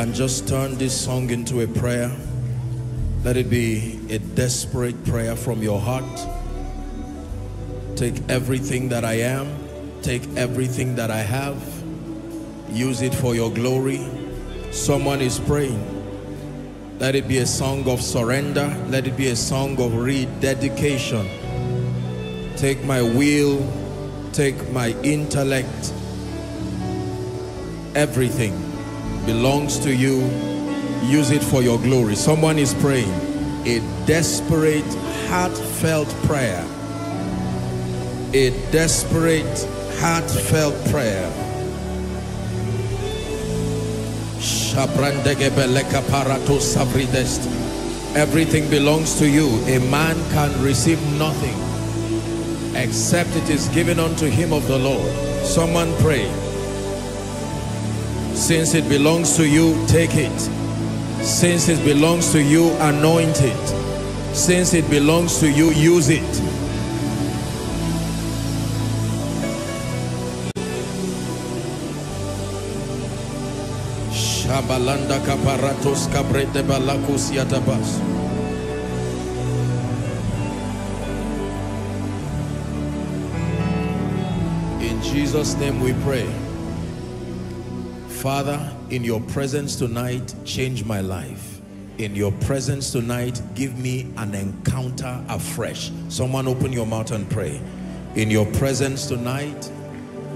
and just turn this song into a prayer? Let it be a desperate prayer from your heart. Take everything that I am, take everything that I have, use it for your glory. Someone is praying. Let it be a song of surrender. Let it be a song of rededication. Take my will, take my intellect. Everything belongs to you. Use it for your glory. Someone is praying a desperate, heartfelt prayer. A desperate, heartfelt prayer. Everything belongs to you. A man can receive nothing except it is given unto him of the Lord. Someone pray. Since it belongs to you, take it. Since it belongs to you, anoint it. Since it belongs to you, use it. Shabalanda kaparatos balakus yatabas. In Jesus' name we pray. Father, in your presence tonight, change my life. In your presence tonight, give me an encounter afresh. Someone open your mouth and pray. In your presence tonight,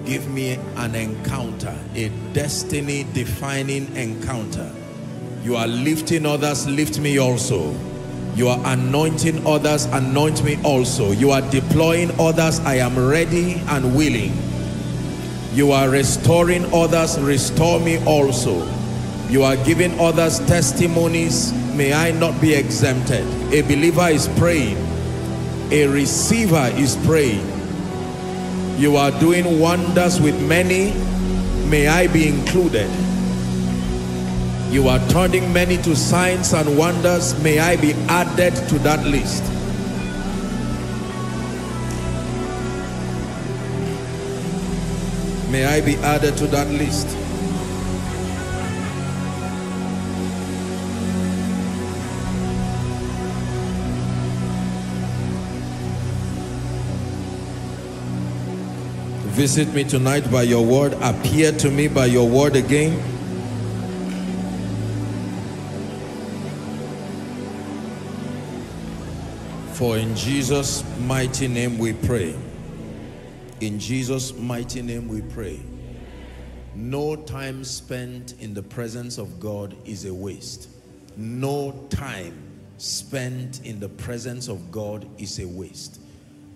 give me an encounter, a destiny defining encounter. You are lifting others, lift me also. You are anointing others, anoint me also. You are deploying others, I am ready and willing. You are restoring others, restore me also. You are giving others testimonies, may I not be exempted. A believer is praying, a receiver is praying. You are doing wonders with many, may I be included. You are turning many to signs and wonders, may I be added to that list. May I be added to that list. Visit me tonight by your word. Appear to me by your word again. For in Jesus' mighty name we pray. In Jesus' mighty name we pray. No time spent in the presence of God is a waste. No time spent in the presence of God is a waste.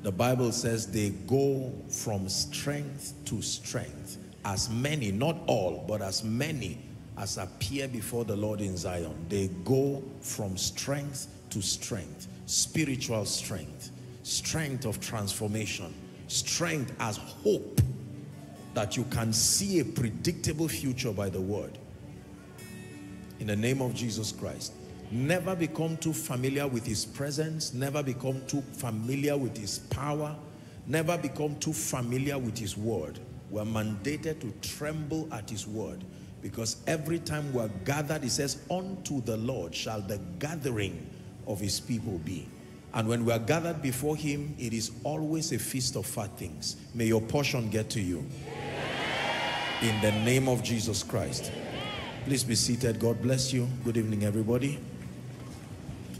The Bible says they go from strength to strength. As many, not all, but as many as appear before the Lord in Zion. They go from strength to strength. Spiritual strength. Strength of transformation. Strength as hope that you can see a predictable future by the word. In the name of Jesus Christ. Never become too familiar with his presence. Never become too familiar with his power. Never become too familiar with his word. We're mandated to tremble at his word. Because every time we're gathered, he says, unto the Lord shall the gathering of his people be. And when we are gathered before him, it is always a feast of fat things. May your portion get to you. In the name of Jesus Christ. Please be seated. God bless you. Good evening, everybody.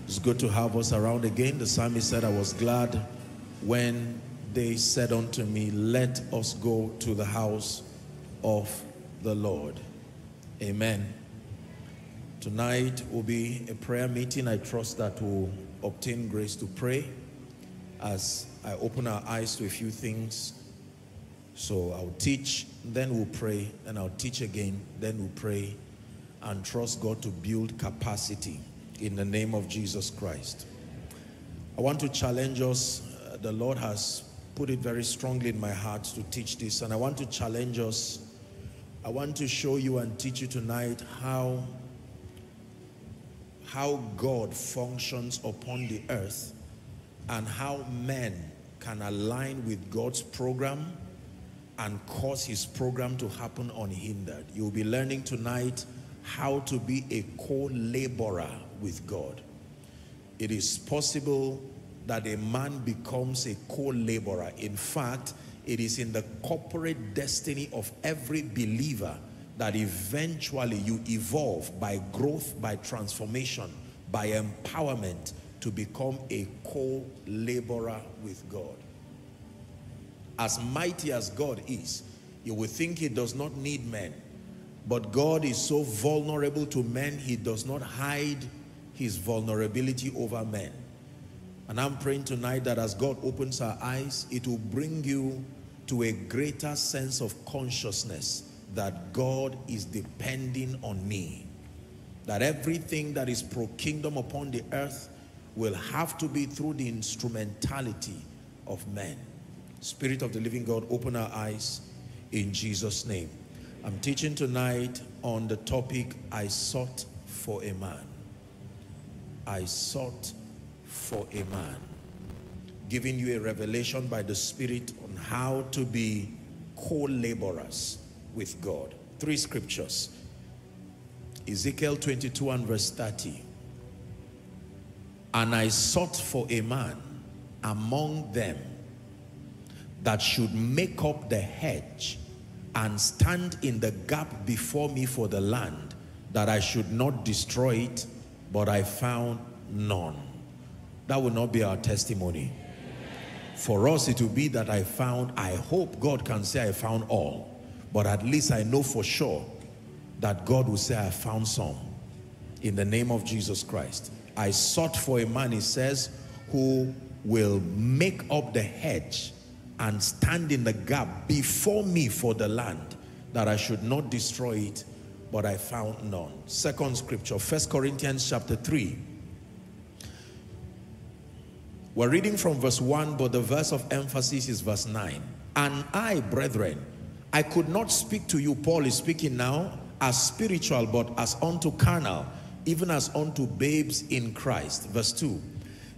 It's good to have us around again. The psalmist said, I was glad when they said unto me, let us go to the house of the Lord. Amen. Tonight will be a prayer meeting. I trust that will obtain grace to pray as I open our eyes to a few things. So I'll teach, then we'll pray, and I'll teach again, then we'll pray and trust God to build capacity in the name of Jesus Christ. I want to challenge us. Uh, the Lord has put it very strongly in my heart to teach this, and I want to challenge us. I want to show you and teach you tonight how, how God functions upon the earth and how men can align with God's program and cause his program to happen unhindered. You'll be learning tonight how to be a co-laborer with God. It is possible that a man becomes a co-laborer. In fact, it is in the corporate destiny of every believer that eventually you evolve by growth, by transformation, by empowerment to become a co-laborer with God. As mighty as God is, you will think he does not need men. But God is so vulnerable to men, he does not hide his vulnerability over men. And I'm praying tonight that as God opens our eyes, it will bring you to a greater sense of consciousness that God is depending on me. That everything that is pro-kingdom upon the earth will have to be through the instrumentality of men. Spirit of the living God, open our eyes in Jesus' name. I'm teaching tonight on the topic, I sought for a man. I sought for a man. Giving you a revelation by the Spirit on how to be co-laborers with God. Three scriptures. Ezekiel 22 and verse 30. And I sought for a man among them that should make up the hedge and stand in the gap before me for the land, that I should not destroy it, but I found none. That will not be our testimony. For us, it will be that I found, I hope God can say I found all, but at least I know for sure that God will say I found some. In the name of Jesus Christ. I sought for a man, he says, who will make up the hedge and stand in the gap before me for the land that I should not destroy it but I found none. Second scripture first Corinthians chapter 3 we're reading from verse 1 but the verse of emphasis is verse 9 and I brethren I could not speak to you Paul is speaking now as spiritual but as unto carnal even as unto babes in Christ verse 2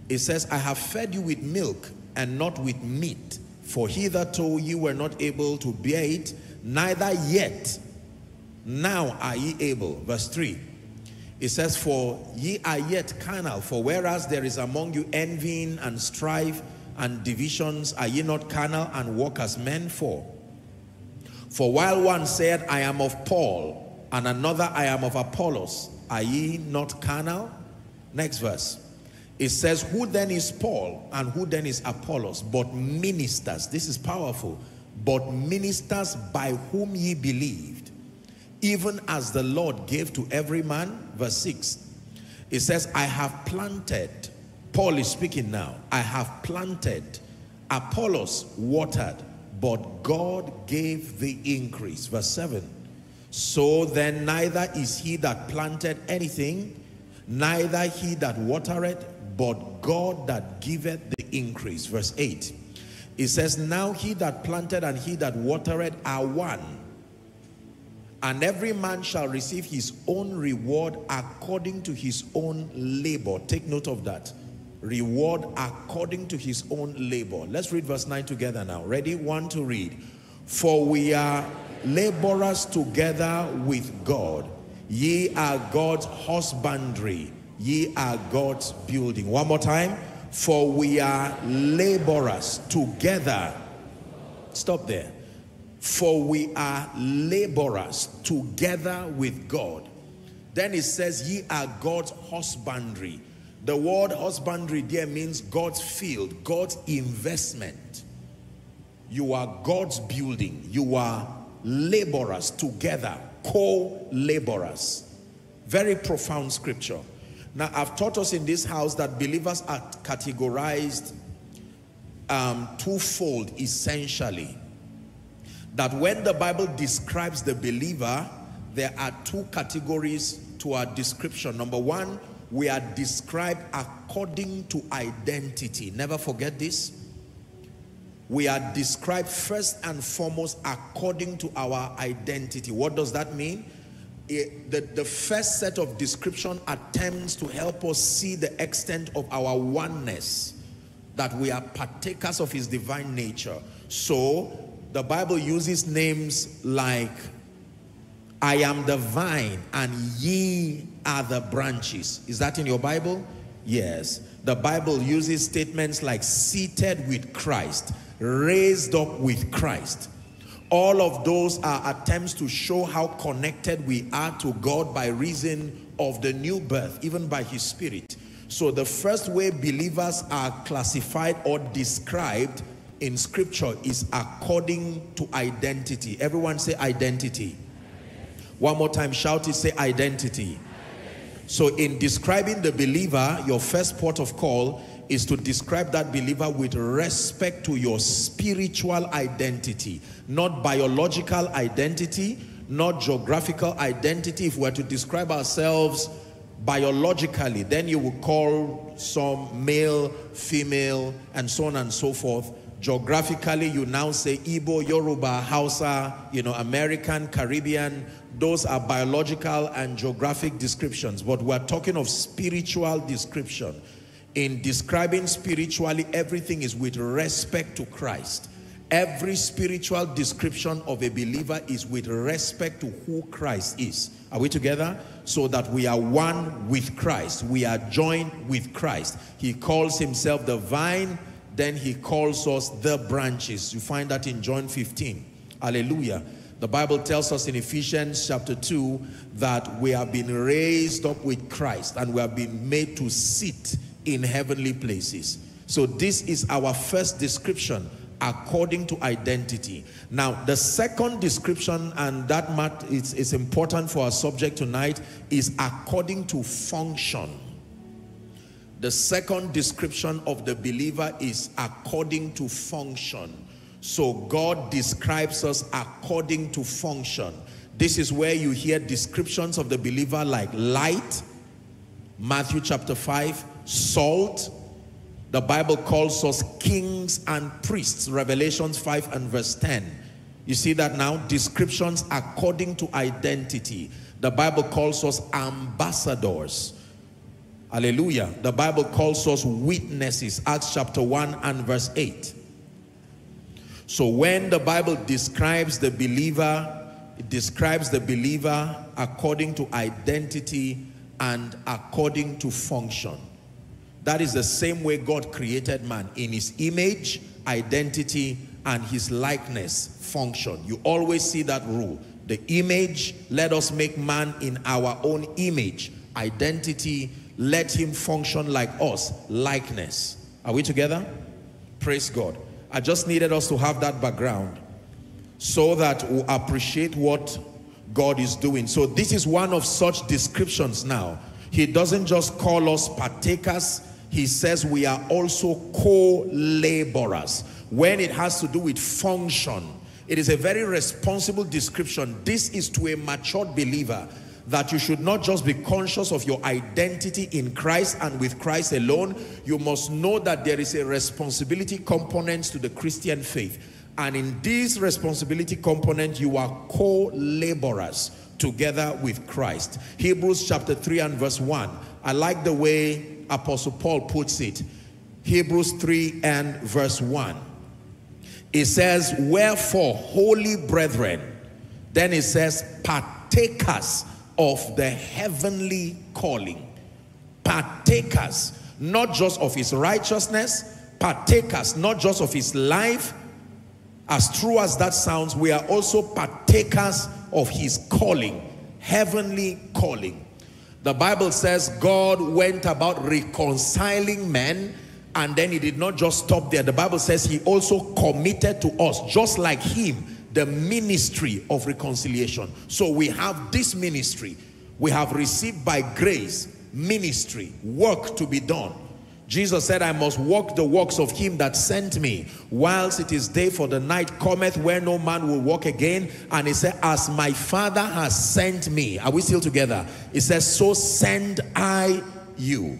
it says I have fed you with milk and not with meat for hitherto ye were not able to bear it, neither yet now are ye able. Verse 3. It says, For ye are yet carnal, for whereas there is among you envying and strife and divisions, are ye not carnal and walk as men for? For while one said, I am of Paul, and another, I am of Apollos, are ye not carnal? Next verse. It says, who then is Paul and who then is Apollos? But ministers, this is powerful, but ministers by whom ye believed, even as the Lord gave to every man. Verse 6, it says, I have planted, Paul is speaking now, I have planted, Apollos watered, but God gave the increase. Verse 7, so then neither is he that planted anything, neither he that watered, but God that giveth the increase. Verse 8. It says, Now he that planted and he that watered are one. And every man shall receive his own reward according to his own labor. Take note of that. Reward according to his own labor. Let's read verse 9 together now. Ready? One to read. For we are laborers together with God. Ye are God's husbandry ye are God's building. One more time. For we are laborers together. Stop there. For we are laborers together with God. Then it says, ye are God's husbandry. The word husbandry there means God's field, God's investment. You are God's building. You are laborers together, co-laborers. Very profound scripture. Now, I've taught us in this house that believers are categorized um, twofold, essentially. That when the Bible describes the believer, there are two categories to our description. Number one, we are described according to identity. Never forget this. We are described first and foremost according to our identity. What does that mean? Eh, the, the first set of description attempts to help us see the extent of our oneness, that we are partakers of his divine nature. So, the Bible uses names like I am the vine and ye the branches. Is that in your Bible? Yes. The Bible uses statements like seated with Christ, raised up with Christ. All of those are attempts to show how connected we are to God by reason of the new birth, even by his spirit. So the first way believers are classified or described in scripture is according to identity. Everyone say identity. One more time, shout it, say identity. So in describing the believer, your first port of call is to describe that believer with respect to your spiritual identity, not biological identity, not geographical identity. If we're to describe ourselves biologically, then you would call some male, female, and so on and so forth. Geographically, you now say Igbo, Yoruba, Hausa, you know, American, Caribbean. Those are biological and geographic descriptions. But we're talking of spiritual description. In describing spiritually, everything is with respect to Christ. Every spiritual description of a believer is with respect to who Christ is. Are we together? So that we are one with Christ. We are joined with Christ. He calls himself the vine, then he calls us the branches. You find that in John 15. Hallelujah. The Bible tells us in Ephesians chapter 2 that we have been raised up with Christ and we have been made to sit in heavenly places. So this is our first description according to identity. Now, the second description, and that is, is important for our subject tonight, is according to function. The second description of the believer is according to function. So God describes us according to function. This is where you hear descriptions of the believer like light, Matthew chapter 5, salt, the Bible calls us kings and priests, Revelations 5 and verse 10. You see that now? Descriptions according to identity. The Bible calls us ambassadors. Hallelujah. The Bible calls us witnesses. Acts chapter 1 and verse 8. So when the Bible describes the believer, it describes the believer according to identity and according to function. That is the same way God created man in his image, identity, and his likeness function. You always see that rule. The image, let us make man in our own image. Identity, let him function like us. Likeness. Are we together? Praise God. I just needed us to have that background so that we appreciate what God is doing. So this is one of such descriptions now. He doesn't just call us partakers he says we are also co-laborers. When it has to do with function, it is a very responsible description. This is to a matured believer that you should not just be conscious of your identity in Christ and with Christ alone. You must know that there is a responsibility component to the Christian faith. And in this responsibility component, you are co-laborers together with Christ. Hebrews chapter 3 and verse 1. I like the way Apostle Paul puts it. Hebrews 3 and verse 1. It says, Wherefore, holy brethren, then it says, partakers of the heavenly calling. Partakers, not just of his righteousness, partakers, not just of his life. As true as that sounds, we are also partakers of his calling, heavenly calling. The Bible says God went about reconciling men and then he did not just stop there. The Bible says he also committed to us, just like him, the ministry of reconciliation. So we have this ministry. We have received by grace ministry, work to be done. Jesus said, I must walk the works of him that sent me, whilst it is day for the night cometh where no man will walk again. And he said, as my father has sent me. Are we still together? He says, so send I you.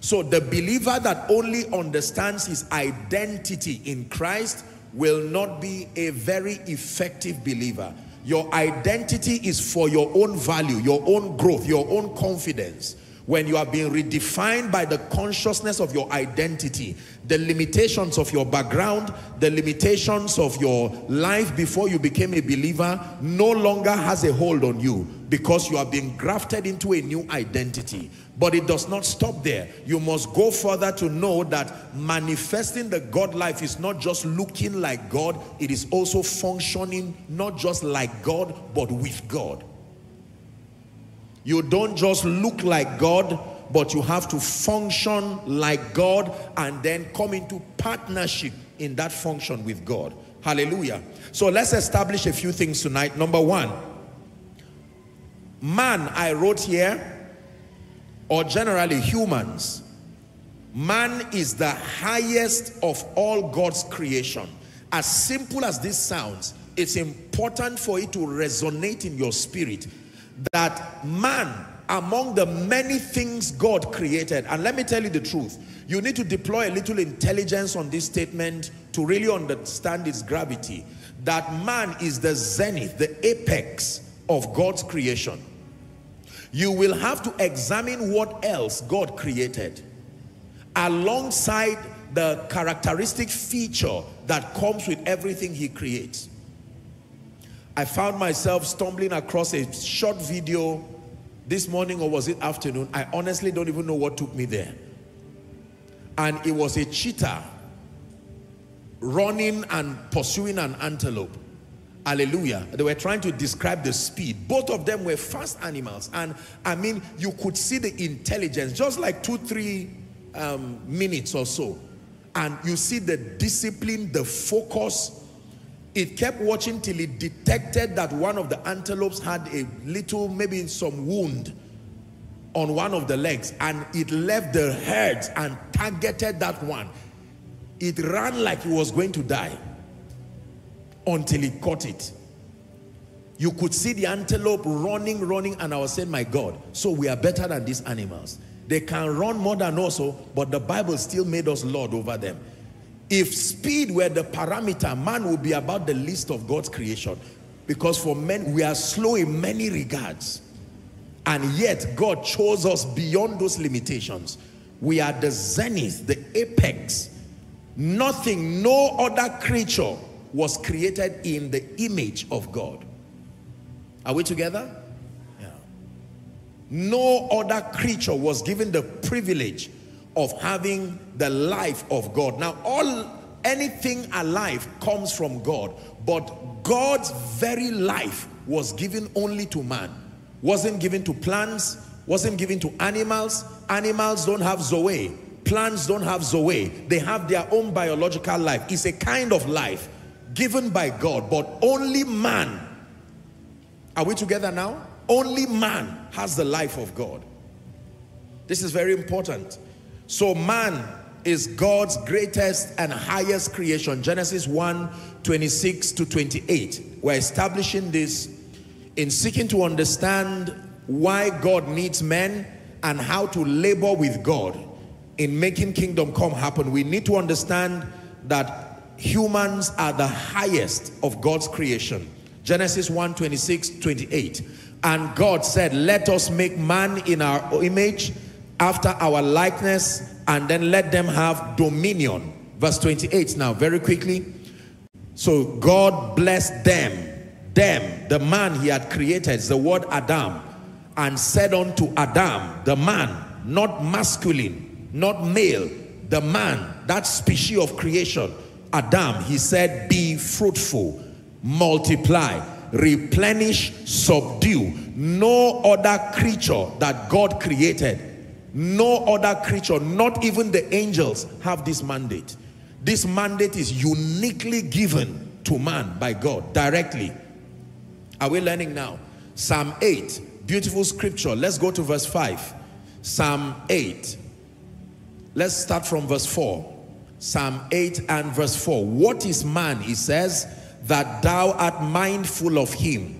So the believer that only understands his identity in Christ will not be a very effective believer. Your identity is for your own value, your own growth, your own confidence. when you are being redefined by the consciousness of your identity, the limitations of your background, the limitations of your life before you became a believer no longer has a hold on you because you are being grafted into a new identity. But it does not stop there. You must go further to know that manifesting the God life is not just looking like God, it is also functioning not just like God, but with God. You don't just look like God, but you have to function like God and then come into partnership in that function with God. Hallelujah. So let's establish a few things tonight. Number one, man, I wrote here, or generally humans, man is the highest of all God's creation. As simple as this sounds, it's important for it to resonate in your spirit that man among the many things God created, and let me tell you the truth, you need to deploy a little intelligence on this statement to really understand its gravity, that man is the zenith, the apex of God's creation. You will have to examine what else God created alongside the characteristic feature that comes with everything he creates. I found myself stumbling across a short video this morning or was it afternoon? I honestly don't even know what took me there. And it was a cheetah running and pursuing an antelope. Hallelujah. They were trying to describe the speed. Both of them were fast animals. And I mean, you could see the intelligence, just like two, three um, minutes or so. And you see the discipline, the focus, it kept watching till it detected that one of the antelopes had a little, maybe some wound on one of the legs and it left the herds and targeted that one. It ran like it was going to die until he caught it. You could see the antelope running, running, and I was saying, my God, so we are better than these animals. They can run more than us, oh, but the Bible still made us Lord over them. If speed were the parameter, man would be about the least of God's creation. Because for men, we are slow in many regards. And yet, God chose us beyond those limitations. We are the zenith, the apex. Nothing, no other creature was created in the image of God. Are we together? Yeah. No other creature was given the privilege of having the life of God. Now, all anything alive comes from God, but God's very life was given only to man. Wasn't given to plants, wasn't given to animals. Animals don't have zoe. Plants don't have zoe. They have their own biological life. It's a kind of life given by God, but only man. Are we together now? Only man has the life of God. This is very important. So man is God's greatest and highest creation. Genesis 1, 26 to 28. We're establishing this in seeking to understand why God needs men and how to labor with God in making kingdom come happen. We need to understand that humans are the highest of God's creation. Genesis 1, 26, 28. And God said, let us make man in our image after our likeness and then let them have dominion. Verse 28 now, very quickly. So God blessed them, them, the man he had created, the word Adam, and said unto Adam, the man, not masculine, not male, the man, that species of creation, Adam, he said, be fruitful, multiply, replenish, subdue. No other creature that God created no other creature, not even the angels, have this mandate. This mandate is uniquely given to man by God directly. Are we learning now? Psalm 8, beautiful scripture. Let's go to verse 5. Psalm 8. Let's start from verse 4. Psalm 8 and verse 4. What is man, he says, that thou art mindful of him,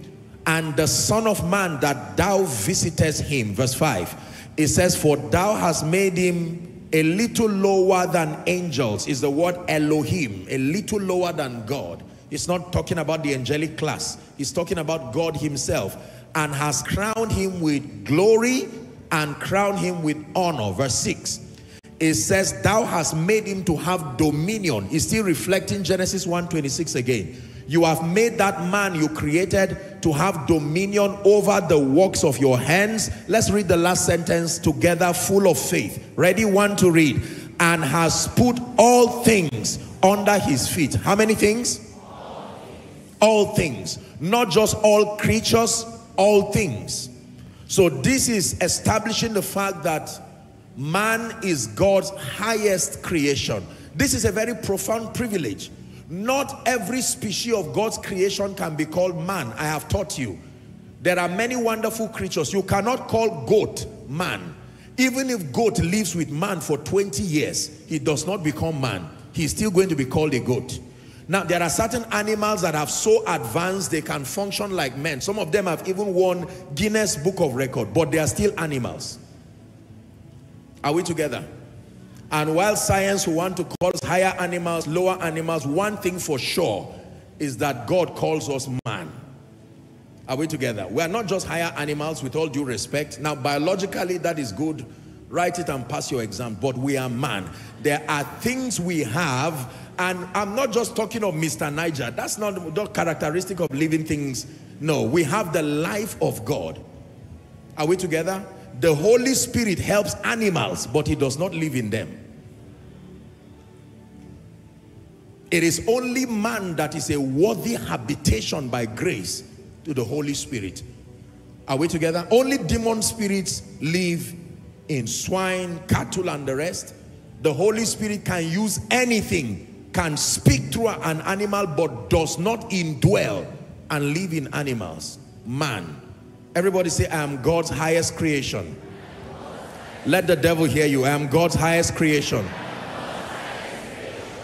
and the son of man that thou visitest him. Verse 5 it says, for thou hast made him a little lower than angels, is the word Elohim, a little lower than God. He's not talking about the angelic class. He's talking about God himself and has crowned him with glory and crowned him with honor. Verse 6. It says, Thou hast made him to have dominion. He's still reflecting Genesis 1:26 again. You have made that man you created to have dominion over the works of your hands. Let's read the last sentence together, full of faith. Ready? One to read. And has put all things under his feet. How many things? All things. Not just all creatures, all things. So this is establishing the fact that man is God's highest creation. This is a very profound privilege. Not every species of God's creation can be called man. I have taught you. There are many wonderful creatures. You cannot call goat man. Even if goat lives with man for 20 years, he does not become man. He's still going to be called a goat. Now, there are certain animals that have so advanced they can function like men. Some of them have even won Guinness Book of Record, but they are still animals. Are we together? And while science want to call us higher animals, lower animals, one thing for sure is that God calls us man. Are we together? We are not just higher animals with all due respect. Now, biologically, that is good. Write it and pass your exam. But we are man. There are things we have and I'm not just talking of Mr. Niger. That's not the characteristic of living things. No, we have the life of God. Are we together? The Holy Spirit helps animals, but he does not live in them. It is only man that is a worthy habitation by grace to the Holy Spirit. Are we together? Only demon spirits live in swine, cattle, and the rest. The Holy Spirit can use anything can speak through an animal but does not indwell and live in animals. Man. Everybody say, I am God's highest creation. Let the devil hear you. I am God's highest creation.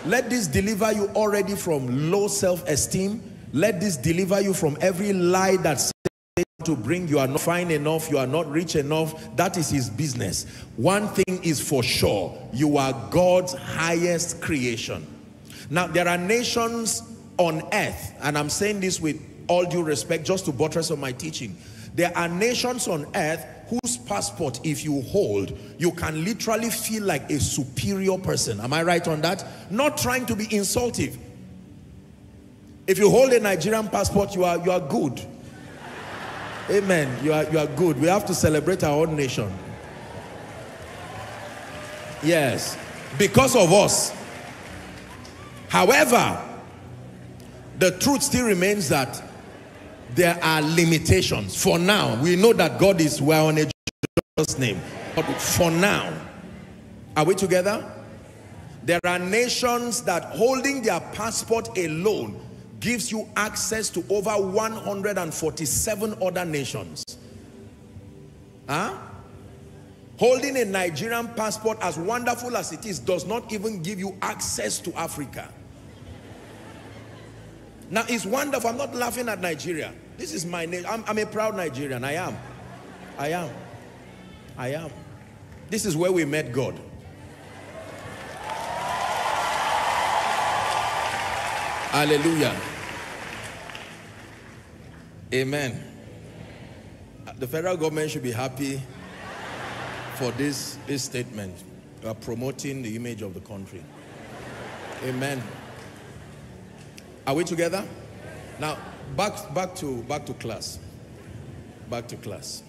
Let this deliver you already from low self-esteem. Let this deliver you from every lie that's to bring you are not fine enough, you are not rich enough. That is his business. One thing is for sure, you are God's highest creation. Now, there are nations on earth, and I'm saying this with all due respect, just to buttress on my teaching. There are nations on earth whose passport, if you hold, you can literally feel like a superior person. Am I right on that? Not trying to be insultive. If you hold a Nigerian passport, you are, you are good. Amen. You are, you are good. We have to celebrate our own nation. Yes. Because of us, However, the truth still remains that there are limitations. For now, we know that God is well on a Jesus name. But for now, are we together? There are nations that holding their passport alone gives you access to over 147 other nations. Huh? Holding a Nigerian passport, as wonderful as it is, does not even give you access to Africa. Now, it's wonderful. I'm not laughing at Nigeria. This is my name. I'm, I'm a proud Nigerian. I am. I am. I am. This is where we met God. Hallelujah. Amen. The federal government should be happy for this, this statement. You are promoting the image of the country. Amen. Are we together? Now, back, back, to, back to class. Back to class.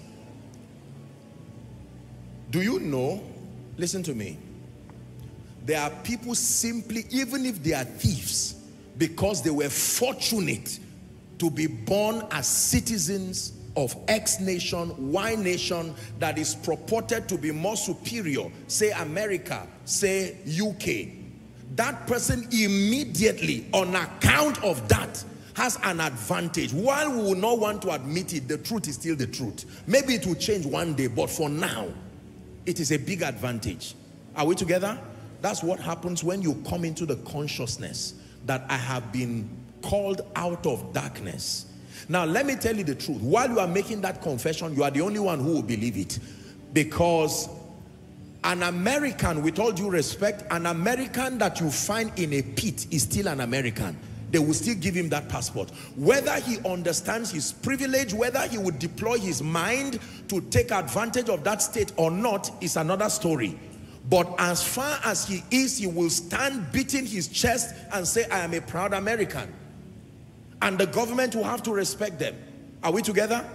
Do you know, listen to me, there are people simply, even if they are thieves, because they were fortunate to be born as citizens of X nation, Y nation that is purported to be more superior, say America, say UK, that person immediately, on account of that, has an advantage. While we will not want to admit it, the truth is still the truth. Maybe it will change one day, but for now, it is a big advantage. Are we together? That's what happens when you come into the consciousness that I have been called out of darkness. Now, let me tell you the truth. While you are making that confession, you are the only one who will believe it. Because an American, with all due respect, an American that you find in a pit is still an American. They will still give him that passport. Whether he understands his privilege, whether he would deploy his mind to take advantage of that state or not is another story. But as far as he is, he will stand beating his chest and say, I am a proud American. And the government will have to respect them. Are we together?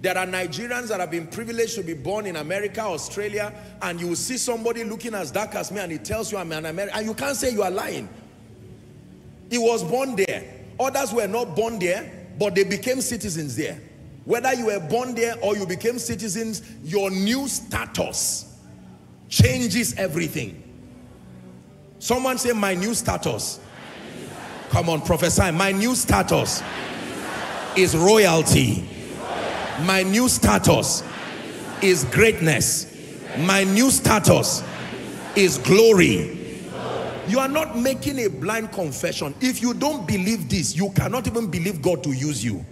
There are Nigerians that have been privileged to be born in America, Australia, and you will see somebody looking as dark as me and he tells you I'm an American, and you can't say you are lying. He was born there. Others were not born there, but they became citizens there. Whether you were born there or you became citizens, your new status changes everything. Someone say, my new status. Come on, prophesy. My new status is royalty. My new status is greatness. My new status is glory. You are not making a blind confession. If you don't believe this, you cannot even believe God to use you.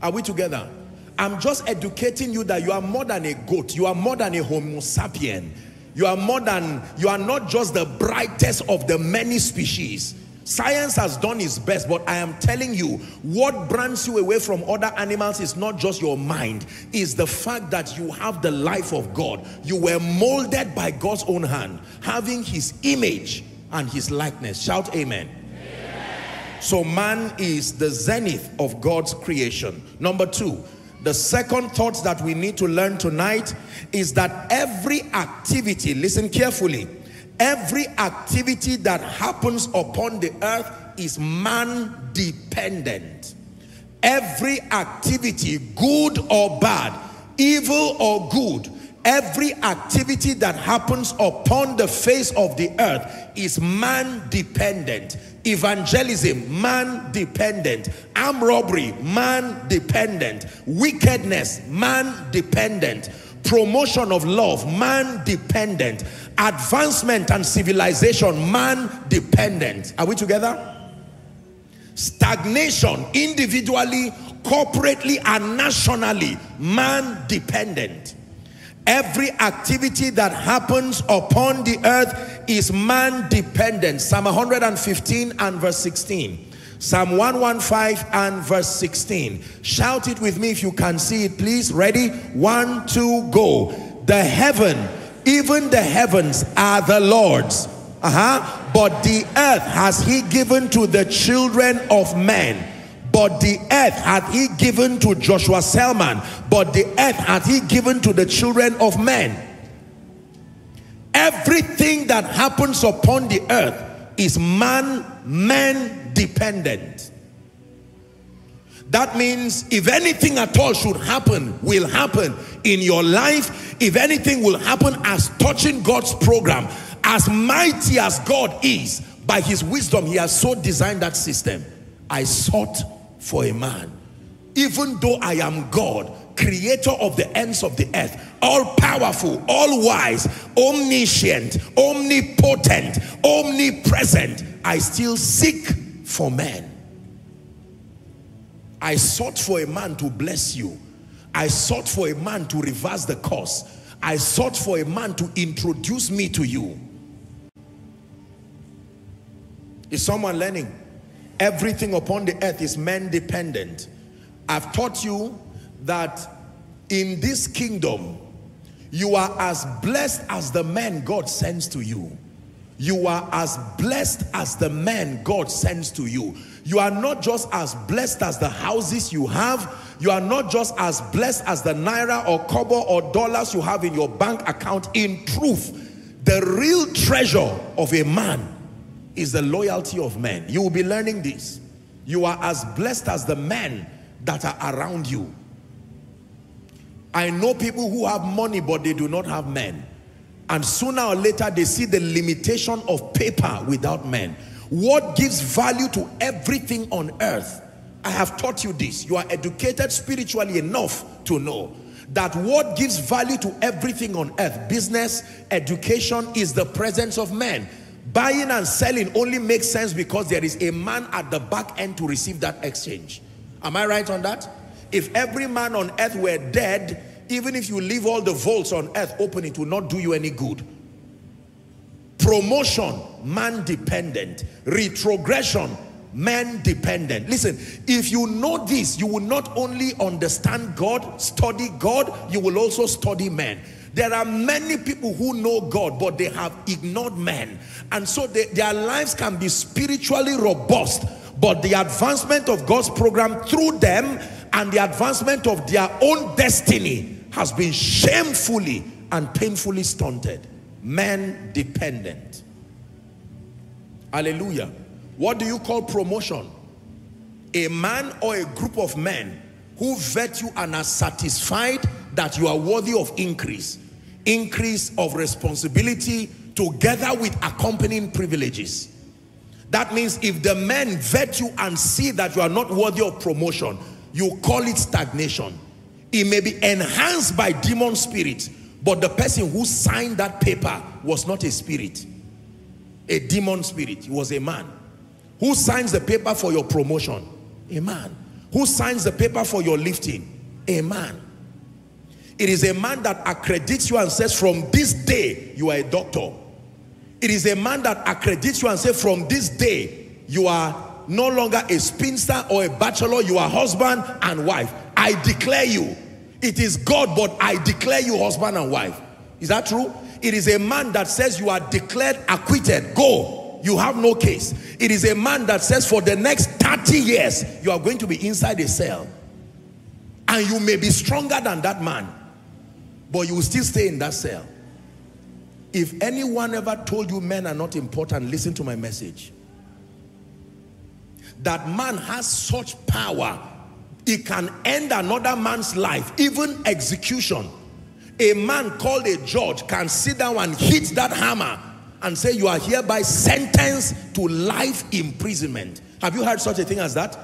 Are we together? I'm just educating you that you are more than a goat. You are more than a homo sapien. You are more than, you are not just the brightest of the many species. Science has done its best, but I am telling you, what brands you away from other animals is not just your mind, is the fact that you have the life of God. You were molded by God's own hand, having his image and his likeness. Shout amen. amen. So man is the zenith of God's creation. Number two, the second thought that we need to learn tonight is that every activity, listen carefully, Every activity that happens upon the earth is man dependent. Every activity, good or bad, evil or good, every activity that happens upon the face of the earth is man dependent. Evangelism, man dependent. Arm robbery, man dependent. Wickedness, man dependent. Promotion of love, man dependent advancement and civilization, man dependent. Are we together? Stagnation, individually, corporately, and nationally, man dependent. Every activity that happens upon the earth is man dependent. Psalm 115 and verse 16. Psalm 115 and verse 16. Shout it with me if you can see it, please. Ready? One, two, go. The heaven even the heavens are the Lord's. Uh-huh. But the earth has he given to the children of men. But the earth hath he given to Joshua Selman. But the earth hath he given to the children of men. Everything that happens upon the earth is man, man dependent. That means if anything at all should happen, will happen in your life, if anything will happen as touching God's program, as mighty as God is, by his wisdom, he has so designed that system. I sought for a man. Even though I am God, creator of the ends of the earth, all powerful, all wise, omniscient, omnipotent, omnipresent, I still seek for men. I sought for a man to bless you. I sought for a man to reverse the course. I sought for a man to introduce me to you. Is someone learning? Everything upon the earth is man dependent. I've taught you that in this kingdom, you are as blessed as the man God sends to you. You are as blessed as the man God sends to you. You are not just as blessed as the houses you have. You are not just as blessed as the naira or kobo or dollars you have in your bank account. In truth, the real treasure of a man is the loyalty of men. You will be learning this. You are as blessed as the men that are around you. I know people who have money but they do not have men. And sooner or later they see the limitation of paper without men. What gives value to everything on earth? I have taught you this. You are educated spiritually enough to know that what gives value to everything on earth, business, education, is the presence of men. Buying and selling only makes sense because there is a man at the back end to receive that exchange. Am I right on that? If every man on earth were dead, even if you leave all the vaults on earth open, it will not do you any good. Promotion, man dependent. Retrogression, man dependent. Listen, if you know this, you will not only understand God, study God, you will also study men. There are many people who know God, but they have ignored men. And so they, their lives can be spiritually robust, but the advancement of God's program through them and the advancement of their own destiny has been shamefully and painfully stunted. Men dependent. Hallelujah. What do you call promotion? A man or a group of men who vet you and are satisfied that you are worthy of increase. Increase of responsibility together with accompanying privileges. That means if the men vet you and see that you are not worthy of promotion, you call it stagnation. It may be enhanced by demon spirit, but the person who signed that paper was not a spirit, a demon spirit. He was a man. Who signs the paper for your promotion? A man. Who signs the paper for your lifting? A man. It is a man that accredits you and says, from this day, you are a doctor. It is a man that accredits you and says, from this day, you are no longer a spinster or a bachelor, you are husband and wife. I declare you. It is God, but I declare you husband and wife. Is that true? It is a man that says you are declared acquitted. Go. You have no case. It is a man that says for the next 30 years, you are going to be inside a cell. And you may be stronger than that man, but you will still stay in that cell. If anyone ever told you men are not important, listen to my message that man has such power it can end another man's life even execution. A man called a judge can sit down and hit that hammer and say you are hereby sentenced to life imprisonment. Have you heard such a thing as that?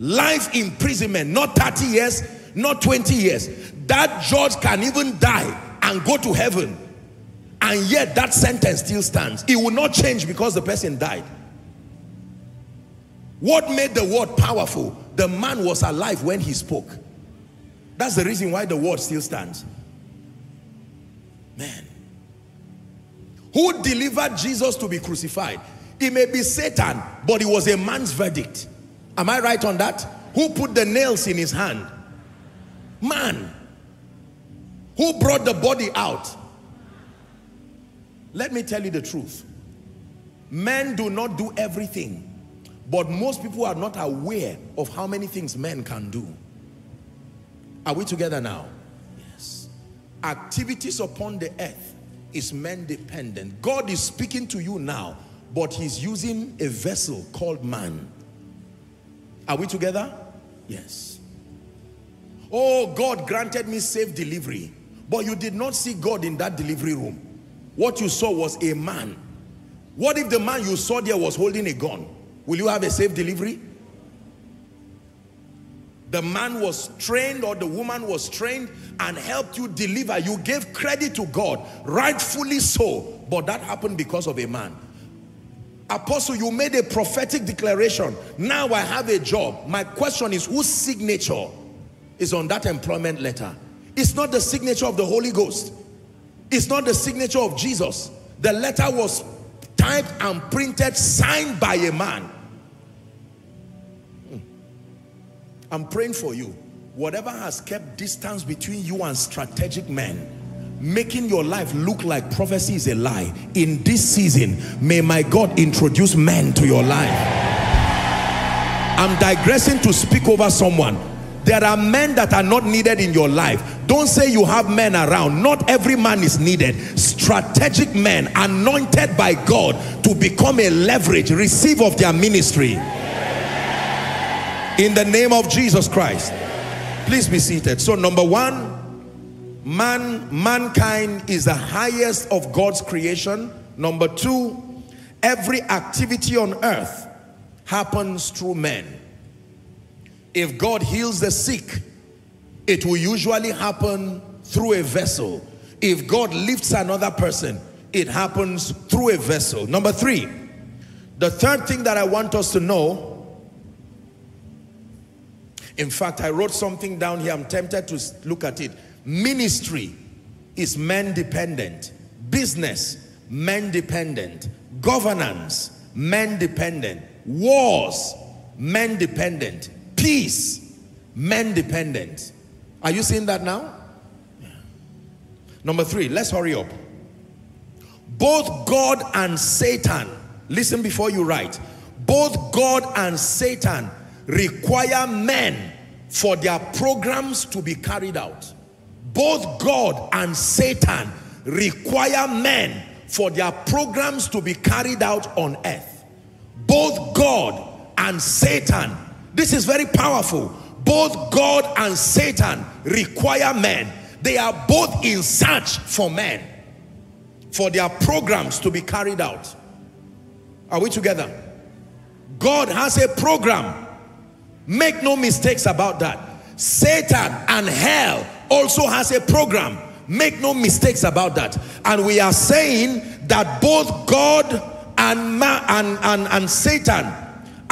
Life imprisonment not 30 years not 20 years. That judge can even die and go to heaven. And yet that sentence still stands. It will not change because the person died. What made the word powerful? The man was alive when he spoke. That's the reason why the word still stands. Man. Who delivered Jesus to be crucified? It may be Satan, but it was a man's verdict. Am I right on that? Who put the nails in his hand? Man. Who brought the body out? Let me tell you the truth. Men do not do everything but most people are not aware of how many things men can do. Are we together now? Yes. Activities upon the earth is men dependent. God is speaking to you now, but he's using a vessel called man. Are we together? Yes. Oh, God granted me safe delivery, but you did not see God in that delivery room. What you saw was a man. What if the man you saw there was holding a gun? Will you have a safe delivery? The man was trained or the woman was trained and helped you deliver. You gave credit to God, rightfully so. But that happened because of a man. Apostle, you made a prophetic declaration. Now I have a job. My question is, whose signature is on that employment letter? It's not the signature of the Holy Ghost. It's not the signature of Jesus. The letter was typed and printed, signed by a man. Hmm. I'm praying for you. Whatever has kept distance between you and strategic men, making your life look like prophecy is a lie. In this season, may my God introduce men to your life. I'm digressing to speak over someone. There are men that are not needed in your life. Don't say you have men around. Not every man is needed. Strategic men anointed by God to become a leverage, receive of their ministry. In the name of Jesus Christ. Please be seated. So number one, man, mankind is the highest of God's creation. Number two, every activity on earth happens through men. If God heals the sick, it will usually happen through a vessel. If God lifts another person, it happens through a vessel. Number three, the third thing that I want us to know, in fact, I wrote something down here. I'm tempted to look at it. Ministry is man dependent. Business men dependent. Governance, men dependent. Wars, men dependent. Peace, men dependent. Are you seeing that now? Yeah. Number three, let's hurry up. Both God and Satan, listen before you write, both God and Satan require men for their programs to be carried out. Both God and Satan require men for their programs to be carried out on earth. Both God and Satan, this is very powerful. Both God and Satan require men. They are both in search for men for their programs to be carried out. Are we together? God has a program. Make no mistakes about that. Satan and hell also has a program. Make no mistakes about that. And we are saying that both God and, and, and, and Satan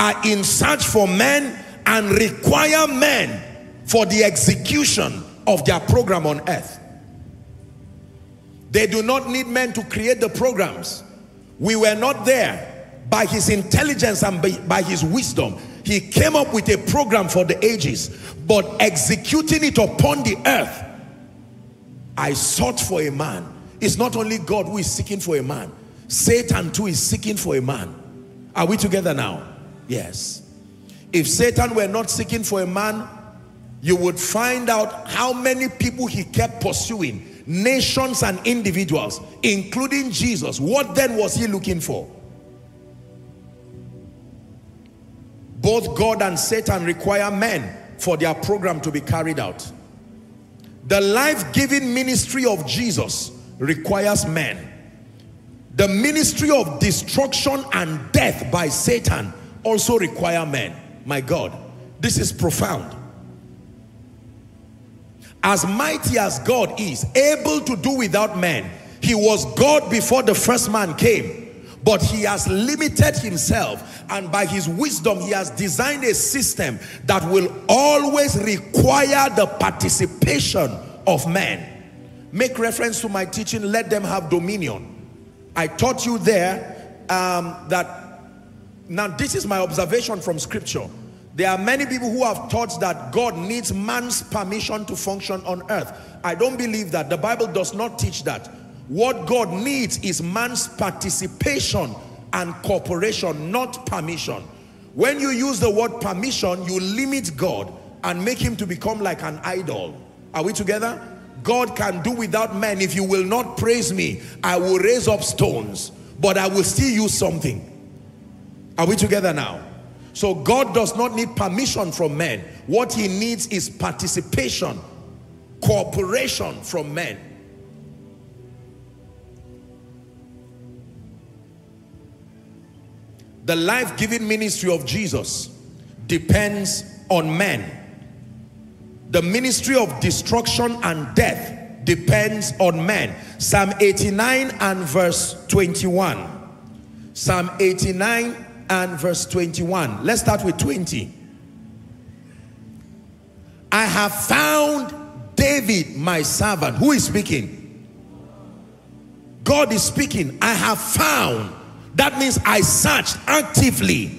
are in search for men and require men for the execution of their program on earth. They do not need men to create the programs. We were not there. By his intelligence and by, by his wisdom, he came up with a program for the ages. But executing it upon the earth, I sought for a man. It's not only God who is seeking for a man. Satan too is seeking for a man. Are we together now? Yes. If Satan were not seeking for a man, you would find out how many people he kept pursuing nations and individuals, including Jesus. What then was he looking for? Both God and Satan require men for their program to be carried out. The life-giving ministry of Jesus requires men. The ministry of destruction and death by Satan also require men. My God, this is profound as mighty as God is, able to do without men, he was God before the first man came, but he has limited himself and by his wisdom he has designed a system that will always require the participation of men. Make reference to my teaching, let them have dominion. I taught you there um, that, now this is my observation from scripture. There are many people who have taught that God needs man's permission to function on earth. I don't believe that. The Bible does not teach that. What God needs is man's participation and cooperation, not permission. When you use the word permission, you limit God and make him to become like an idol. Are we together? God can do without men. If you will not praise me, I will raise up stones, but I will still use something. Are we together now? So God does not need permission from men. What he needs is participation, cooperation from men. The life-giving ministry of Jesus depends on men. The ministry of destruction and death depends on men. Psalm 89 and verse 21. Psalm 89 and verse 21. Let's start with 20. I have found David, my servant. Who is speaking? God is speaking. I have found. That means I searched actively.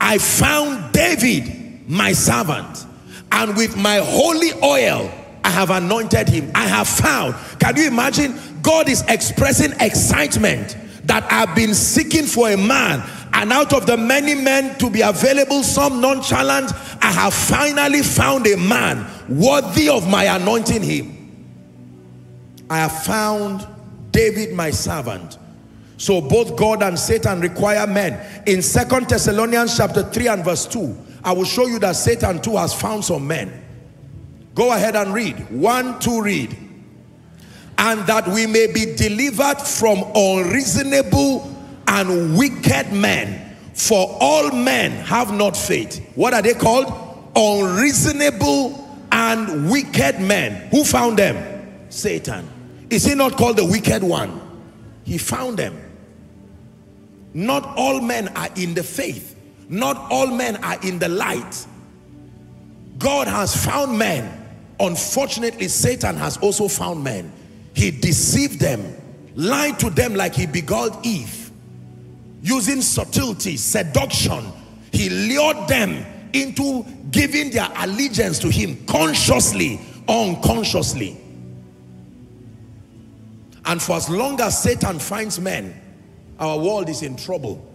I found David, my servant. And with my holy oil, I have anointed him. I have found. Can you imagine? God is expressing excitement that I've been seeking for a man and out of the many men to be available, some nonchalant, I have finally found a man worthy of my anointing him. I have found David my servant. So both God and Satan require men. In Second Thessalonians chapter 3 and verse 2, I will show you that Satan too has found some men. Go ahead and read. One, two, read. And that we may be delivered from unreasonable and wicked men. For all men have not faith. What are they called? Unreasonable and wicked men. Who found them? Satan. Is he not called the wicked one? He found them. Not all men are in the faith. Not all men are in the light. God has found men. Unfortunately, Satan has also found men. He deceived them lied to them like he beguiled Eve. Using subtlety, seduction, he lured them into giving their allegiance to him consciously unconsciously. And for as long as Satan finds men, our world is in trouble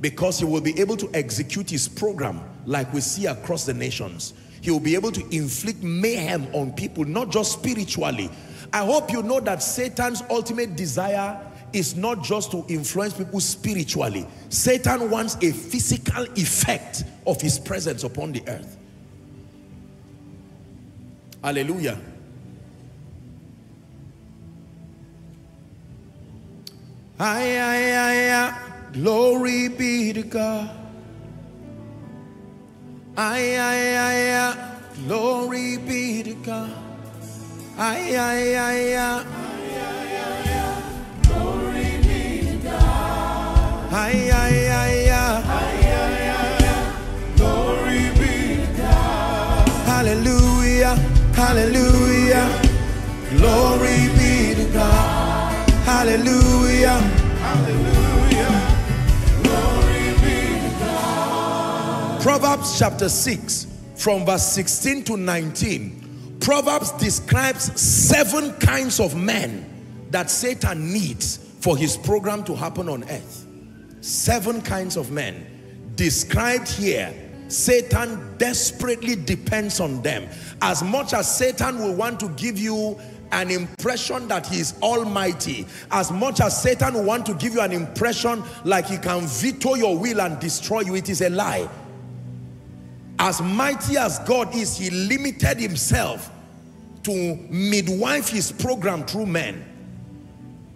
because he will be able to execute his program like we see across the nations. He will be able to inflict mayhem on people, not just spiritually. I hope you know that Satan's ultimate desire is not just to influence people spiritually. Satan wants a physical effect of his presence upon the earth. Hallelujah. Ay, ay, ay, ay. Glory be to God. Ay, ay, ay, ay. Glory be to God. Ay, ay, ay, ay. Glory Ay, ay, ay, ay. Glory be to God. Hallelujah. Hallelujah. Glory be to God. Hallelujah. Hallelujah. Proverbs chapter 6 from verse 16 to 19 Proverbs describes seven kinds of men that Satan needs for his program to happen on earth seven kinds of men described here Satan desperately depends on them as much as Satan will want to give you an impression that he is almighty as much as Satan will want to give you an impression like he can veto your will and destroy you it is a lie as mighty as God is, he limited himself to midwife his program through men.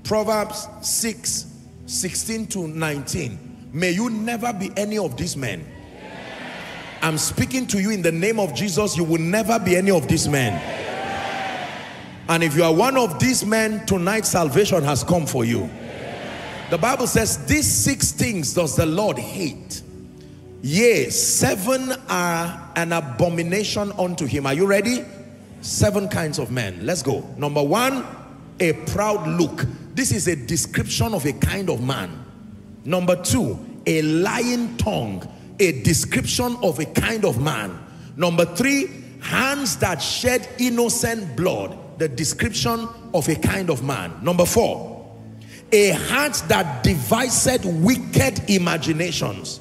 Proverbs 6, 16 to 19. May you never be any of these men. I'm speaking to you in the name of Jesus. You will never be any of these men. And if you are one of these men, tonight salvation has come for you. The Bible says, these six things does the Lord hate Yea, seven are an abomination unto him. Are you ready? Seven kinds of men. Let's go. Number one, a proud look. This is a description of a kind of man. Number two, a lying tongue. A description of a kind of man. Number three, hands that shed innocent blood. The description of a kind of man. Number four, a heart that devised wicked imaginations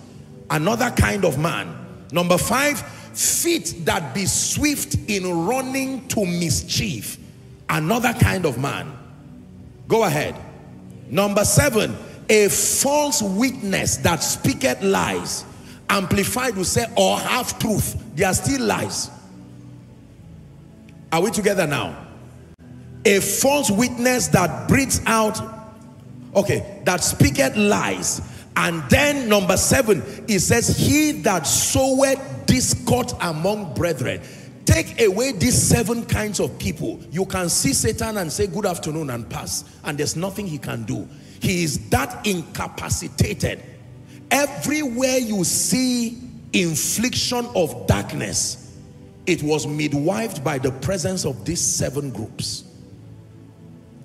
another kind of man. Number five, feet that be swift in running to mischief, another kind of man. Go ahead. Number seven, a false witness that speaketh lies. Amplified will say, or half truth. They are still lies. Are we together now? A false witness that breathes out, okay, that speaketh lies and then number seven, it says, he that soweth discord among brethren. Take away these seven kinds of people. You can see Satan and say good afternoon and pass. And there's nothing he can do. He is that incapacitated. Everywhere you see infliction of darkness, it was midwifed by the presence of these seven groups.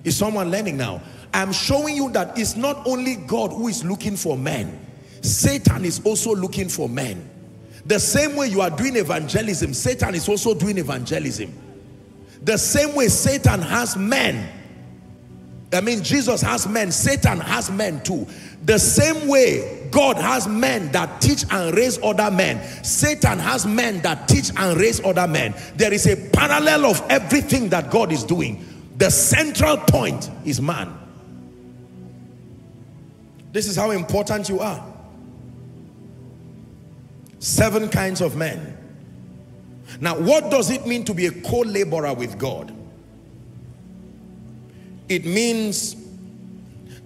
Is someone learning now? I'm showing you that it's not only God who is looking for men. Satan is also looking for men. The same way you are doing evangelism, Satan is also doing evangelism. The same way Satan has men. I mean, Jesus has men, Satan has men too. The same way God has men that teach and raise other men, Satan has men that teach and raise other men. There is a parallel of everything that God is doing. The central point is man. This is how important you are. Seven kinds of men. Now, what does it mean to be a co-laborer with God? It means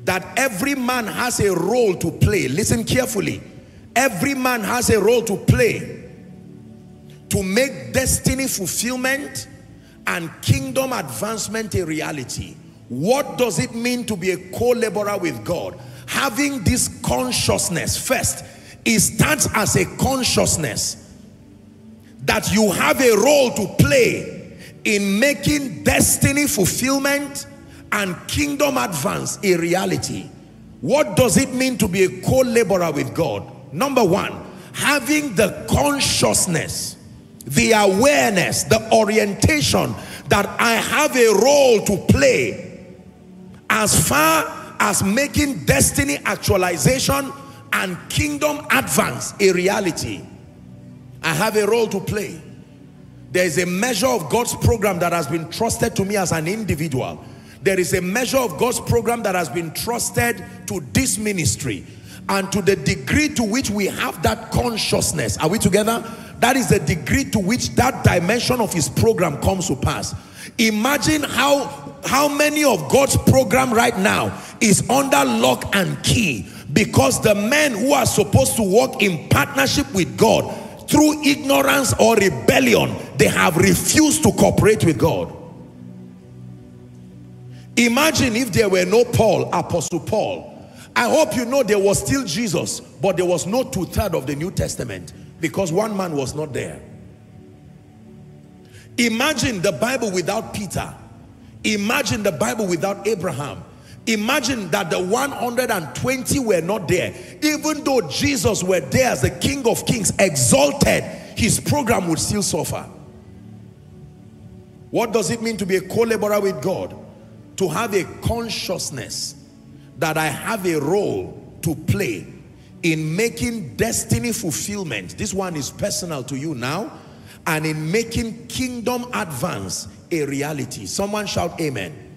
that every man has a role to play. Listen carefully. Every man has a role to play to make destiny fulfillment and kingdom advancement a reality. What does it mean to be a co-laborer with God? having this consciousness first it starts as a consciousness that you have a role to play in making destiny fulfillment and kingdom advance a reality. What does it mean to be a co-laborer with God? Number one, having the consciousness, the awareness, the orientation that I have a role to play as far as making destiny actualization and kingdom advance a reality. I have a role to play. There is a measure of God's program that has been trusted to me as an individual. There is a measure of God's program that has been trusted to this ministry. And to the degree to which we have that consciousness, are we together? That is the degree to which that dimension of his program comes to pass. Imagine how, how many of God's program right now is under lock and key because the men who are supposed to work in partnership with God through ignorance or rebellion, they have refused to cooperate with God. Imagine if there were no Paul, Apostle Paul. I hope you know there was still Jesus, but there was no two-third of the New Testament because one man was not there. Imagine the Bible without Peter. Imagine the Bible without Abraham. Imagine that the 120 were not there. Even though Jesus were there as the King of Kings, exalted, his program would still suffer. What does it mean to be a co-laborer with God? To have a consciousness that I have a role to play in making destiny fulfillment. This one is personal to you now. And in making kingdom advance a reality. Someone shout amen.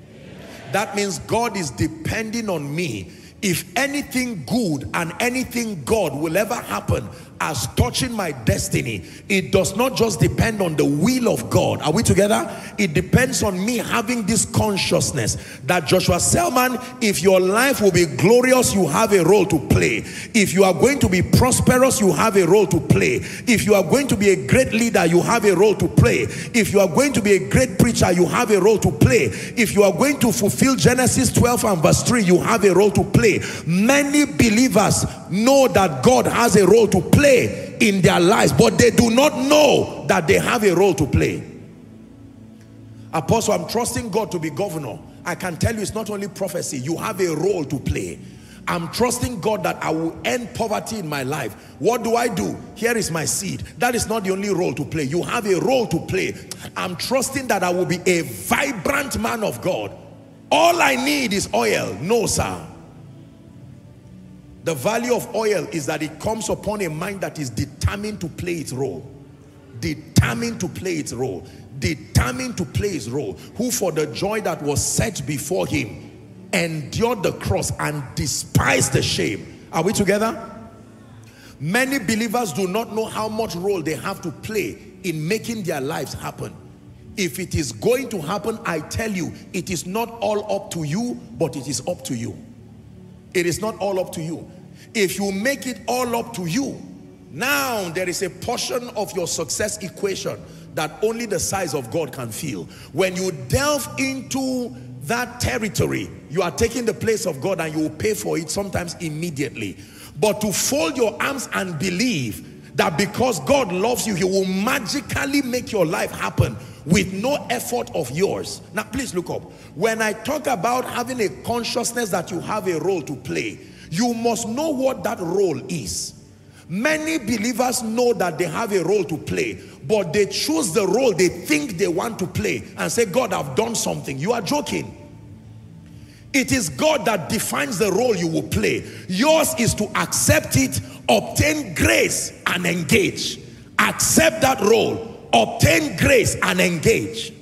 That means God is depending on me. If anything good and anything God will ever happen, as touching my destiny, it does not just depend on the will of God. Are we together? It depends on me having this consciousness that Joshua Selman, if your life will be glorious, you have a role to play. If you are going to be prosperous, you have a role to play. If you are going to be a great leader, you have a role to play. If you are going to be a great preacher, you have a role to play. If you are going to fulfill Genesis 12 and verse 3, you have a role to play. Many believers know that God has a role to play play in their lives, but they do not know that they have a role to play. Apostle, I'm trusting God to be governor. I can tell you it's not only prophecy, you have a role to play. I'm trusting God that I will end poverty in my life. What do I do? Here is my seed. That is not the only role to play. You have a role to play. I'm trusting that I will be a vibrant man of God. All I need is oil. No, sir. The value of oil is that it comes upon a mind that is determined to play its role. Determined to play its role. Determined to play its role. Who for the joy that was set before him endured the cross and despised the shame. Are we together? Many believers do not know how much role they have to play in making their lives happen. If it is going to happen, I tell you, it is not all up to you, but it is up to you. It is not all up to you. If you make it all up to you, now there is a portion of your success equation that only the size of God can feel. When you delve into that territory, you are taking the place of God and you will pay for it sometimes immediately. But to fold your arms and believe that because God loves you, he will magically make your life happen with no effort of yours. Now, please look up. When I talk about having a consciousness that you have a role to play, you must know what that role is. Many believers know that they have a role to play, but they choose the role they think they want to play and say, God, I've done something. You are joking. It is God that defines the role you will play. Yours is to accept it, obtain grace and engage. Accept that role obtain grace and engage.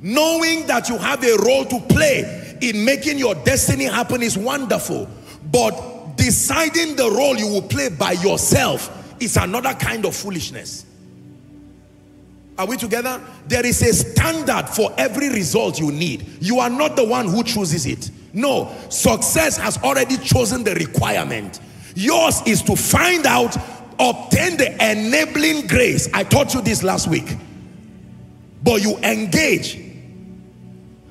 Knowing that you have a role to play in making your destiny happen is wonderful. But deciding the role you will play by yourself is another kind of foolishness. Are we together? There is a standard for every result you need. You are not the one who chooses it. No, success has already chosen the requirement. Yours is to find out obtain the enabling grace. I taught you this last week. But you engage.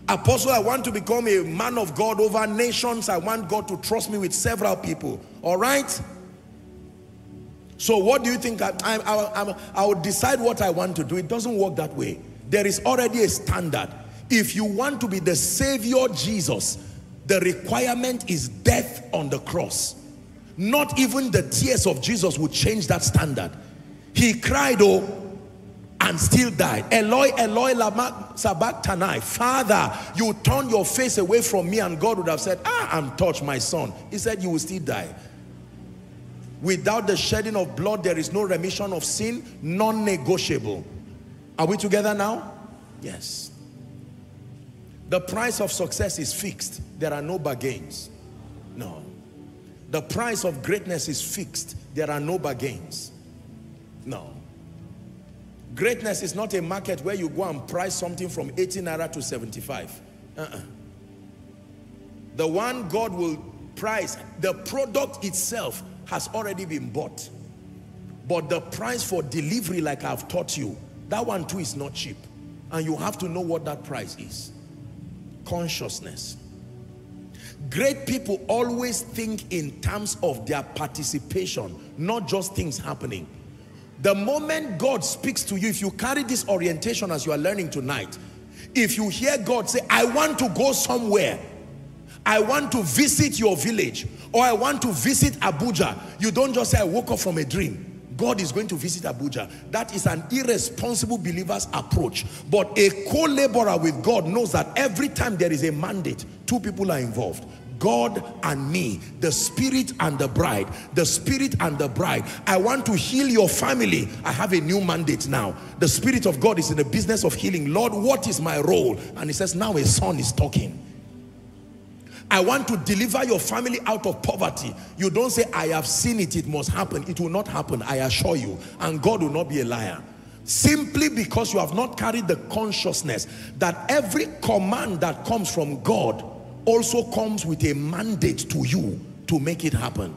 Apostle, I want to become a man of God over nations. I want God to trust me with several people. All right? So what do you think? I, I, I, I will decide what I want to do. It doesn't work that way. There is already a standard. If you want to be the Savior Jesus, the requirement is death on the cross. Not even the tears of Jesus would change that standard. He cried, oh, and still died. Eloi, Eloi, lama sabachthani. Father, you turn your face away from me and God would have said, ah, I'm touched, my son. He said, you will still die. Without the shedding of blood, there is no remission of sin, non-negotiable. Are we together now? Yes. The price of success is fixed. There are no bargains. No. The price of greatness is fixed. There are no bargains. No. Greatness is not a market where you go and price something from 80 naira to 75. Uh -uh. The one God will price, the product itself has already been bought. But the price for delivery, like I've taught you, that one too is not cheap. And you have to know what that price is. Consciousness. Great people always think in terms of their participation, not just things happening. The moment God speaks to you, if you carry this orientation as you are learning tonight, if you hear God say, I want to go somewhere, I want to visit your village, or I want to visit Abuja, you don't just say, I woke up from a dream. God is going to visit Abuja. That is an irresponsible believer's approach. But a co-laborer with God knows that every time there is a mandate, two people are involved. God and me, the spirit and the bride, the spirit and the bride. I want to heal your family. I have a new mandate now. The spirit of God is in the business of healing. Lord, what is my role? And he says, now a son is talking. I want to deliver your family out of poverty. You don't say, I have seen it, it must happen. It will not happen, I assure you. And God will not be a liar. Simply because you have not carried the consciousness that every command that comes from God also comes with a mandate to you to make it happen.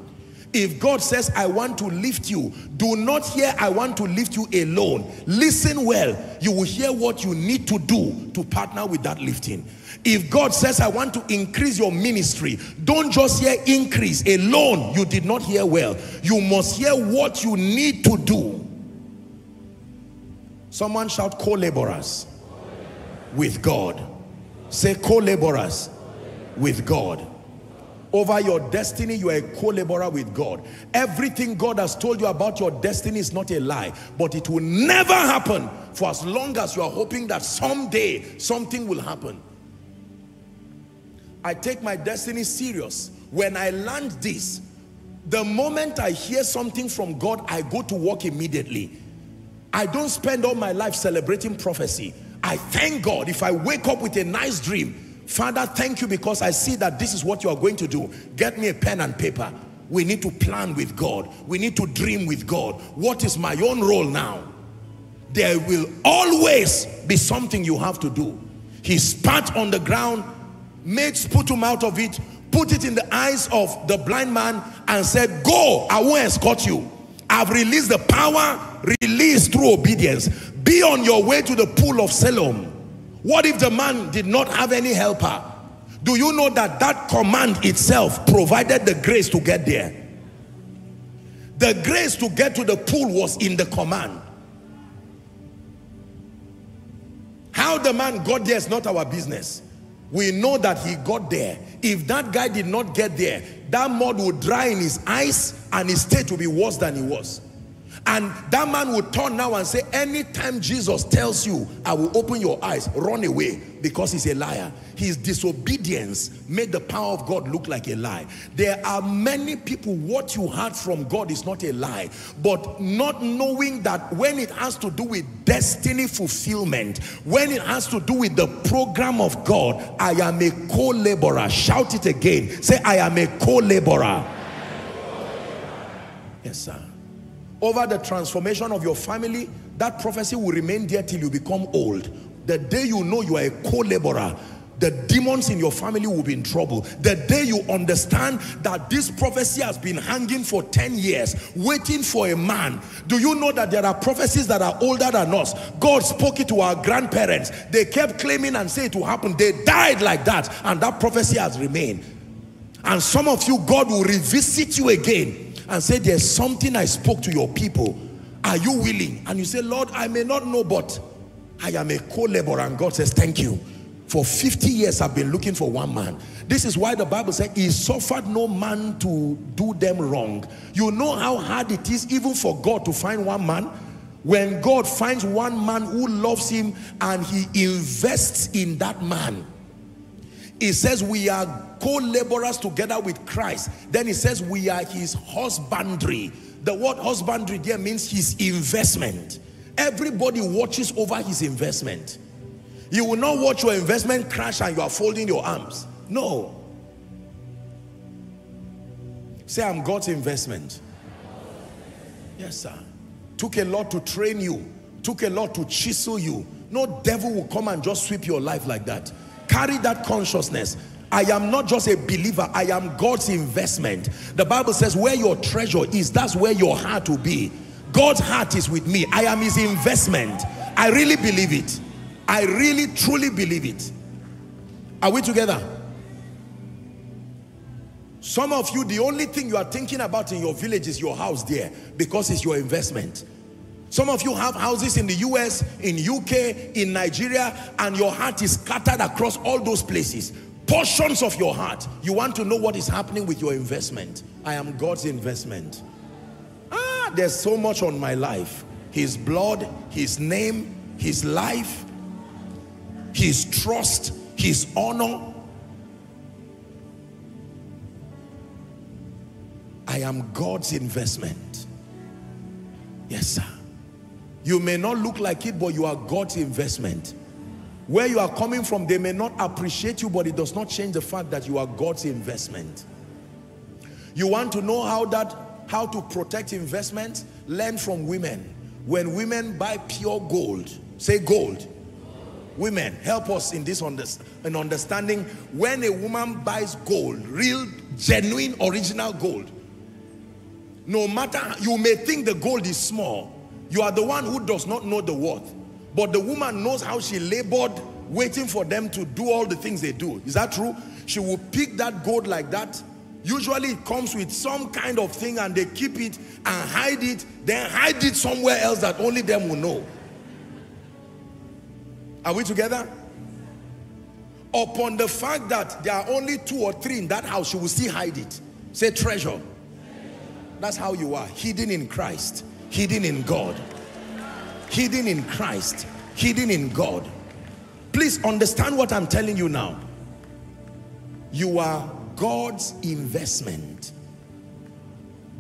If God says, I want to lift you, do not hear, I want to lift you alone. Listen well. You will hear what you need to do to partner with that lifting. If God says, I want to increase your ministry, don't just hear increase alone. You did not hear well. You must hear what you need to do. Someone shout co-laborers with God. Say co-laborers with God. Over your destiny, you are a co-laborer with God. Everything God has told you about your destiny is not a lie, but it will never happen for as long as you are hoping that someday something will happen. I take my destiny serious. When I land this, the moment I hear something from God, I go to work immediately. I don't spend all my life celebrating prophecy. I thank God if I wake up with a nice dream, Father, thank you because I see that this is what you are going to do. Get me a pen and paper. We need to plan with God. We need to dream with God. What is my own role now? There will always be something you have to do. He spat on the ground, made sputum out of it, put it in the eyes of the blind man and said, go, I won't escort you. I've released the power, released through obedience. Be on your way to the pool of Siloam. What if the man did not have any helper? Do you know that that command itself provided the grace to get there? The grace to get to the pool was in the command. How the man got there is not our business. We know that he got there. If that guy did not get there, that mud would dry in his eyes and his state would be worse than he was. And that man would turn now and say, anytime Jesus tells you, I will open your eyes, run away because he's a liar. His disobedience made the power of God look like a lie. There are many people, what you heard from God is not a lie, but not knowing that when it has to do with destiny fulfillment, when it has to do with the program of God, I am a co-laborer. Shout it again. Say, I am a co-laborer. Yes, sir over the transformation of your family, that prophecy will remain there till you become old. The day you know you are a co-laborer, the demons in your family will be in trouble. The day you understand that this prophecy has been hanging for 10 years, waiting for a man. Do you know that there are prophecies that are older than us? God spoke it to our grandparents. They kept claiming and say it will happen. They died like that and that prophecy has remained. And some of you, God will revisit you again and say, there's something I spoke to your people. Are you willing? And you say, Lord, I may not know, but I am a co-laborer. And God says, thank you. For 50 years I've been looking for one man. This is why the Bible said he suffered no man to do them wrong. You know how hard it is even for God to find one man? When God finds one man who loves him and he invests in that man. He says we are co-laborers together with Christ. Then he says we are his husbandry. The word husbandry there means his investment. Everybody watches over his investment. You will not watch your investment crash and you are folding your arms. No. Say, I'm God's investment. Yes, sir. Took a lot to train you. Took a lot to chisel you. No devil will come and just sweep your life like that. Carry that consciousness. I am not just a believer. I am God's investment. The Bible says where your treasure is, that's where your heart will be. God's heart is with me. I am his investment. I really believe it. I really, truly believe it. Are we together? Some of you, the only thing you are thinking about in your village is your house there because it's your investment. Some of you have houses in the US, in UK, in Nigeria, and your heart is scattered across all those places. Portions of your heart. You want to know what is happening with your investment. I am God's investment. Ah, there's so much on my life. His blood, His name, His life, His trust, His honor, I am God's investment. Yes, sir. You may not look like it, but you are God's investment. Where you are coming from, they may not appreciate you, but it does not change the fact that you are God's investment. You want to know how that, how to protect investments? Learn from women. When women buy pure gold, say gold. Women, help us in this in understanding. When a woman buys gold, real, genuine, original gold, no matter, you may think the gold is small. You are the one who does not know the worth. But the woman knows how she labored waiting for them to do all the things they do. Is that true? She will pick that gold like that. Usually it comes with some kind of thing and they keep it and hide it. Then hide it somewhere else that only them will know. Are we together? Upon the fact that there are only two or three in that house, she will still hide it. Say treasure. That's how you are. Hidden in Christ. Hidden in God. Hidden in Christ. Hidden in God. Please understand what I'm telling you now. You are God's investment.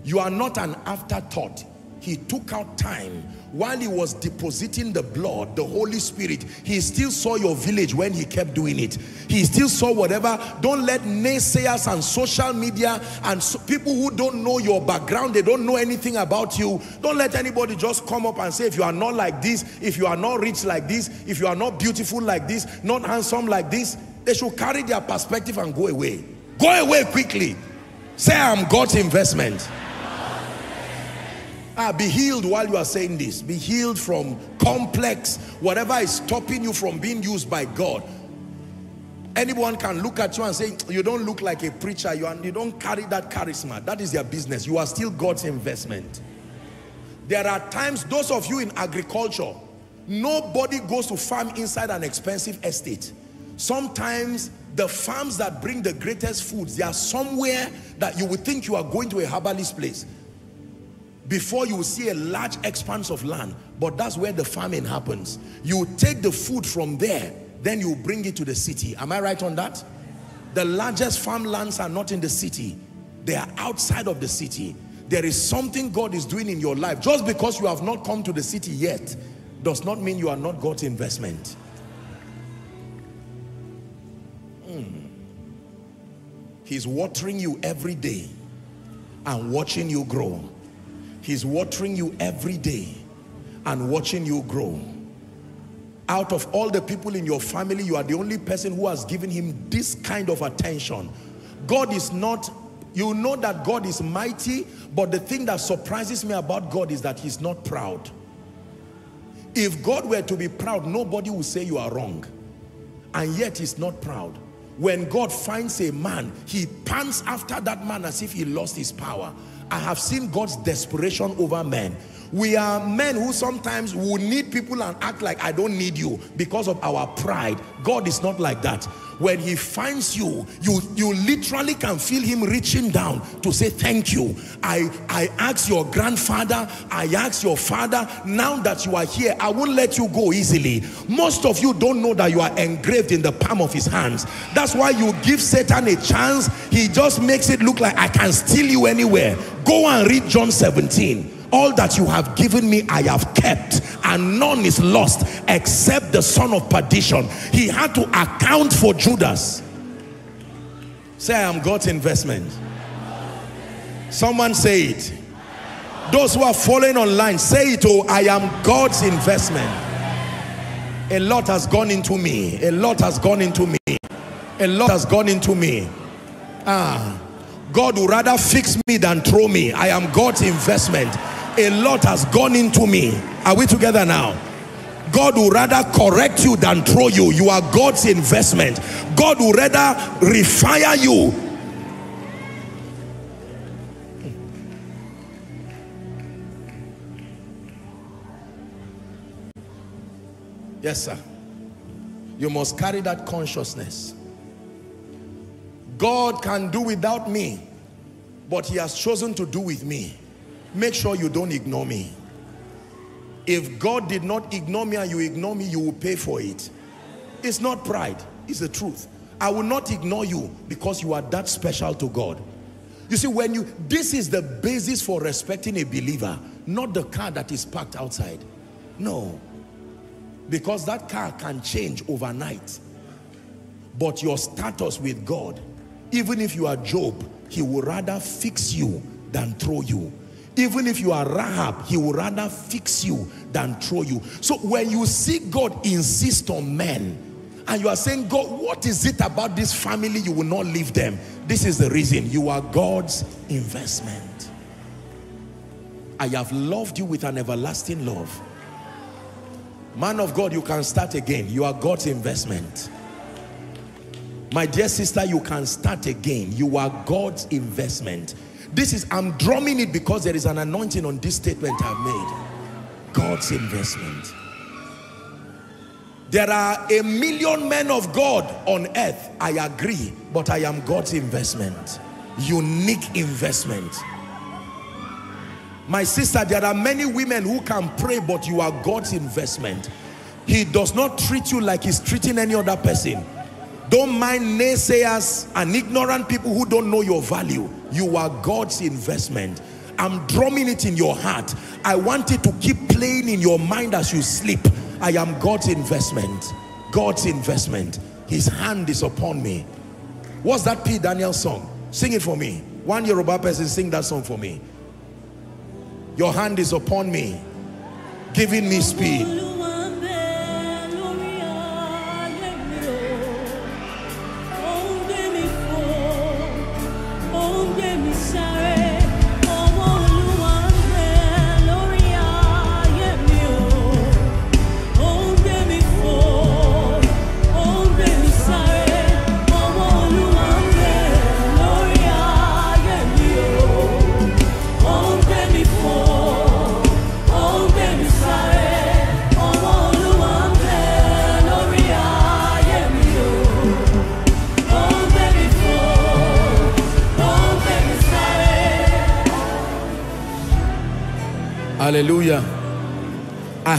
You are not an afterthought. He took out time while he was depositing the blood, the Holy Spirit, he still saw your village when he kept doing it. He still saw whatever. Don't let naysayers and social media and so people who don't know your background, they don't know anything about you. Don't let anybody just come up and say, if you are not like this, if you are not rich like this, if you are not beautiful like this, not handsome like this, they should carry their perspective and go away. Go away quickly. Say, I'm God's investment. Ah, be healed while you are saying this. Be healed from complex, whatever is stopping you from being used by God. Anyone can look at you and say, you don't look like a preacher, you, are, you don't carry that charisma. That is their business. You are still God's investment. There are times, those of you in agriculture, nobody goes to farm inside an expensive estate. Sometimes the farms that bring the greatest foods, they are somewhere that you would think you are going to a herbalist place before you see a large expanse of land but that's where the farming happens. You take the food from there then you bring it to the city. Am i right on that? The largest farmlands are not in the city. They are outside of the city. There is something god is doing in your life. Just because you have not come to the city yet does not mean you are not god's investment. Mm. he's watering you every day and watching you grow He's watering you every day and watching you grow. Out of all the people in your family, you are the only person who has given him this kind of attention. God is not, you know that God is mighty, but the thing that surprises me about God is that he's not proud. If God were to be proud, nobody would say you are wrong. And yet he's not proud. When God finds a man, he pants after that man as if he lost his power I have seen God's desperation over men. We are men who sometimes will need people and act like I don't need you because of our pride. God is not like that. When he finds you, you, you literally can feel him reaching down to say thank you. I, I asked your grandfather, I asked your father, now that you are here, I won't let you go easily. Most of you don't know that you are engraved in the palm of his hands. That's why you give Satan a chance. He just makes it look like I can steal you anywhere. Go and read John 17 all that you have given me I have kept and none is lost except the son of perdition. He had to account for Judas. Say I am God's investment. Someone say it. Those who are following online say it oh I am God's investment. A lot has gone into me. A lot has gone into me. A lot has gone into me. Ah God would rather fix me than throw me. I am God's investment a lot has gone into me. Are we together now? God will rather correct you than throw you. You are God's investment. God will rather refire you. Yes, sir. You must carry that consciousness. God can do without me, but he has chosen to do with me make sure you don't ignore me. If God did not ignore me and you ignore me, you will pay for it. It's not pride, it's the truth. I will not ignore you because you are that special to God. You see, when you, this is the basis for respecting a believer, not the car that is parked outside. No. Because that car can change overnight. But your status with God, even if you are Job, he will rather fix you than throw you. Even if you are Rahab, he will rather fix you than throw you. So when you see God insist on men, and you are saying, God, what is it about this family you will not leave them? This is the reason. You are God's investment. I have loved you with an everlasting love. Man of God, you can start again. You are God's investment. My dear sister, you can start again. You are God's investment. This is, I'm drumming it because there is an anointing on this statement I've made. God's investment. There are a million men of God on earth. I agree, but I am God's investment. Unique investment. My sister, there are many women who can pray, but you are God's investment. He does not treat you like he's treating any other person. Don't mind naysayers and ignorant people who don't know your value. You are God's investment. I'm drumming it in your heart. I want it to keep playing in your mind as you sleep. I am God's investment. God's investment. His hand is upon me. What's that P. Daniel song? Sing it for me. One Yoruba person sing that song for me. Your hand is upon me, giving me speed.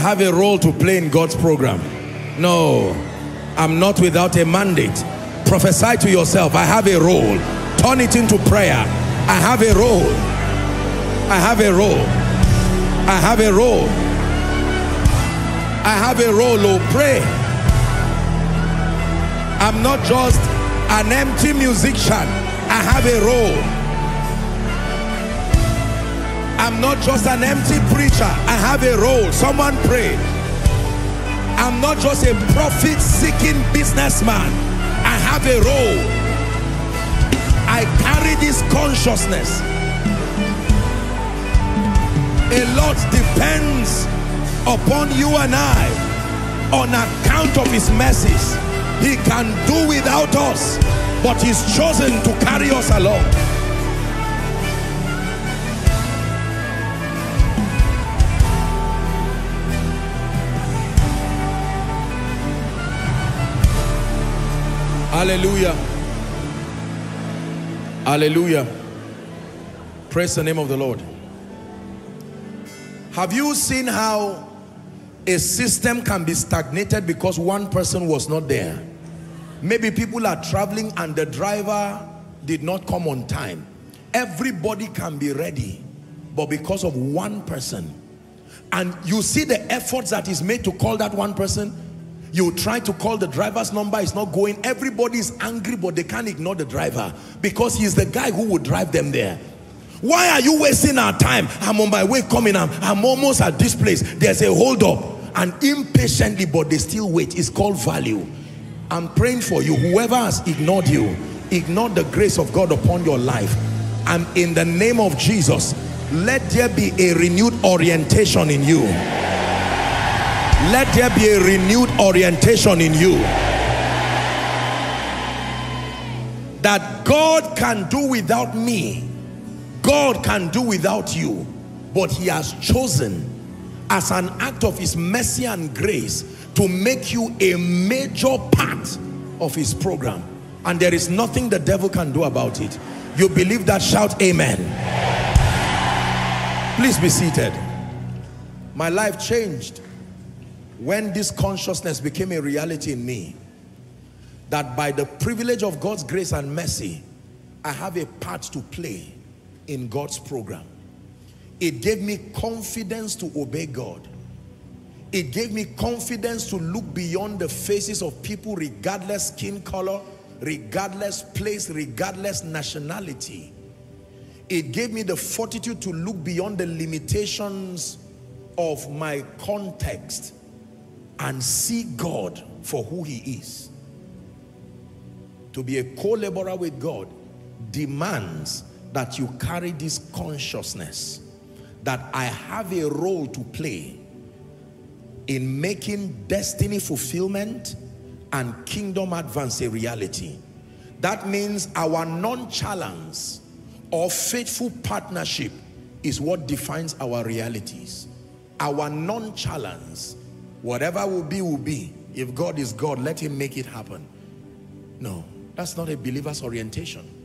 Have a role to play in God's program. No, I'm not without a mandate. Prophesy to yourself, I have a role. Turn it into prayer. I have a role. I have a role. I have a role. I have a role, oh pray. I'm not just an empty musician. I have a role. I'm not just an empty preacher. I have a role. Someone pray. I'm not just a profit-seeking businessman. I have a role. I carry this consciousness. A lot depends upon you and I on account of his mercies. He can do without us, but he's chosen to carry us along. Hallelujah. Hallelujah. Praise the name of the Lord. Have you seen how a system can be stagnated because one person was not there? Maybe people are traveling and the driver did not come on time. Everybody can be ready, but because of one person. And you see the efforts that is made to call that one person. You try to call the driver's number, it's not going. Everybody is angry, but they can't ignore the driver because he's the guy who would drive them there. Why are you wasting our time? I'm on my way coming. I'm, I'm almost at this place. There's a hold up. And impatiently, but they still wait. It's called value. I'm praying for you. Whoever has ignored you, ignore the grace of God upon your life. And in the name of Jesus, let there be a renewed orientation in you. Let there be a renewed orientation in you. That God can do without me God can do without you, but he has chosen as an act of his mercy and grace to make you a major part of his program. And there is nothing the devil can do about it. You believe that? Shout amen. Please be seated. My life changed when this consciousness became a reality in me. That by the privilege of God's grace and mercy, I have a part to play in God's program. It gave me confidence to obey God. It gave me confidence to look beyond the faces of people regardless skin color, regardless place, regardless nationality. It gave me the fortitude to look beyond the limitations of my context and see God for who he is. To be a co-laborer with God demands that you carry this consciousness that I have a role to play in making destiny fulfillment and kingdom advance a reality. That means our nonchalance or faithful partnership is what defines our realities. Our nonchalance, whatever will be, will be. If God is God, let him make it happen. No, that's not a believer's orientation.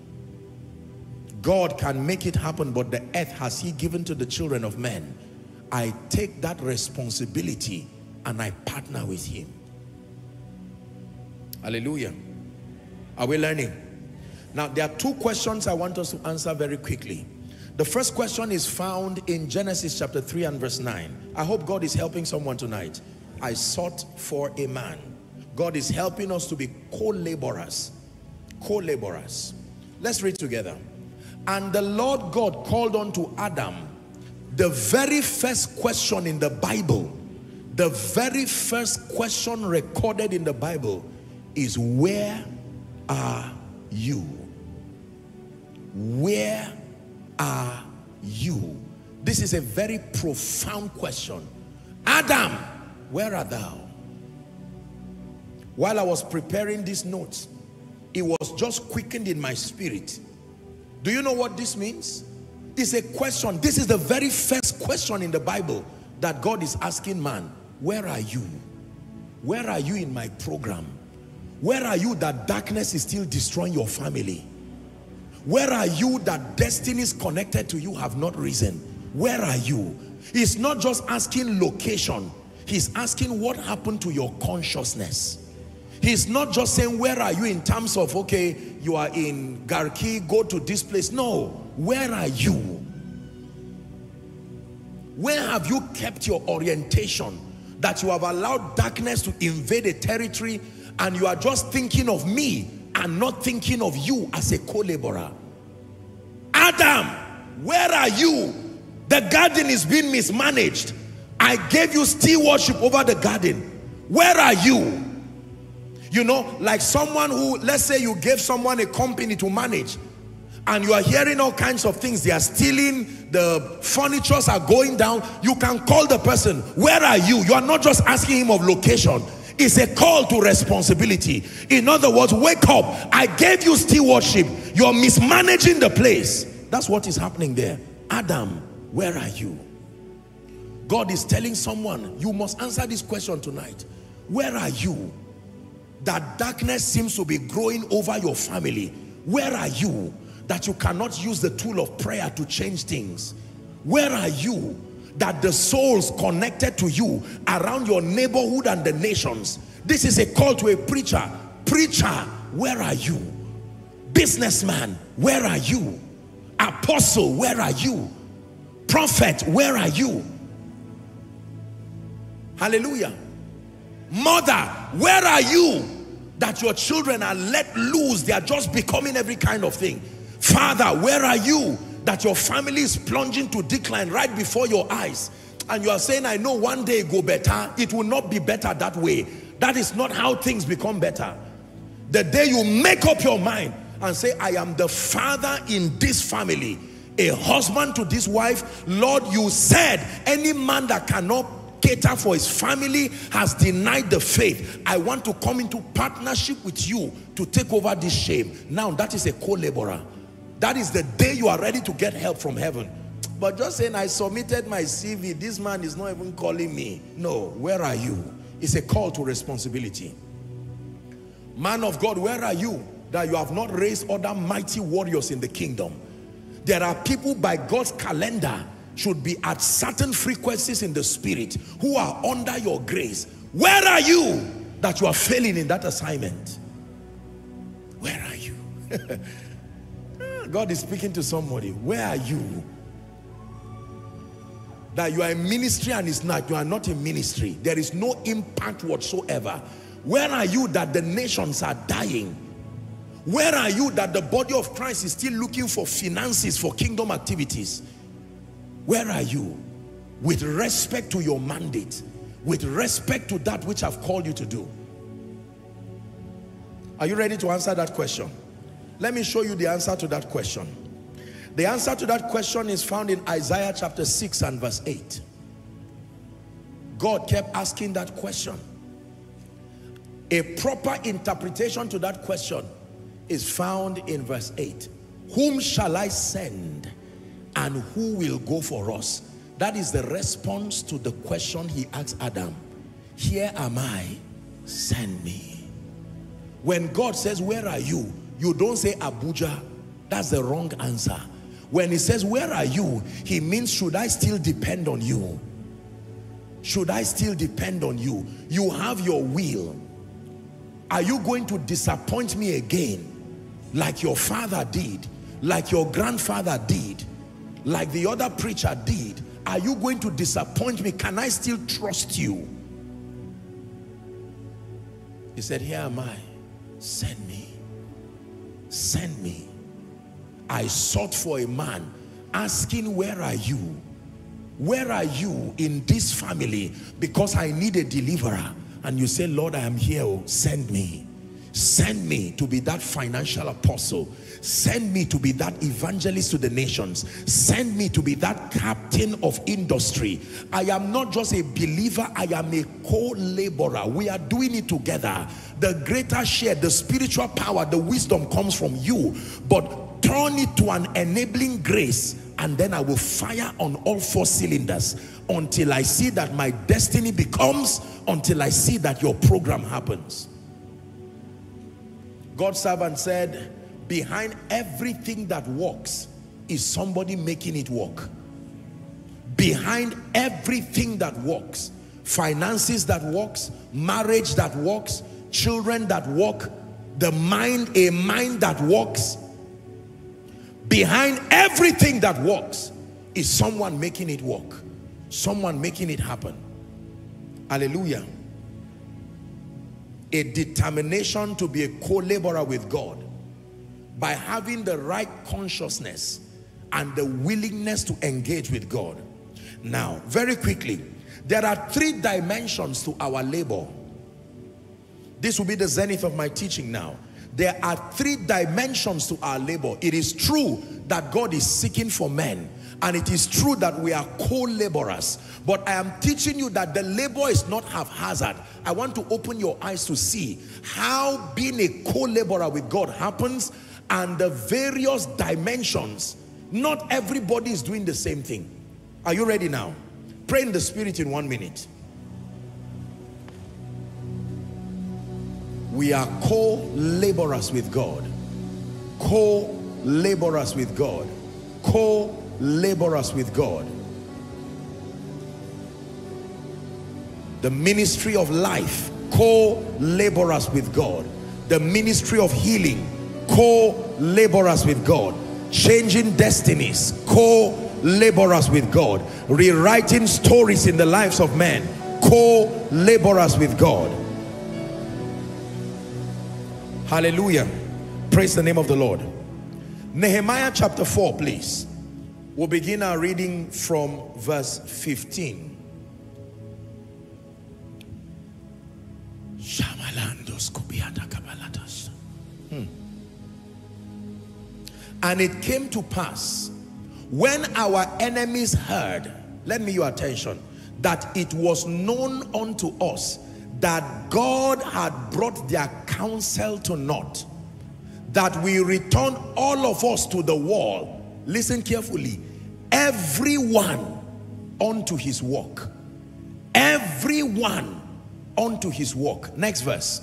God can make it happen, but the earth has he given to the children of men. I take that responsibility and I partner with him. Hallelujah. Are we learning? Now, there are two questions I want us to answer very quickly. The first question is found in Genesis chapter 3 and verse 9. I hope God is helping someone tonight. I sought for a man. God is helping us to be co-laborers. Co-laborers. Let's read together. And the Lord God called unto Adam. The very first question in the Bible, the very first question recorded in the Bible is where are you? Where are you? This is a very profound question. Adam, where art thou? While I was preparing these notes, it was just quickened in my spirit do you know what this means? It's a question. This is the very first question in the Bible that God is asking man. Where are you? Where are you in my program? Where are you that darkness is still destroying your family? Where are you that destinies connected to you have not risen? Where are you? He's not just asking location. He's asking what happened to your consciousness. He's not just saying, where are you in terms of, okay, you are in Garki, go to this place. No, where are you? Where have you kept your orientation that you have allowed darkness to invade a territory and you are just thinking of me and not thinking of you as a co-laborer? Adam, where are you? The garden is being mismanaged. I gave you stewardship over the garden. Where are you? You know, like someone who, let's say you gave someone a company to manage and you are hearing all kinds of things. They are stealing, the furnitures are going down. You can call the person, where are you? You are not just asking him of location. It's a call to responsibility. In other words, wake up. I gave you stewardship. You're mismanaging the place. That's what is happening there. Adam, where are you? God is telling someone, you must answer this question tonight. Where are you? that darkness seems to be growing over your family. Where are you that you cannot use the tool of prayer to change things? Where are you that the souls connected to you around your neighborhood and the nations? This is a call to a preacher. Preacher, where are you? Businessman, where are you? Apostle, where are you? Prophet, where are you? Hallelujah. Mother, where are you? That your children are let loose. They are just becoming every kind of thing. Father, where are you? That your family is plunging to decline right before your eyes. And you are saying, I know one day go better. It will not be better that way. That is not how things become better. The day you make up your mind and say, I am the father in this family, a husband to this wife. Lord, you said any man that cannot for his family has denied the faith. I want to come into partnership with you to take over this shame. Now that is a co-laborer. That is the day you are ready to get help from heaven. But just saying, I submitted my CV, this man is not even calling me. No, where are you? It's a call to responsibility. Man of God, where are you? That you have not raised other mighty warriors in the kingdom. There are people by God's calendar should be at certain frequencies in the spirit who are under your grace. Where are you that you are failing in that assignment? Where are you? God is speaking to somebody. Where are you? That you are in ministry and it's not. You are not in ministry. There is no impact whatsoever. Where are you that the nations are dying? Where are you that the body of Christ is still looking for finances for kingdom activities? Where are you? With respect to your mandate, with respect to that which I've called you to do. Are you ready to answer that question? Let me show you the answer to that question. The answer to that question is found in Isaiah chapter 6 and verse 8. God kept asking that question. A proper interpretation to that question is found in verse 8. Whom shall I send and who will go for us? That is the response to the question he asked Adam. Here am I, send me. When God says, where are you? You don't say Abuja. That's the wrong answer. When he says, where are you? He means, should I still depend on you? Should I still depend on you? You have your will. Are you going to disappoint me again? Like your father did? Like your grandfather did? Like the other preacher did? Are you going to disappoint me? Can I still trust you? He said, here am I. Send me send me. I sought for a man asking, where are you? Where are you in this family? Because I need a deliverer. And you say, Lord, I am here. Oh, send me. Send me to be that financial apostle. Send me to be that evangelist to the nations. Send me to be that captain of industry. I am not just a believer, I am a co-laborer. We are doing it together. The greater share, the spiritual power, the wisdom comes from you. But turn it to an enabling grace and then I will fire on all four cylinders until I see that my destiny becomes, until I see that your program happens. God's servant said, behind everything that works is somebody making it work. Behind everything that works, finances that works, marriage that works, children that work, the mind, a mind that works, behind everything that works is someone making it work. Someone making it happen. Hallelujah a determination to be a co-laborer with God by having the right consciousness and the willingness to engage with God. Now, very quickly, there are three dimensions to our labor. This will be the zenith of my teaching now. There are three dimensions to our labor. It is true that God is seeking for men and it is true that we are co-laborers. But I am teaching you that the labor is not haphazard. I want to open your eyes to see how being a co-laborer with God happens and the various dimensions. Not everybody is doing the same thing. Are you ready now? Pray in the spirit in one minute. We are co-laborers with God. Co-laborers with God. Co-laborers with God. The ministry of life, co-laborers with God. The ministry of healing, co-laborers with God. Changing destinies, co-laborers with God. Rewriting stories in the lives of men, co-laborers with God. Hallelujah. Praise the name of the Lord. Nehemiah chapter 4, please. We'll begin our reading from verse 15. Hmm. And it came to pass when our enemies heard, let me your attention, that it was known unto us that God had brought their counsel to naught, that we return all of us to the wall. Listen carefully. Everyone unto his work. Everyone unto his work. Next verse.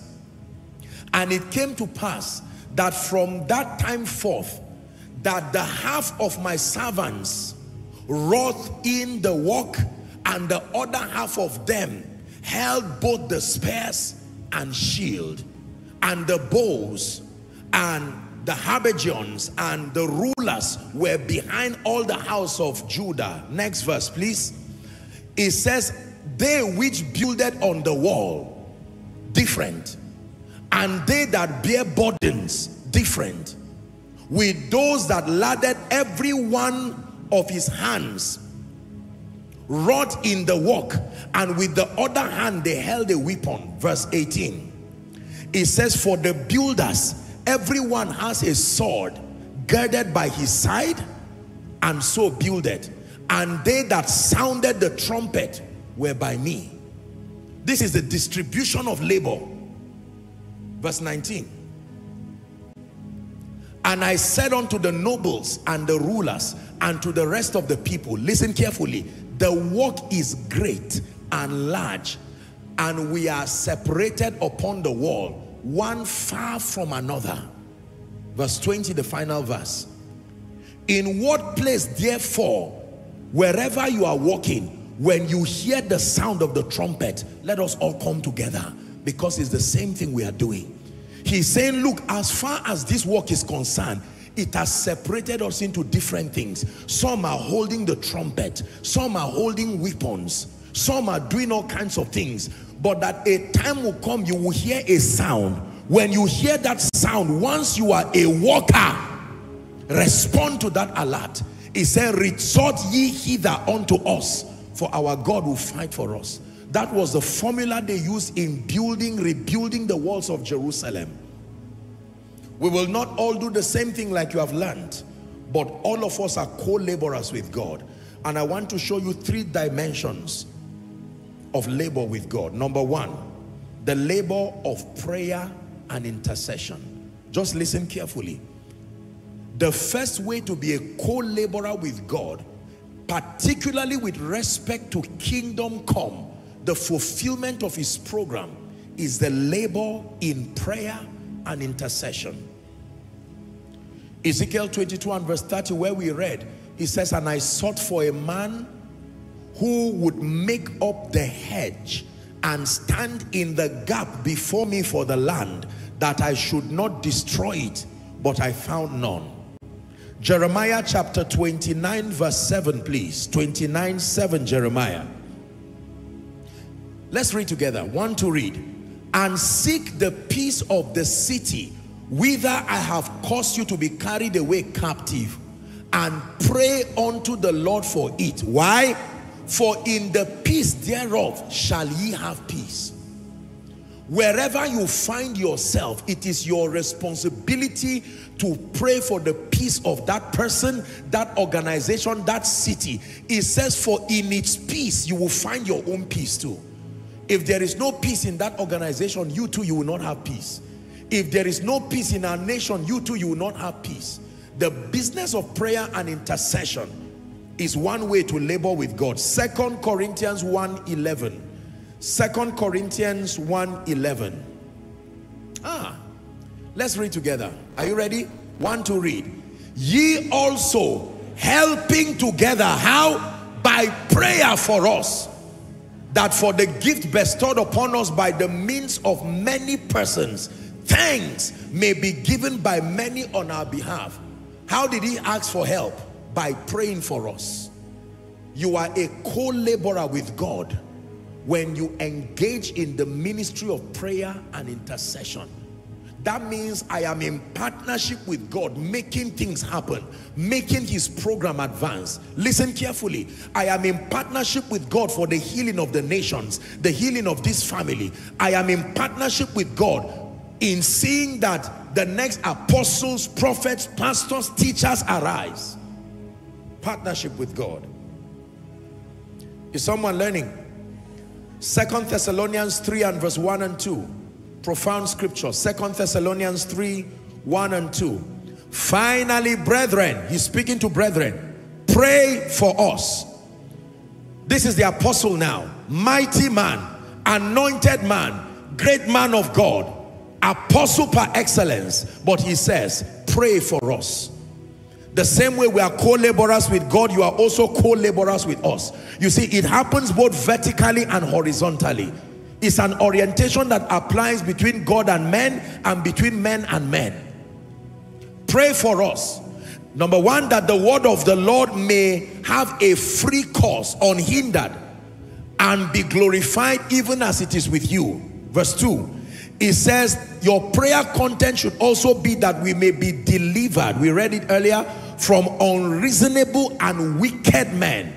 And it came to pass that from that time forth, that the half of my servants wrought in the work and the other half of them held both the spears and shield and the bows and the habergeons and the rulers were behind all the house of Judah. Next verse, please. It says, they which builded on the wall, different. And they that bear burdens, different. With those that laded every one of his hands wrought in the work and with the other hand they held a weapon. Verse 18 it says for the builders everyone has a sword girded by his side and so builded and they that sounded the trumpet were by me. This is the distribution of labor. Verse 19 and I said unto the nobles and the rulers and to the rest of the people listen carefully the work is great and large and we are separated upon the wall one far from another. Verse 20 the final verse. In what place therefore wherever you are walking when you hear the sound of the trumpet let us all come together because it's the same thing we are doing he's saying look as far as this work is concerned it has separated us into different things. Some are holding the trumpet. Some are holding weapons. Some are doing all kinds of things. But that a time will come, you will hear a sound. When you hear that sound, once you are a walker, respond to that alert. He said, resort ye hither unto us, for our God will fight for us. That was the formula they used in building, rebuilding the walls of Jerusalem. We will not all do the same thing like you have learned, but all of us are co-laborers with God. And I want to show you three dimensions of labor with God. Number one, the labor of prayer and intercession. Just listen carefully. The first way to be a co-laborer with God, particularly with respect to kingdom come, the fulfillment of his program, is the labor in prayer and intercession. Ezekiel 22 and verse 30 where we read, he says, and I sought for a man who would make up the hedge and stand in the gap before me for the land that I should not destroy it, but I found none. Jeremiah chapter 29 verse 7 please. 29 7 Jeremiah. Let's read together. One to read. And seek the peace of the city whither I have caused you to be carried away captive and pray unto the Lord for it. Why? For in the peace thereof shall ye have peace. Wherever you find yourself, it is your responsibility to pray for the peace of that person, that organization, that city. It says, for in its peace, you will find your own peace too. If there is no peace in that organization, you too, you will not have peace. If there is no peace in our nation, you too, you will not have peace. The business of prayer and intercession is one way to labor with God. Second Corinthians 1 11. Second Corinthians 1 11. Ah, let's read together. Are you ready? One to read. Ye also helping together. How? By prayer for us. That for the gift bestowed upon us by the means of many persons, thanks may be given by many on our behalf. How did he ask for help? By praying for us. You are a co-laborer with God when you engage in the ministry of prayer and intercession. That means I am in partnership with God, making things happen, making his program advance. Listen carefully. I am in partnership with God for the healing of the nations, the healing of this family. I am in partnership with God in seeing that the next apostles, prophets, pastors, teachers arise. Partnership with God. Is someone learning? Second Thessalonians 3 and verse 1 and 2. Profound scripture. Second Thessalonians 3, 1 and 2. Finally, brethren, he's speaking to brethren, pray for us. This is the apostle now. Mighty man, anointed man, great man of God, apostle par excellence. But he says, pray for us. The same way we are co-laborers with God, you are also co-laborers with us. You see, it happens both vertically and horizontally. It's an orientation that applies between God and men and between men and men. Pray for us. Number one, that the word of the Lord may have a free course, unhindered, and be glorified even as it is with you. Verse 2, it says, your prayer content should also be that we may be delivered. We read it earlier from unreasonable and wicked men.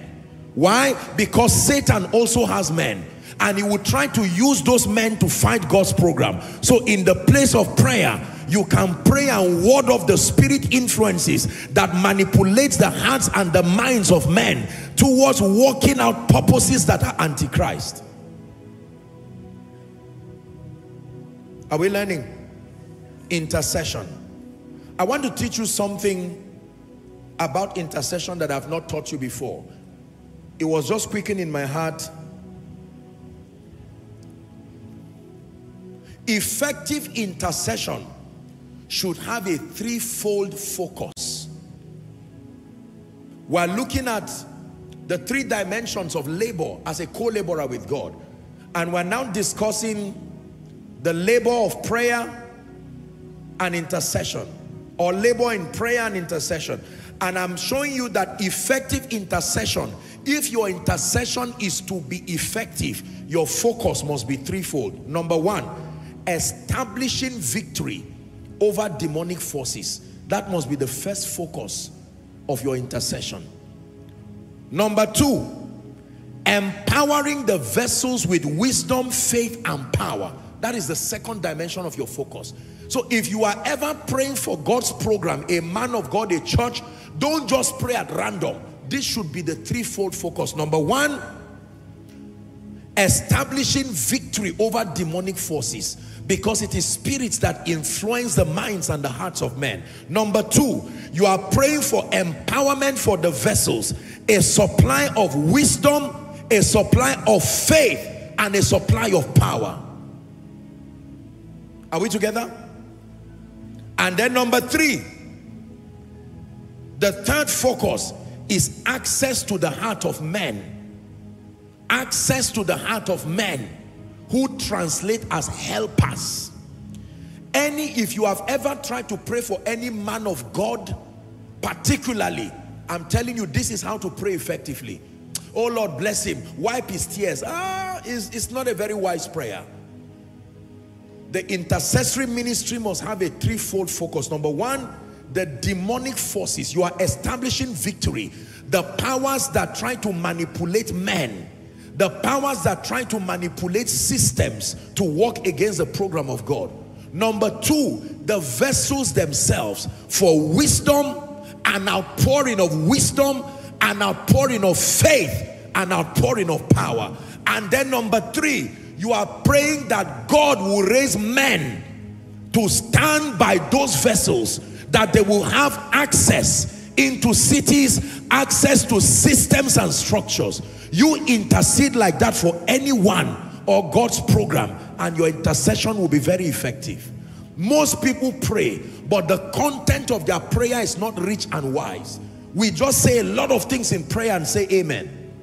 Why? Because Satan also has men and he will try to use those men to fight God's program. So in the place of prayer, you can pray and ward off the spirit influences that manipulates the hearts and the minds of men towards working out purposes that are antichrist. Are we learning? Intercession. I want to teach you something about intercession that I've not taught you before. It was just quickened in my heart. Effective intercession should have a threefold focus. We're looking at the three dimensions of labor as a co-laborer with God. And we're now discussing the labor of prayer and intercession or labor in prayer and intercession. And I'm showing you that effective intercession, if your intercession is to be effective, your focus must be threefold. Number one, establishing victory over demonic forces. That must be the first focus of your intercession. Number two, empowering the vessels with wisdom, faith, and power. That is the second dimension of your focus. So if you are ever praying for God's program, a man of God, a church, don't just pray at random. This should be the threefold focus. Number one, establishing victory over demonic forces because it is spirits that influence the minds and the hearts of men. Number two, you are praying for empowerment for the vessels, a supply of wisdom, a supply of faith, and a supply of power. Are we together? And then number three, the third focus is access to the heart of men. Access to the heart of men who translate as helpers. Any, if you have ever tried to pray for any man of God, particularly, I'm telling you, this is how to pray effectively. Oh Lord, bless him. Wipe his tears. Ah, it's, it's not a very wise prayer. The intercessory ministry must have a threefold focus. Number one, the demonic forces. You are establishing victory. The powers that try to manipulate men the powers that try to manipulate systems to work against the program of God. Number two, the vessels themselves for wisdom and outpouring of wisdom and outpouring of faith and outpouring of power. And then number three, you are praying that God will raise men to stand by those vessels that they will have access into cities, access to systems and structures you intercede like that for anyone or God's program and your intercession will be very effective. Most people pray, but the content of their prayer is not rich and wise. We just say a lot of things in prayer and say amen.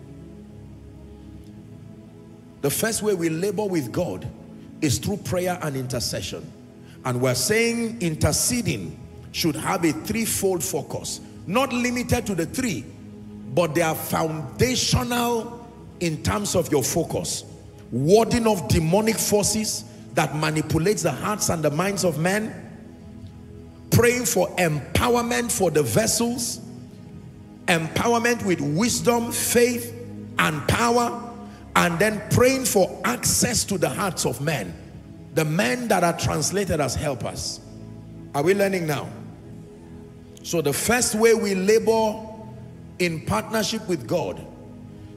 The first way we labor with God is through prayer and intercession. And we're saying interceding should have a threefold focus. Not limited to the three, but they are foundational in terms of your focus. Warding off demonic forces that manipulates the hearts and the minds of men. Praying for empowerment for the vessels. Empowerment with wisdom, faith, and power. And then praying for access to the hearts of men. The men that are translated as helpers. Are we learning now? So the first way we labor in partnership with God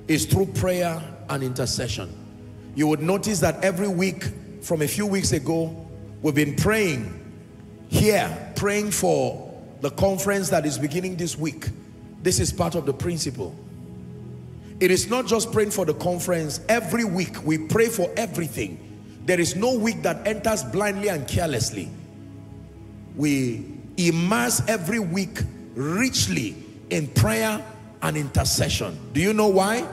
is through prayer and intercession. You would notice that every week from a few weeks ago, we've been praying here, praying for the conference that is beginning this week. This is part of the principle. It is not just praying for the conference. Every week, we pray for everything. There is no week that enters blindly and carelessly. We immerse every week richly in prayer and intercession. Do you know why?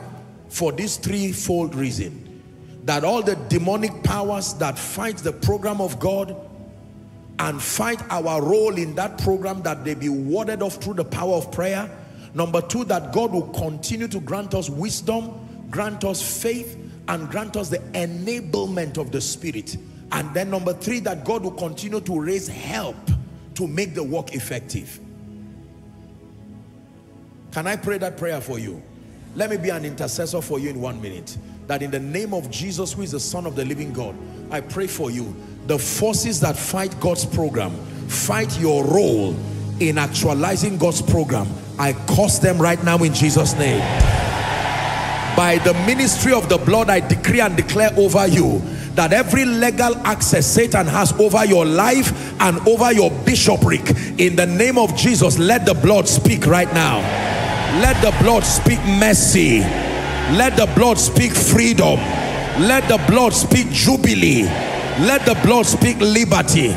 For this threefold reason. That all the demonic powers that fight the program of God and fight our role in that program that they be warded off through the power of prayer. Number two, that God will continue to grant us wisdom, grant us faith, and grant us the enablement of the Spirit. And then number three, that God will continue to raise help to make the work effective. Can I pray that prayer for you? Let me be an intercessor for you in one minute. That in the name of Jesus, who is the Son of the living God, I pray for you. The forces that fight God's program, fight your role in actualizing God's program. I curse them right now in Jesus' name. By the ministry of the blood, I decree and declare over you that every legal access Satan has over your life and over your bishopric, in the name of Jesus, let the blood speak right now. Let the blood speak mercy. Let the blood speak freedom. Let the blood speak jubilee. Let the blood speak liberty.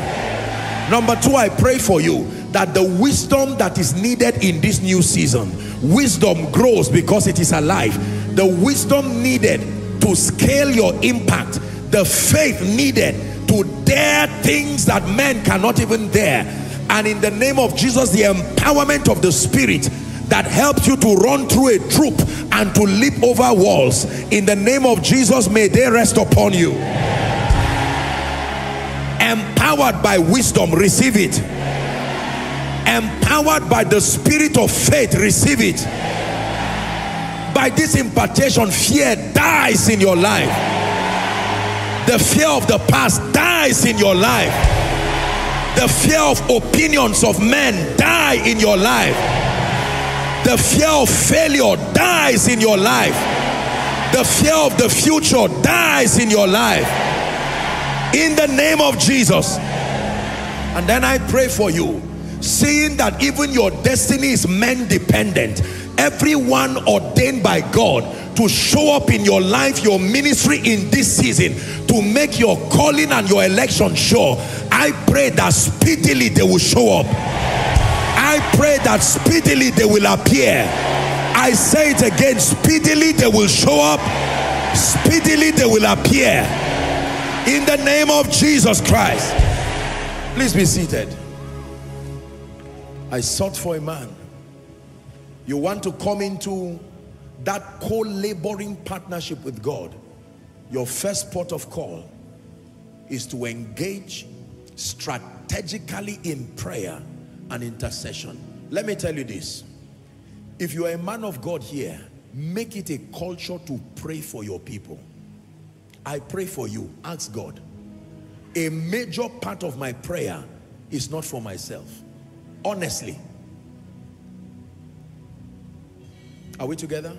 Number two, I pray for you that the wisdom that is needed in this new season, wisdom grows because it is alive. The wisdom needed to scale your impact the faith needed to dare things that men cannot even dare. And in the name of Jesus, the empowerment of the Spirit that helps you to run through a troop and to leap over walls. In the name of Jesus, may they rest upon you. Empowered by wisdom, receive it. Empowered by the spirit of faith, receive it. By this impartation, fear dies in your life the fear of the past dies in your life. The fear of opinions of men die in your life. The fear of failure dies in your life. The fear of the future dies in your life. In the name of Jesus. And then I pray for you, seeing that even your destiny is men dependent, everyone ordained by God to show up in your life, your ministry in this season, to make your calling and your election sure. I pray that speedily they will show up. I pray that speedily they will appear. I say it again, speedily they will show up. Speedily they will appear. In the name of Jesus Christ. Please be seated. I sought for a man. You want to come into that co-laboring partnership with God, your first port of call is to engage strategically in prayer and intercession. Let me tell you this. If you are a man of God here, make it a culture to pray for your people. I pray for you. Ask God. A major part of my prayer is not for myself. Honestly. Are we together?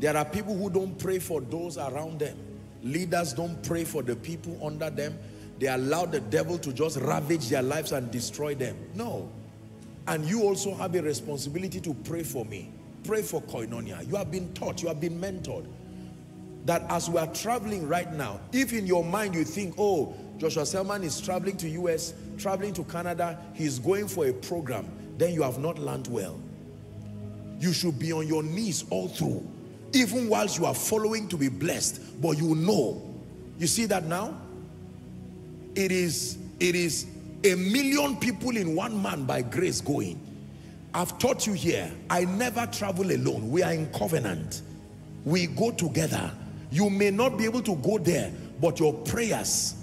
There are people who don't pray for those around them. Leaders don't pray for the people under them. They allow the devil to just ravage their lives and destroy them. No. And you also have a responsibility to pray for me. Pray for koinonia. You have been taught, you have been mentored. that as we are traveling right now, if in your mind you think, oh, Joshua Selman is traveling to US, traveling to Canada, he's going for a program, then you have not learned well. You should be on your knees all through, even whilst you are following to be blessed, but you know. You see that now? It is, it is a million people in one man by grace going. I've taught you here, I never travel alone. We are in covenant. We go together. You may not be able to go there, but your prayers,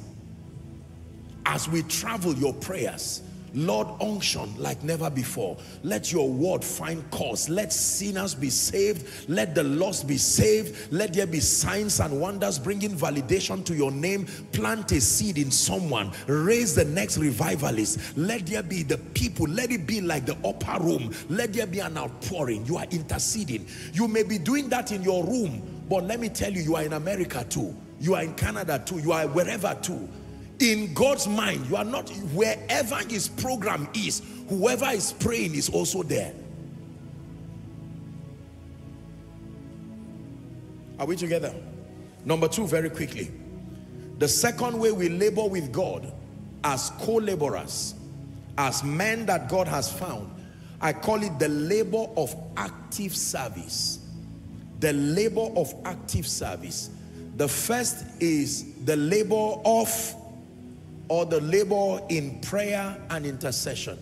as we travel, your prayers, Lord, unction like never before. Let your word find cause. Let sinners be saved. Let the lost be saved. Let there be signs and wonders bringing validation to your name. Plant a seed in someone. Raise the next revivalist. Let there be the people. Let it be like the upper room. Let there be an outpouring. You are interceding. You may be doing that in your room, but let me tell you, you are in America too. You are in Canada too. You are wherever too in God's mind, you are not, wherever his program is, whoever is praying is also there. Are we together? Number two, very quickly. The second way we labor with God as co-laborers, as men that God has found, I call it the labor of active service. The labor of active service. The first is the labor of or the labor in prayer and intercession.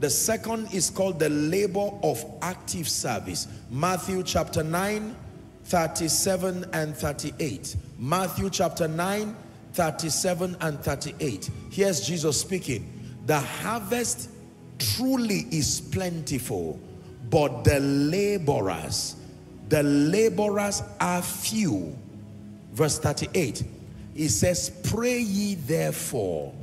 The second is called the labor of active service. Matthew chapter 9, 37 and 38. Matthew chapter 9, 37 and 38. Here's Jesus speaking. The harvest truly is plentiful, but the laborers, the laborers are few. Verse 38. He says, pray ye therefore.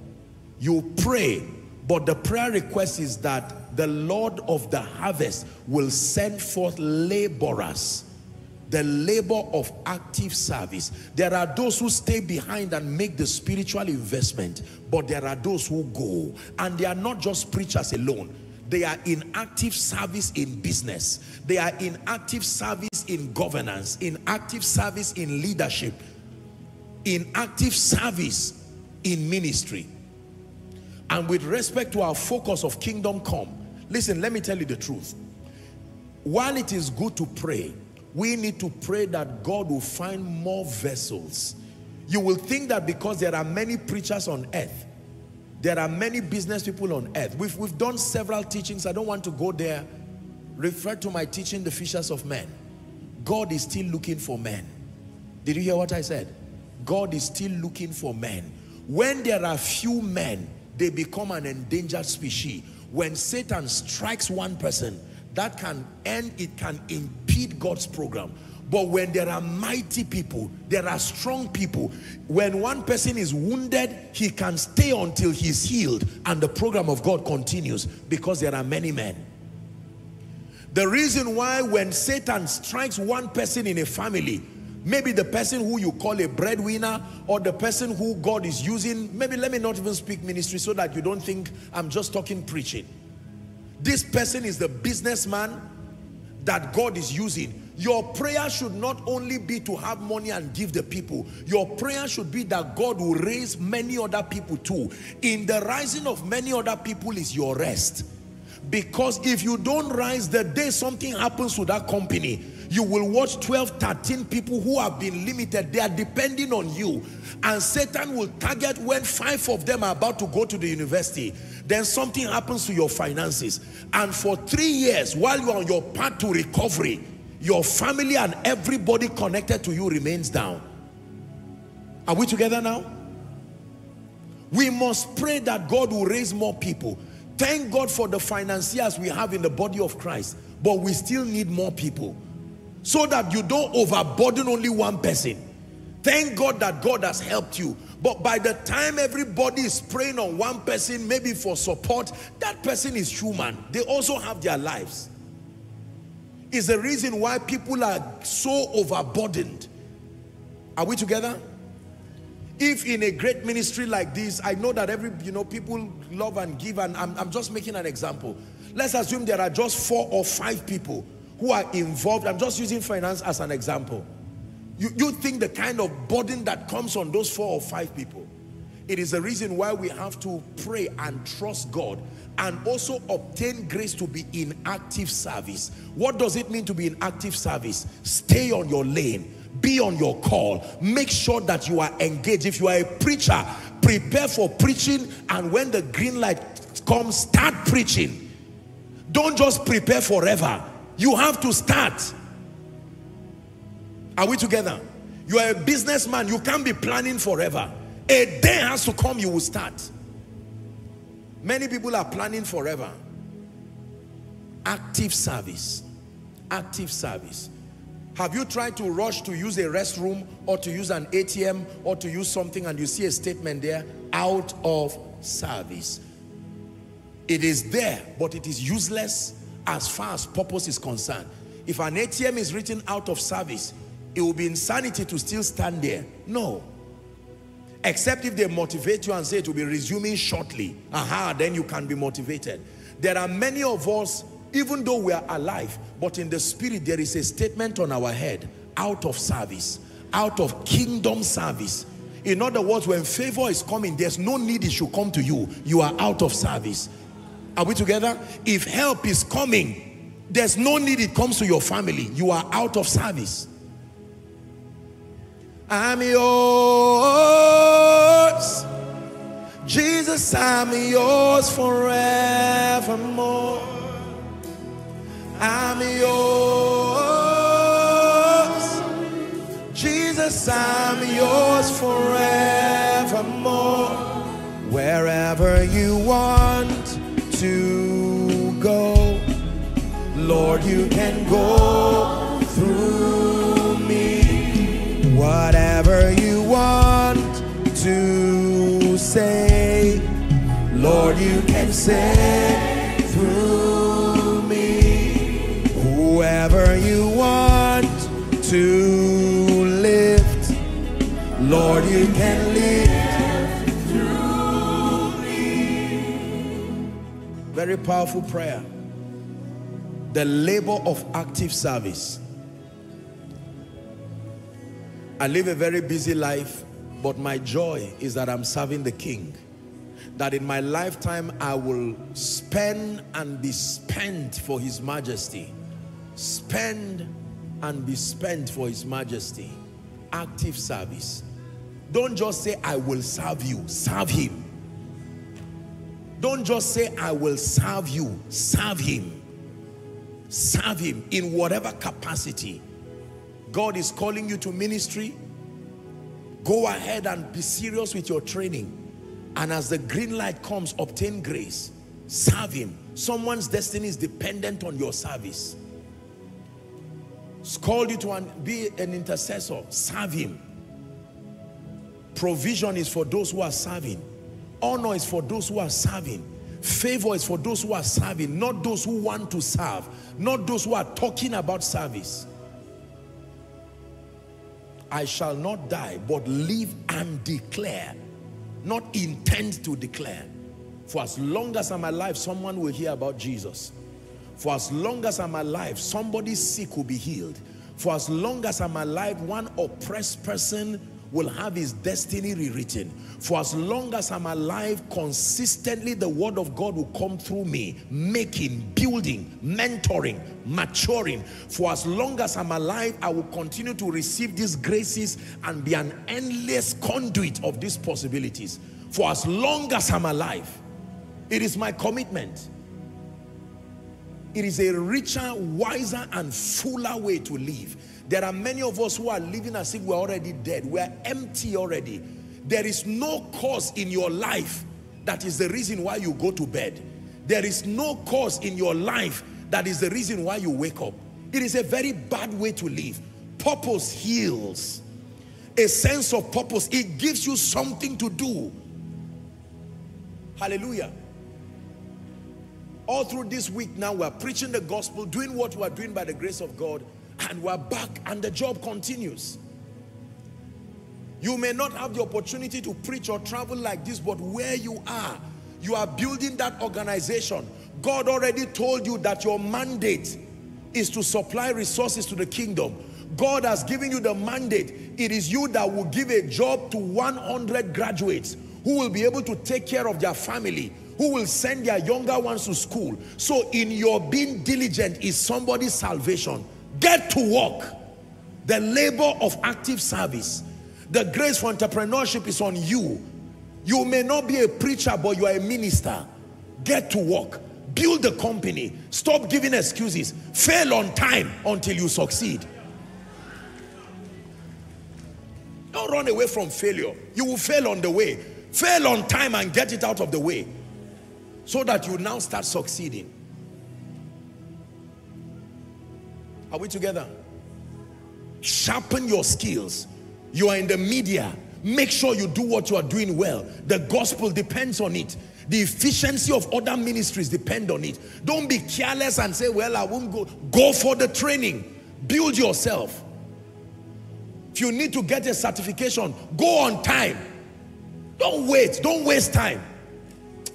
You pray, but the prayer request is that the Lord of the harvest will send forth laborers the labor of active service. There are those who stay behind and make the spiritual investment, but there are those who go. And they are not just preachers alone. They are in active service in business. They are in active service in governance, in active service in leadership in active service in ministry. And with respect to our focus of kingdom come, listen, let me tell you the truth. While it is good to pray, we need to pray that God will find more vessels. You will think that because there are many preachers on earth, there are many business people on earth. We've, we've done several teachings. I don't want to go there. Refer to my teaching, The Fishers of Men. God is still looking for men. Did you hear what I said? God is still looking for men. When there are few men, they become an endangered species. When Satan strikes one person, that can end, it can impede God's program. But when there are mighty people, there are strong people, when one person is wounded, he can stay until he's healed and the program of God continues because there are many men. The reason why when Satan strikes one person in a family, Maybe the person who you call a breadwinner or the person who God is using, maybe let me not even speak ministry so that you don't think I'm just talking preaching. This person is the businessman that God is using. Your prayer should not only be to have money and give the people. Your prayer should be that God will raise many other people too. In the rising of many other people is your rest. Because if you don't rise, the day something happens to that company, you will watch 12, 13 people who have been limited. They are depending on you. And Satan will target when five of them are about to go to the university. Then something happens to your finances. And for three years, while you are on your path to recovery, your family and everybody connected to you remains down. Are we together now? We must pray that God will raise more people. Thank God for the financiers we have in the body of Christ. But we still need more people so that you don't overburden only one person. Thank God that God has helped you. But by the time everybody is praying on one person, maybe for support, that person is human. They also have their lives. Is the reason why people are so overburdened. Are we together? If in a great ministry like this, I know that every, you know, people love and give, and I'm, I'm just making an example. Let's assume there are just four or five people who are involved. I'm just using finance as an example. You, you think the kind of burden that comes on those four or five people. It is the reason why we have to pray and trust God and also obtain grace to be in active service. What does it mean to be in active service? Stay on your lane. Be on your call. Make sure that you are engaged. If you are a preacher, prepare for preaching and when the green light comes, start preaching. Don't just prepare forever. You have to start. Are we together? You are a businessman. You can't be planning forever. A day has to come, you will start. Many people are planning forever. Active service. Active service. Have you tried to rush to use a restroom or to use an ATM or to use something and you see a statement there, out of service? It is there, but it is useless as far as purpose is concerned. If an ATM is written out of service, it will be insanity to still stand there. No. Except if they motivate you and say it will be resuming shortly. Aha, then you can be motivated. There are many of us, even though we are alive, but in the spirit there is a statement on our head, out of service, out of kingdom service. In other words, when favor is coming, there's no need it should come to you. You are out of service. Are we together? If help is coming, there's no need it comes to your family. You are out of service. I'm yours. Jesus, I'm yours forevermore. I'm yours. Jesus, I'm yours forevermore. Wherever you want to go, Lord, you can go through me. Whatever you want to say, Lord, you can say through me. Whoever you want to lift, Lord, you can lift through me. Very powerful prayer. The labor of active service. I live a very busy life, but my joy is that I'm serving the King. That in my lifetime, I will spend and be spent for His Majesty. Spend and be spent for His Majesty. Active service. Don't just say, I will serve you. Serve Him. Don't just say, I will serve you. Serve Him. Serve Him in whatever capacity God is calling you to ministry, go ahead and be serious with your training. And as the green light comes, obtain grace. Serve him. Someone's destiny is dependent on your service. He's called you to an, be an intercessor. Serve him. Provision is for those who are serving. Honor is for those who are serving. Favor is for those who are serving, not those who want to serve, not those who are talking about service. I shall not die, but live and declare, not intend to declare. For as long as I'm alive, someone will hear about Jesus. For as long as I'm alive, somebody sick will be healed. For as long as I'm alive, one oppressed person will have his destiny rewritten. For as long as I'm alive, consistently the word of God will come through me, making, building, mentoring, maturing. For as long as I'm alive, I will continue to receive these graces and be an endless conduit of these possibilities. For as long as I'm alive, it is my commitment. It is a richer, wiser, and fuller way to live. There are many of us who are living as if we're already dead. We're empty already. There is no cause in your life that is the reason why you go to bed. There is no cause in your life that is the reason why you wake up. It is a very bad way to live. Purpose heals. A sense of purpose, it gives you something to do. Hallelujah. All through this week now, we're preaching the gospel, doing what we're doing by the grace of God, and we're back and the job continues. You may not have the opportunity to preach or travel like this, but where you are, you are building that organization. God already told you that your mandate is to supply resources to the kingdom. God has given you the mandate. It is you that will give a job to 100 graduates who will be able to take care of their family, who will send their younger ones to school. So in your being diligent is somebody's salvation. Get to work. The labor of active service. The grace for entrepreneurship is on you. You may not be a preacher, but you are a minister. Get to work. Build the company. Stop giving excuses. Fail on time until you succeed. Don't run away from failure. You will fail on the way. Fail on time and get it out of the way. So that you now start succeeding. Are we together? Sharpen your skills. You are in the media. Make sure you do what you are doing well. The gospel depends on it. The efficiency of other ministries depend on it. Don't be careless and say, well, I won't go. Go for the training. Build yourself. If you need to get a certification, go on time. Don't wait. Don't waste time.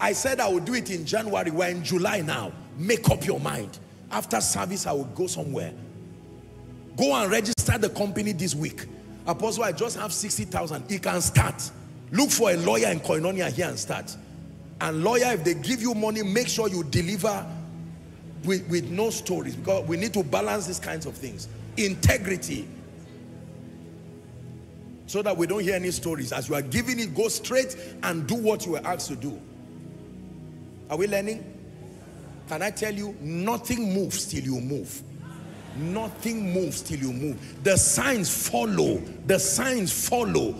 I said I would do it in January. We're in July now. Make up your mind. After service, I will go somewhere. Go and register the company this week. Apostle, I just have 60,000. He can start. Look for a lawyer in Koinonia here and start. And lawyer, if they give you money, make sure you deliver with, with no stories because we need to balance these kinds of things. Integrity. So that we don't hear any stories. As you are giving it, go straight and do what you were asked to do. Are we learning? Can I tell you, nothing moves till you move. Nothing moves till you move. The signs follow. The signs follow.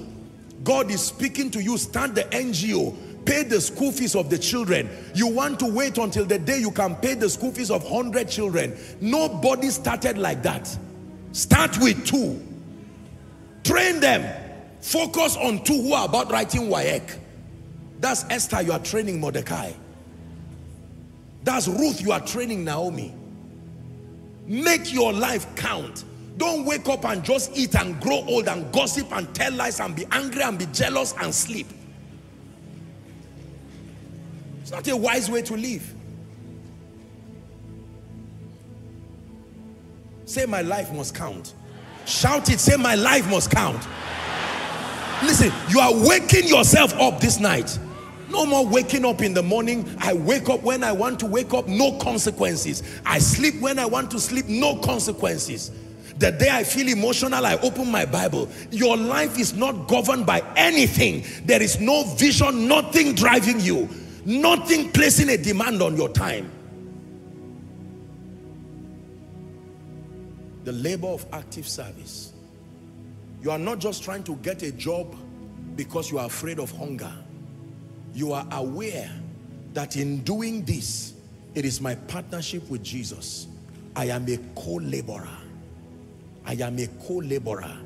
God is speaking to you. Start the NGO. Pay the school fees of the children. You want to wait until the day you can pay the school fees of 100 children. Nobody started like that. Start with two. Train them. Focus on two who are about writing WAEC. That's Esther, you are training Mordecai. That's Ruth, you are training Naomi. Make your life count. Don't wake up and just eat and grow old and gossip and tell lies and be angry and be jealous and sleep. It's not a wise way to live. Say my life must count. Shout it, say my life must count. Listen, you are waking yourself up this night. No more waking up in the morning. I wake up when I want to wake up, no consequences. I sleep when I want to sleep, no consequences. The day I feel emotional, I open my Bible. Your life is not governed by anything. There is no vision, nothing driving you, nothing placing a demand on your time. The labor of active service. You are not just trying to get a job because you are afraid of hunger you are aware that in doing this, it is my partnership with Jesus. I am a co-laborer. I am a co-laborer.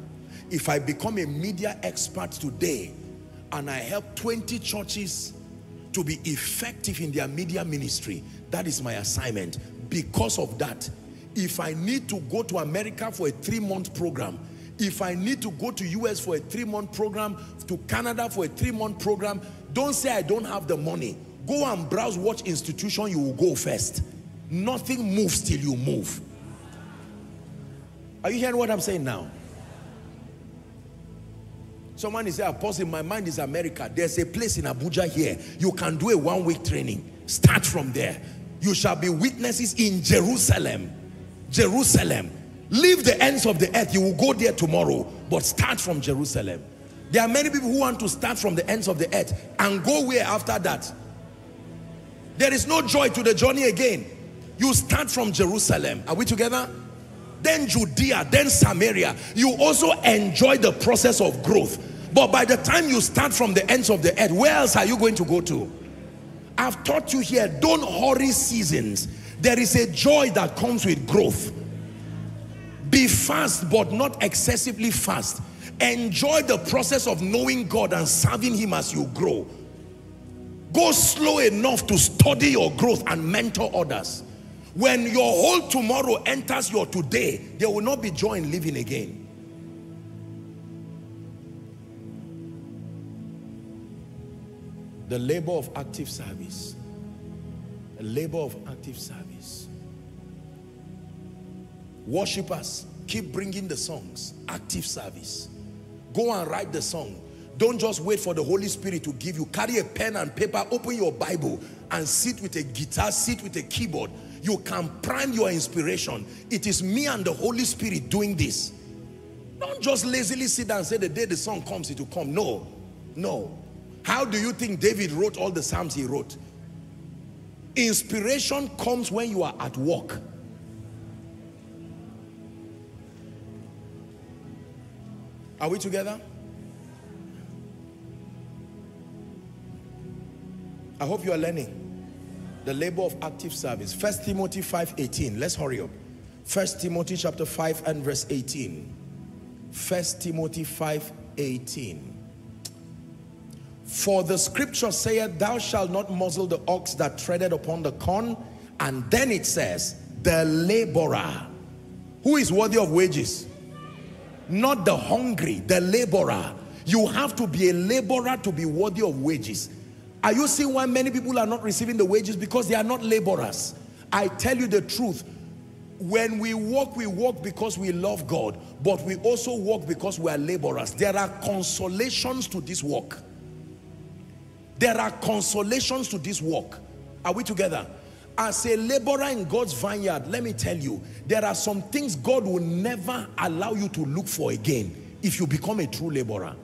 If I become a media expert today and I help 20 churches to be effective in their media ministry, that is my assignment. Because of that, if I need to go to America for a three-month program, if I need to go to US for a three-month program, to Canada for a three-month program, don't say I don't have the money. Go and browse what institution you will go first. Nothing moves till you move. Are you hearing what I'm saying now? Someone is saying, Apostle, my mind is America. There's a place in Abuja here. You can do a one-week training. Start from there. You shall be witnesses in Jerusalem. Jerusalem. Leave the ends of the earth. You will go there tomorrow. But start from Jerusalem. There are many people who want to start from the ends of the earth and go where after that. There is no joy to the journey again. You start from Jerusalem. Are we together? Then Judea, then Samaria. You also enjoy the process of growth. But by the time you start from the ends of the earth, where else are you going to go to? I've taught you here, don't hurry seasons. There is a joy that comes with growth. Be fast, but not excessively fast. Enjoy the process of knowing God and serving Him as you grow. Go slow enough to study your growth and mentor others. When your whole tomorrow enters your today, there will not be joy in living again. The labor of active service. The labor of active service. Worshippers, keep bringing the songs. Active service. Go and write the song. Don't just wait for the Holy Spirit to give you. Carry a pen and paper, open your Bible and sit with a guitar, sit with a keyboard. You can prime your inspiration. It is me and the Holy Spirit doing this. Don't just lazily sit down and say the day the song comes, it will come. No, no. How do you think David wrote all the Psalms he wrote? Inspiration comes when you are at work. Are we together? I hope you are learning the labor of active service. First Timothy 5:18. Let's hurry up. First Timothy chapter 5 and verse 18. First Timothy 5:18. For the scripture saith, Thou shalt not muzzle the ox that treaded upon the corn. And then it says, The laborer. Who is worthy of wages? Not the hungry, the laborer. You have to be a laborer to be worthy of wages. Are you seeing why many people are not receiving the wages? Because they are not laborers. I tell you the truth. When we walk, we walk because we love God, but we also walk because we are laborers. There are consolations to this work. There are consolations to this work. Are we together? As a laborer in God's vineyard, let me tell you, there are some things God will never allow you to look for again if you become a true laborer.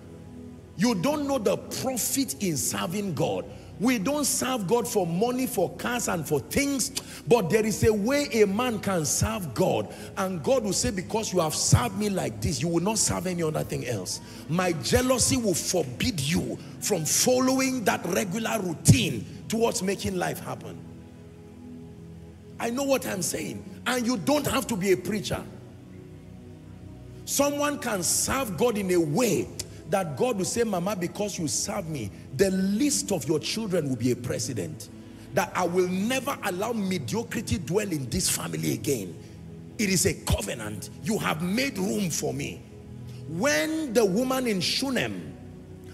You don't know the profit in serving God. We don't serve God for money, for cars, and for things. But there is a way a man can serve God. And God will say, because you have served me like this, you will not serve any other thing else. My jealousy will forbid you from following that regular routine towards making life happen. I know what I'm saying. And you don't have to be a preacher. Someone can serve God in a way that God will say, Mama, because you serve me, the least of your children will be a president. That I will never allow mediocrity dwell in this family again. It is a covenant. You have made room for me. When the woman in Shunem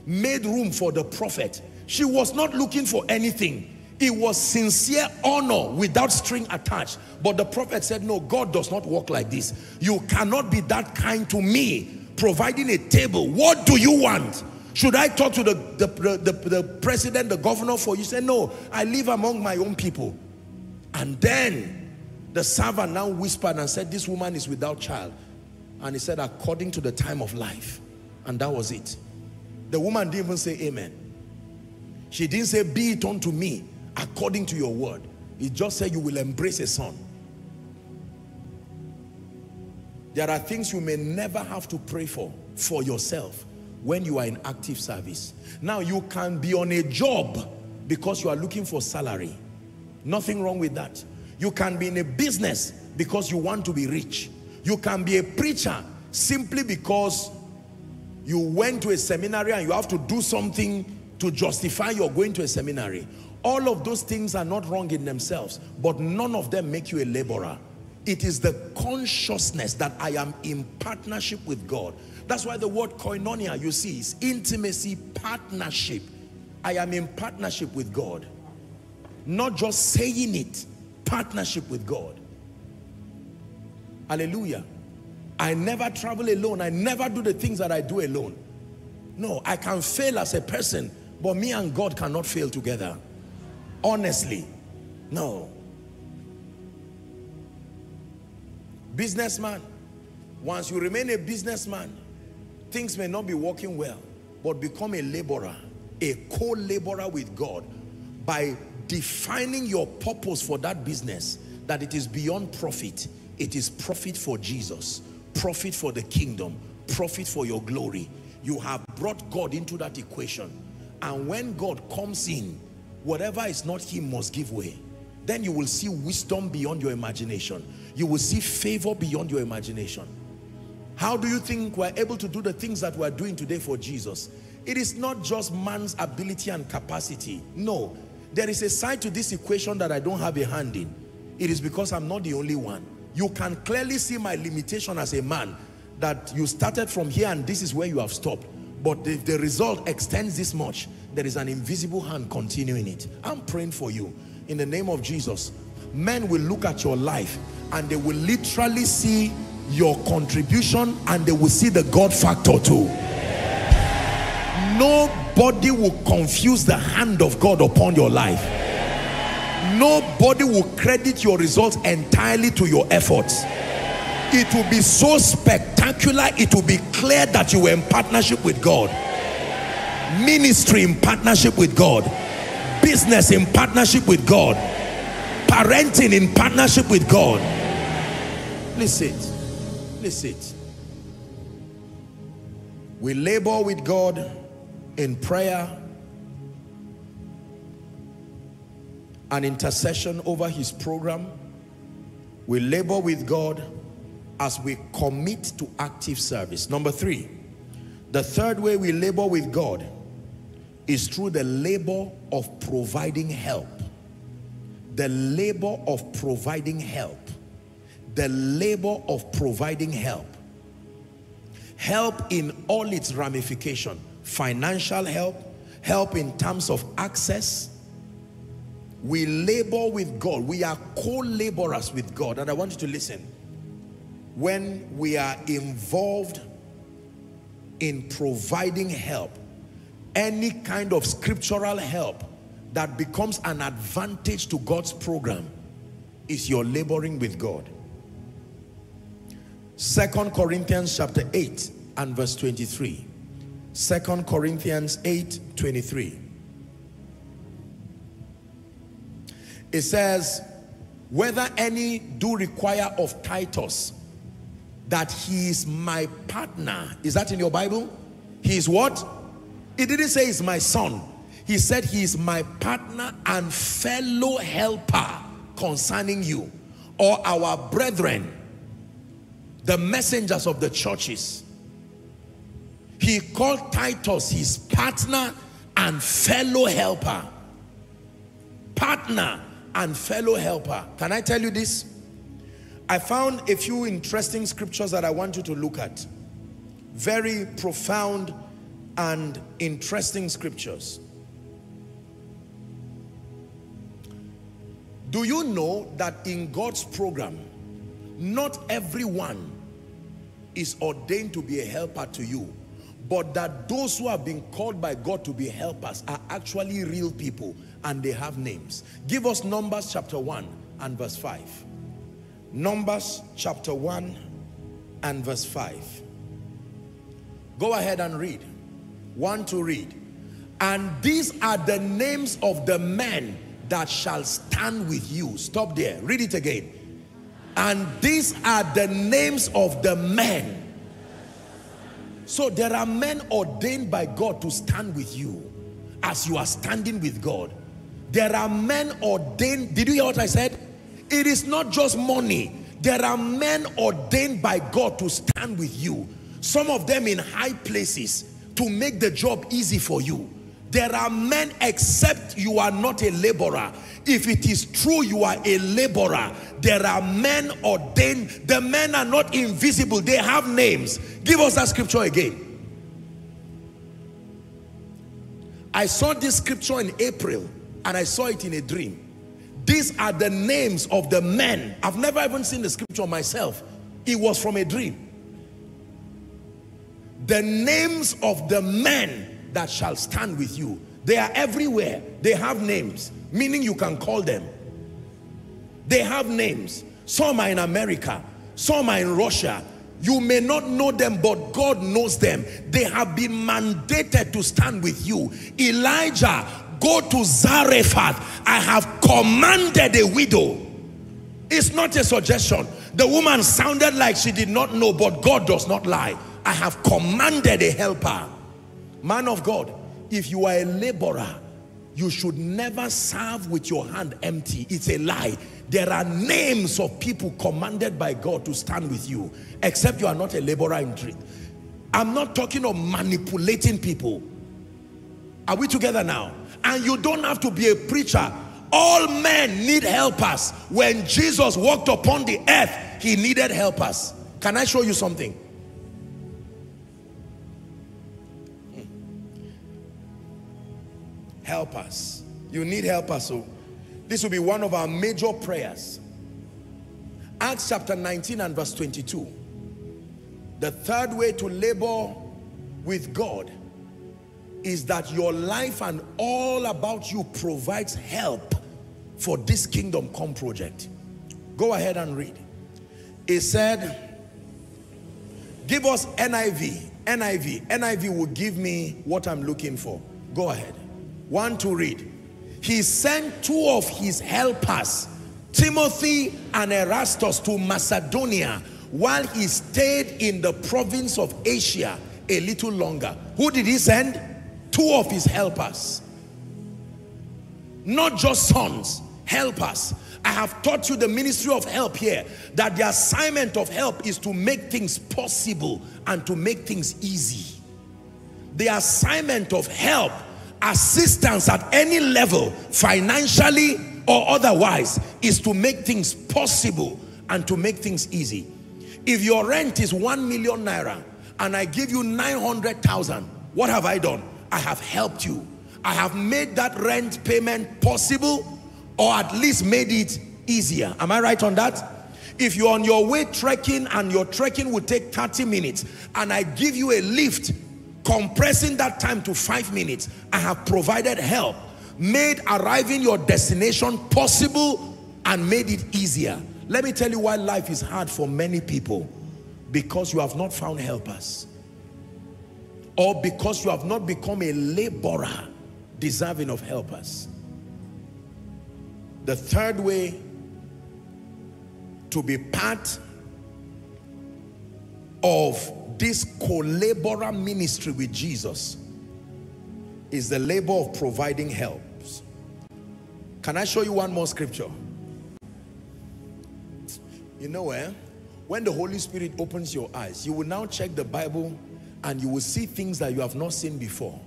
made room for the prophet, she was not looking for anything. It was sincere honor without string attached. But the prophet said, no, God does not work like this. You cannot be that kind to me providing a table. What do you want? Should I talk to the, the, the, the, president, the governor for you? Say, no, I live among my own people. And then the servant now whispered and said, this woman is without child. And he said, according to the time of life. And that was it. The woman didn't even say amen. She didn't say, be it unto me according to your word. He just said, you will embrace a son. There are things you may never have to pray for, for yourself, when you are in active service. Now, you can be on a job because you are looking for salary. Nothing wrong with that. You can be in a business because you want to be rich. You can be a preacher simply because you went to a seminary and you have to do something to justify your going to a seminary. All of those things are not wrong in themselves, but none of them make you a laborer. It is the consciousness that I am in partnership with God. That's why the word koinonia, you see, is intimacy, partnership. I am in partnership with God. Not just saying it, partnership with God. Hallelujah. I never travel alone. I never do the things that I do alone. No, I can fail as a person, but me and God cannot fail together. Honestly, no. Businessman, once you remain a businessman, things may not be working well, but become a laborer, a co-laborer with God by defining your purpose for that business, that it is beyond profit. It is profit for Jesus, profit for the kingdom, profit for your glory. You have brought God into that equation. And when God comes in, whatever is not him must give way. Then you will see wisdom beyond your imagination you will see favor beyond your imagination. How do you think we're able to do the things that we're doing today for Jesus? It is not just man's ability and capacity. No, there is a side to this equation that I don't have a hand in. It is because I'm not the only one. You can clearly see my limitation as a man that you started from here and this is where you have stopped. But if the result extends this much, there is an invisible hand continuing it. I'm praying for you in the name of Jesus. Men will look at your life and they will literally see your contribution and they will see the God factor too. Nobody will confuse the hand of God upon your life. Nobody will credit your results entirely to your efforts. It will be so spectacular, it will be clear that you were in partnership with God. Ministry in partnership with God. Business in partnership with God. Parenting in partnership with God. Listen, listen. We labor with God in prayer and intercession over his program. We labor with God as we commit to active service. Number three, the third way we labor with God is through the labor of providing help. The labor of providing help. The labor of providing help. Help in all its ramification. Financial help, help in terms of access. We labor with God. We are co-laborers with God. And I want you to listen. When we are involved in providing help, any kind of scriptural help that becomes an advantage to God's program is your laboring with God. Second Corinthians chapter 8 and verse 23. Second Corinthians 8, 23. It says, whether any do require of Titus that he is my partner. Is that in your Bible? He is what? He didn't say he's my son. He said he is my partner and fellow helper concerning you. Or our brethren, the messengers of the churches. He called Titus his partner and fellow helper. Partner and fellow helper. Can I tell you this? I found a few interesting scriptures that I want you to look at. Very profound and interesting scriptures. Do you know that in God's program, not everyone is ordained to be a helper to you, but that those who have been called by God to be helpers are actually real people and they have names. Give us Numbers chapter 1 and verse 5. Numbers chapter 1 and verse 5. Go ahead and read. One to read. And these are the names of the men that shall stand with you. Stop there. Read it again. And these are the names of the men. So there are men ordained by God to stand with you as you are standing with God. There are men ordained. Did you hear what I said? It is not just money. There are men ordained by God to stand with you. Some of them in high places to make the job easy for you. There are men except you are not a laborer. If it is true you are a laborer, there are men ordained. The men are not invisible. They have names. Give us that scripture again. I saw this scripture in April and I saw it in a dream. These are the names of the men. I've never even seen the scripture myself. It was from a dream. The names of the men that shall stand with you. They are everywhere. They have names, meaning you can call them. They have names. Some are in America. Some are in Russia. You may not know them, but God knows them. They have been mandated to stand with you. Elijah go to Zarephath. I have commanded a widow. It's not a suggestion. The woman sounded like she did not know, but God does not lie. I have commanded a helper. Man of God, if you are a laborer, you should never serve with your hand empty. It's a lie. There are names of people commanded by God to stand with you, except you are not a laborer in trade. I'm not talking of manipulating people. Are we together now? And you don't have to be a preacher. All men need helpers. When Jesus walked upon the earth, he needed helpers. Can I show you something? Hmm. Helpers. You need helpers. So this will be one of our major prayers. Acts chapter 19 and verse 22. The third way to labor with God is that your life and all about you provides help for this kingdom come project. Go ahead and read. It said, give us NIV, NIV, NIV will give me what I'm looking for. Go ahead. One to read. He sent two of his helpers, Timothy and Erastus to Macedonia while he stayed in the province of Asia a little longer. Who did he send? Two of his helpers. Not just sons, helpers. I have taught you the ministry of help here, that the assignment of help is to make things possible and to make things easy. The assignment of help, assistance at any level, financially or otherwise, is to make things possible and to make things easy. If your rent is 1 million naira and I give you 900,000, what have I done? I have helped you. I have made that rent payment possible or at least made it easier. Am I right on that? If you're on your way trekking and your trekking will take 30 minutes and I give you a lift, compressing that time to five minutes, I have provided help, made arriving your destination possible and made it easier. Let me tell you why life is hard for many people. Because you have not found helpers. Or because you have not become a laborer deserving of helpers. The third way to be part of this co-laborer ministry with Jesus is the labor of providing helps. Can I show you one more scripture? You know where? Eh? When the Holy Spirit opens your eyes, you will now check the Bible and you will see things that you have not seen before.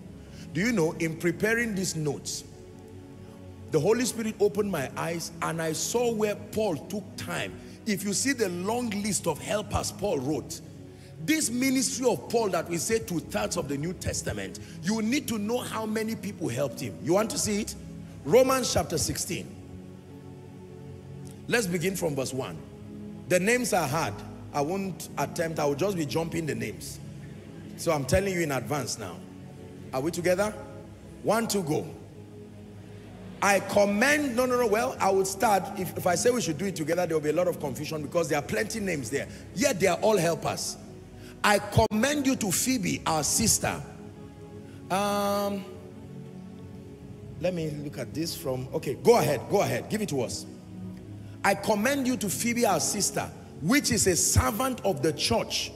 Do you know, in preparing these notes, the Holy Spirit opened my eyes and I saw where Paul took time. If you see the long list of helpers Paul wrote, this ministry of Paul that we say two-thirds of the New Testament, you need to know how many people helped him. You want to see it? Romans chapter 16. Let's begin from verse 1. The names are hard. I won't attempt, I will just be jumping the names. So I'm telling you in advance now. Are we together? One, two, go. I commend, no, no, no, well, I would start, if, if I say we should do it together, there will be a lot of confusion because there are plenty names there. Yet they are all helpers. I commend you to Phoebe, our sister. Um, let me look at this from, okay, go ahead, go ahead, give it to us. I commend you to Phoebe, our sister, which is a servant of the church.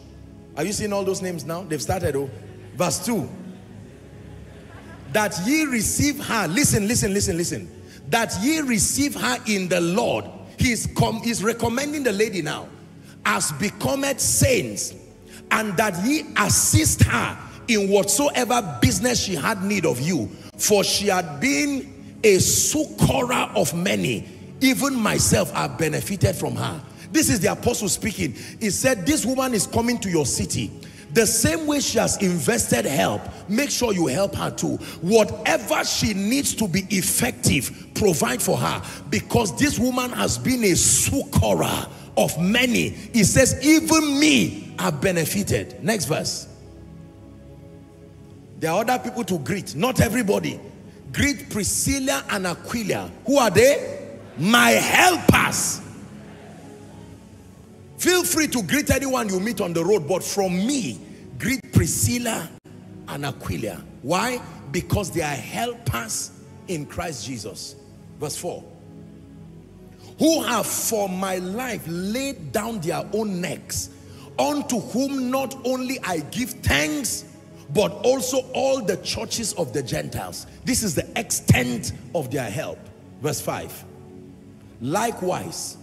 Are you seeing all those names now? They've started. Oh, verse 2. That ye receive her. Listen, listen, listen, listen. That ye receive her in the Lord. He's, com he's recommending the lady now. As becometh saints. And that ye assist her in whatsoever business she had need of you. For she had been a succorer of many even myself have benefited from her. This is the apostle speaking. He said, this woman is coming to your city. The same way she has invested help, make sure you help her too. Whatever she needs to be effective, provide for her. Because this woman has been a succorer of many. He says, even me have benefited. Next verse. There are other people to greet, not everybody. Greet Priscilla and Aquila. Who are they? my helpers. Feel free to greet anyone you meet on the road, but from me, greet Priscilla and Aquila. Why? Because they are helpers in Christ Jesus. Verse 4. Who have for my life laid down their own necks, unto whom not only I give thanks, but also all the churches of the Gentiles. This is the extent of their help. Verse 5. Likewise,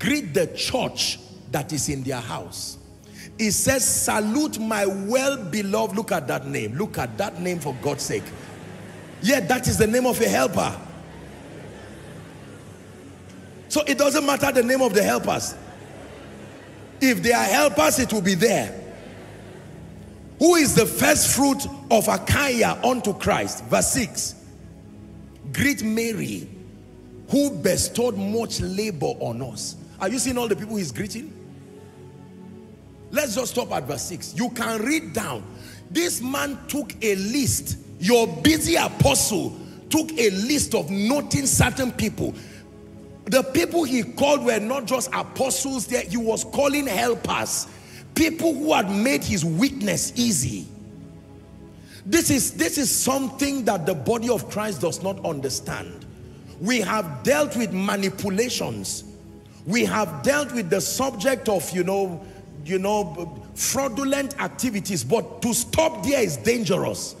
greet the church that is in their house. He says, salute my well-beloved. Look at that name. Look at that name for God's sake. Yet that is the name of a helper. So it doesn't matter the name of the helpers. If they are helpers, it will be there. Who is the first fruit of Achaia unto Christ? Verse 6. Greet Mary, who bestowed much labor on us. Are you seeing all the people he's greeting? Let's just stop at verse 6. You can read down. This man took a list. Your busy apostle took a list of noting certain people. The people he called were not just apostles there. He was calling helpers. People who had made his weakness easy. This is, this is something that the body of Christ does not understand. We have dealt with manipulations. We have dealt with the subject of, you know, you know, fraudulent activities. But to stop there is dangerous.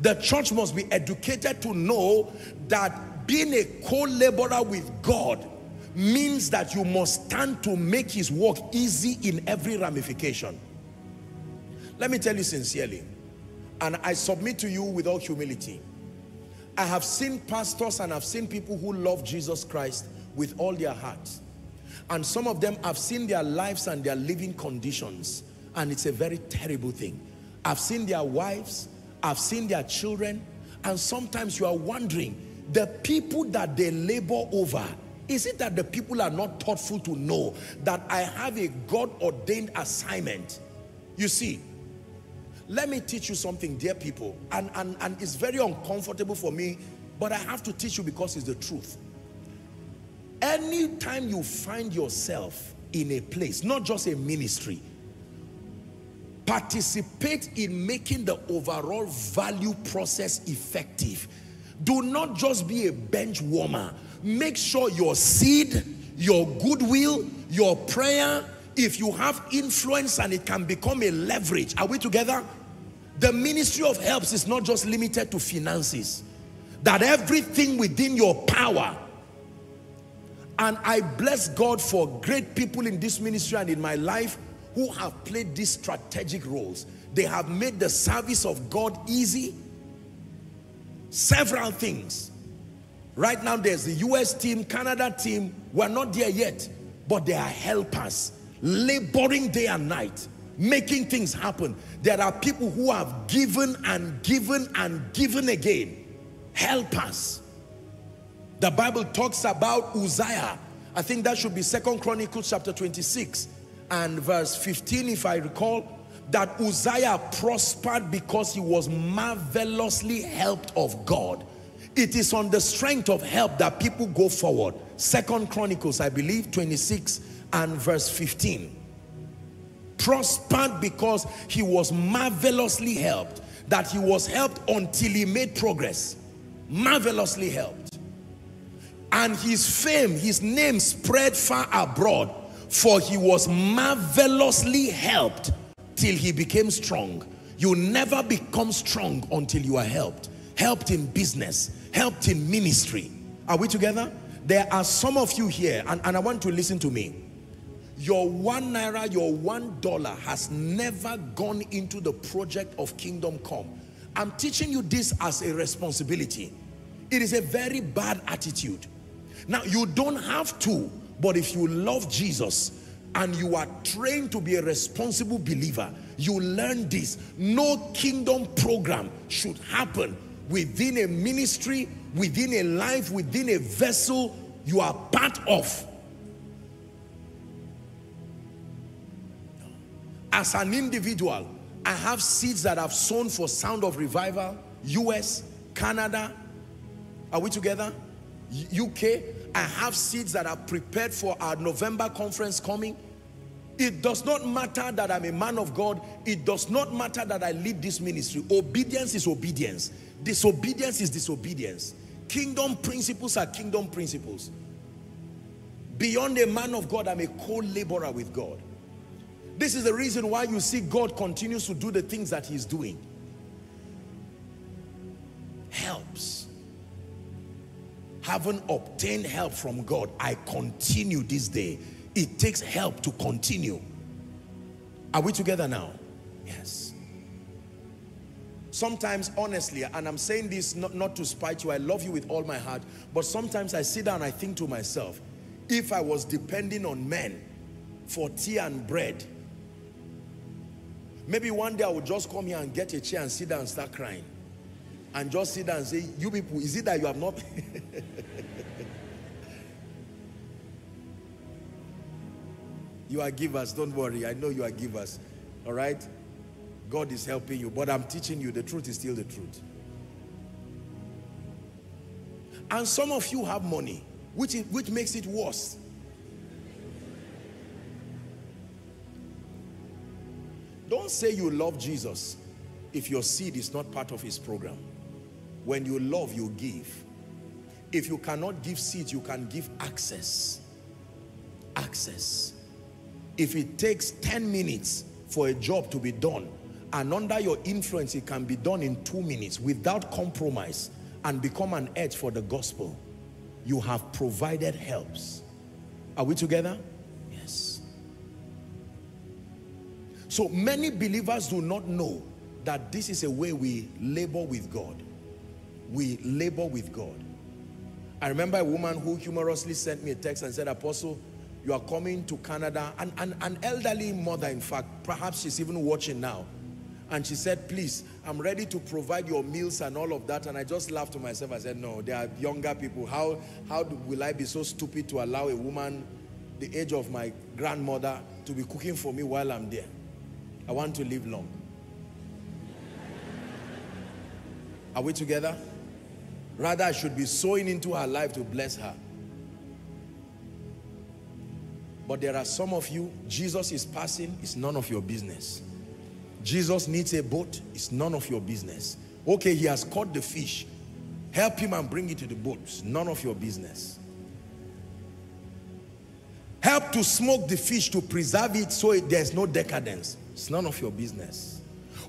The church must be educated to know that being a co-laborer with God means that you must stand to make his work easy in every ramification. Let me tell you sincerely, and I submit to you with all humility. I have seen pastors and I've seen people who love Jesus Christ with all their hearts. And some of them have seen their lives and their living conditions. And it's a very terrible thing. I've seen their wives, I've seen their children, and sometimes you are wondering, the people that they labor over, is it that the people are not thoughtful to know that I have a God-ordained assignment? You see, let me teach you something, dear people, and, and, and it's very uncomfortable for me, but I have to teach you because it's the truth. Anytime you find yourself in a place, not just a ministry, participate in making the overall value process effective. Do not just be a bench warmer. Make sure your seed, your goodwill, your prayer, if you have influence and it can become a leverage. Are we together? The ministry of helps is not just limited to finances. That everything within your power and I bless God for great people in this ministry and in my life who have played these strategic roles. They have made the service of God easy. Several things. Right now there's the US team, Canada team. We're not there yet, but they are helpers, laboring day and night, making things happen. There are people who have given and given and given again. Helpers. The Bible talks about Uzziah. I think that should be Second Chronicles chapter 26 and verse 15 if I recall. That Uzziah prospered because he was marvelously helped of God. It is on the strength of help that people go forward. Second Chronicles, I believe, 26 and verse 15. Prospered because he was marvelously helped. That he was helped until he made progress. Marvelously helped and his fame, his name spread far abroad, for he was marvelously helped till he became strong. You never become strong until you are helped. Helped in business, helped in ministry. Are we together? There are some of you here, and, and I want to listen to me. Your one naira, your one dollar has never gone into the project of kingdom come. I'm teaching you this as a responsibility. It is a very bad attitude. Now, you don't have to, but if you love Jesus and you are trained to be a responsible believer, you learn this. No kingdom program should happen within a ministry, within a life, within a vessel you are part of. As an individual, I have seeds that I've sown for Sound of Revival, US, Canada. Are we together? UK. I have seats that are prepared for our November conference coming. It does not matter that I'm a man of God. It does not matter that I lead this ministry. Obedience is obedience. Disobedience is disobedience. Kingdom principles are kingdom principles. Beyond a man of God, I'm a co-laborer with God. This is the reason why you see God continues to do the things that he's doing. Helps having obtained help from God, I continue this day. It takes help to continue. Are we together now? Yes. Sometimes, honestly, and I'm saying this not, not to spite you, I love you with all my heart, but sometimes I sit down and I think to myself, if I was depending on men for tea and bread, maybe one day I would just come here and get a chair and sit down and start crying and just sit down and say, you people, is it that you have not? You are givers, don't worry. I know you are givers. All right? God is helping you, but I'm teaching you the truth is still the truth. And some of you have money, which, is, which makes it worse. Don't say you love Jesus if your seed is not part of his program. When you love, you give. If you cannot give seed, you can give access. Access. If it takes 10 minutes for a job to be done, and under your influence, it can be done in two minutes without compromise and become an edge for the gospel. You have provided helps. Are we together? Yes. So many believers do not know that this is a way we labor with God. We labor with God. I remember a woman who humorously sent me a text and said, Apostle, you are coming to Canada. And, and an elderly mother, in fact, perhaps she's even watching now. And she said, please, I'm ready to provide your meals and all of that. And I just laughed to myself. I said, no, there are younger people. How, how will I be so stupid to allow a woman the age of my grandmother to be cooking for me while I'm there? I want to live long. Are we together? Rather, I should be sowing into her life to bless her. But there are some of you, Jesus is passing, it's none of your business. Jesus needs a boat, it's none of your business. Okay, he has caught the fish. Help him and bring it to the boat. It's none of your business. Help to smoke the fish to preserve it so it, there's no decadence. It's none of your business.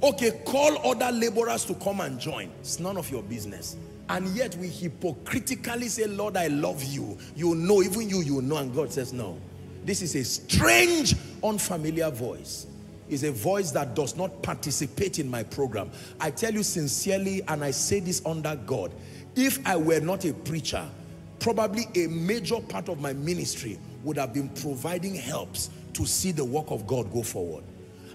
Okay, call other laborers to come and join. It's none of your business. And yet we hypocritically say, Lord, I love you. You know, even you, you know. And God says, no. This is a strange, unfamiliar voice is a voice that does not participate in my program. I tell you sincerely, and I say this under God, if I were not a preacher, probably a major part of my ministry would have been providing helps to see the work of God go forward.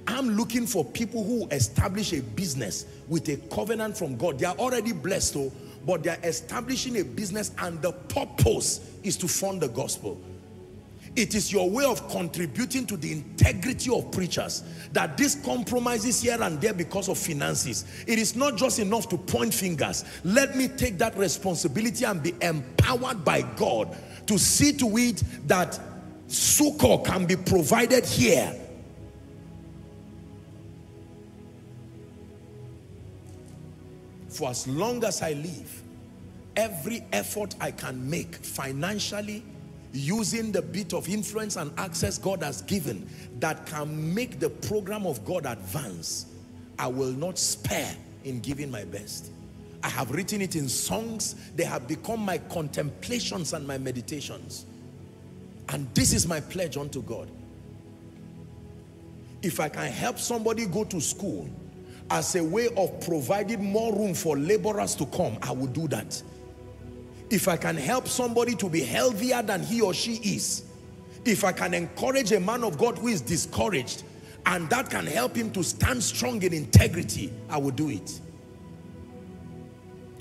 I'm looking for people who establish a business with a covenant from God. They are already blessed, though, but they are establishing a business and the purpose is to fund the gospel. It is your way of contributing to the integrity of preachers that this compromises here and there because of finances. It is not just enough to point fingers. Let me take that responsibility and be empowered by God to see to it that succor can be provided here. For as long as I live, every effort I can make financially, using the bit of influence and access God has given that can make the program of God advance, I will not spare in giving my best. I have written it in songs. They have become my contemplations and my meditations. And this is my pledge unto God. If I can help somebody go to school as a way of providing more room for laborers to come, I will do that. If I can help somebody to be healthier than he or she is, if I can encourage a man of God who is discouraged, and that can help him to stand strong in integrity, I will do it.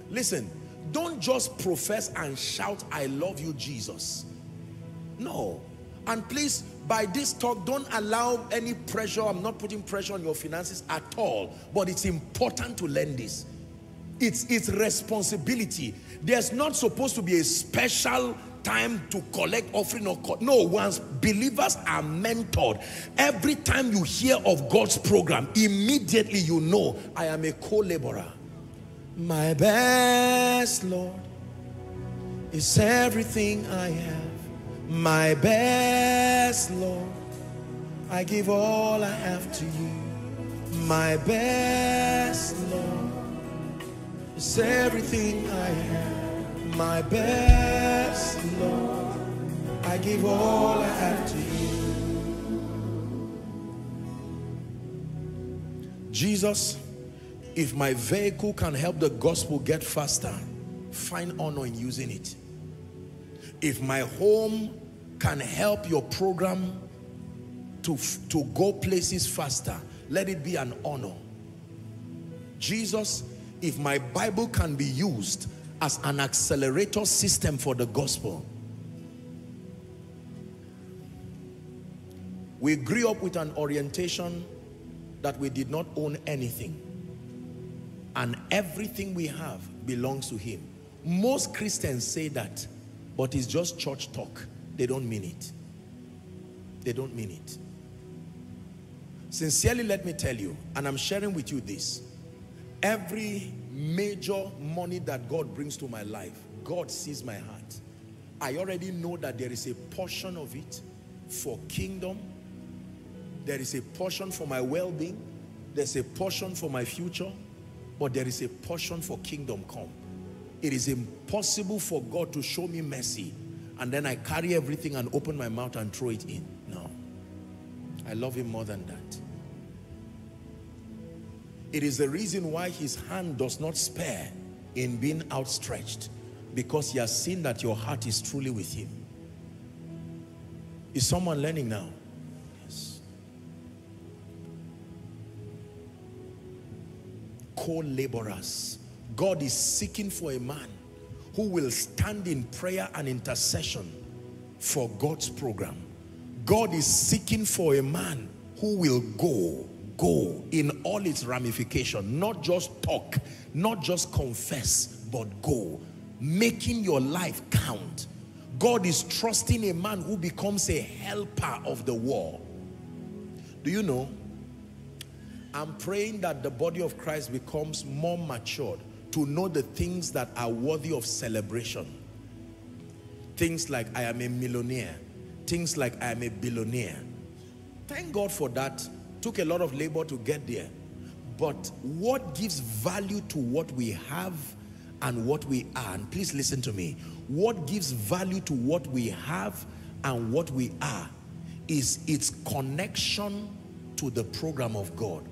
Listen, don't just profess and shout, I love you, Jesus. No. And please, by this talk, don't allow any pressure. I'm not putting pressure on your finances at all. But it's important to learn this. It's, it's responsibility. There's not supposed to be a special time to collect offering or no once believers are mentored every time you hear of God's program immediately you know I am a co-laborer my best Lord is everything I have my best Lord I give all I have to you my best Lord it's everything I have, my best, Lord. I give all I have to you. Jesus, if my vehicle can help the gospel get faster, find honor in using it. If my home can help your program to, to go places faster, let it be an honor. Jesus, if my Bible can be used as an accelerator system for the gospel, We grew up with an orientation that we did not own anything. And everything we have belongs to him. Most Christians say that, but it's just church talk. They don't mean it. They don't mean it. Sincerely, let me tell you, and I'm sharing with you this. Every major money that God brings to my life, God sees my heart. I already know that there is a portion of it for kingdom. There is a portion for my well-being. There's a portion for my future. But there is a portion for kingdom come. It is impossible for God to show me mercy and then I carry everything and open my mouth and throw it in. No. I love him more than that. It is the reason why his hand does not spare in being outstretched because he has seen that your heart is truly with him. Is someone learning now? Yes. Co-laborers. God is seeking for a man who will stand in prayer and intercession for God's program. God is seeking for a man who will go go in all its ramification. Not just talk not just confess but go. Making your life count. God is trusting a man who becomes a helper of the war. Do you know? I'm praying that the body of Christ becomes more matured to know the things that are worthy of celebration things like I am a millionaire things like I am a billionaire thank God for that Took a lot of labor to get there. But what gives value to what we have and what we are, and please listen to me, what gives value to what we have and what we are is its connection to the program of God.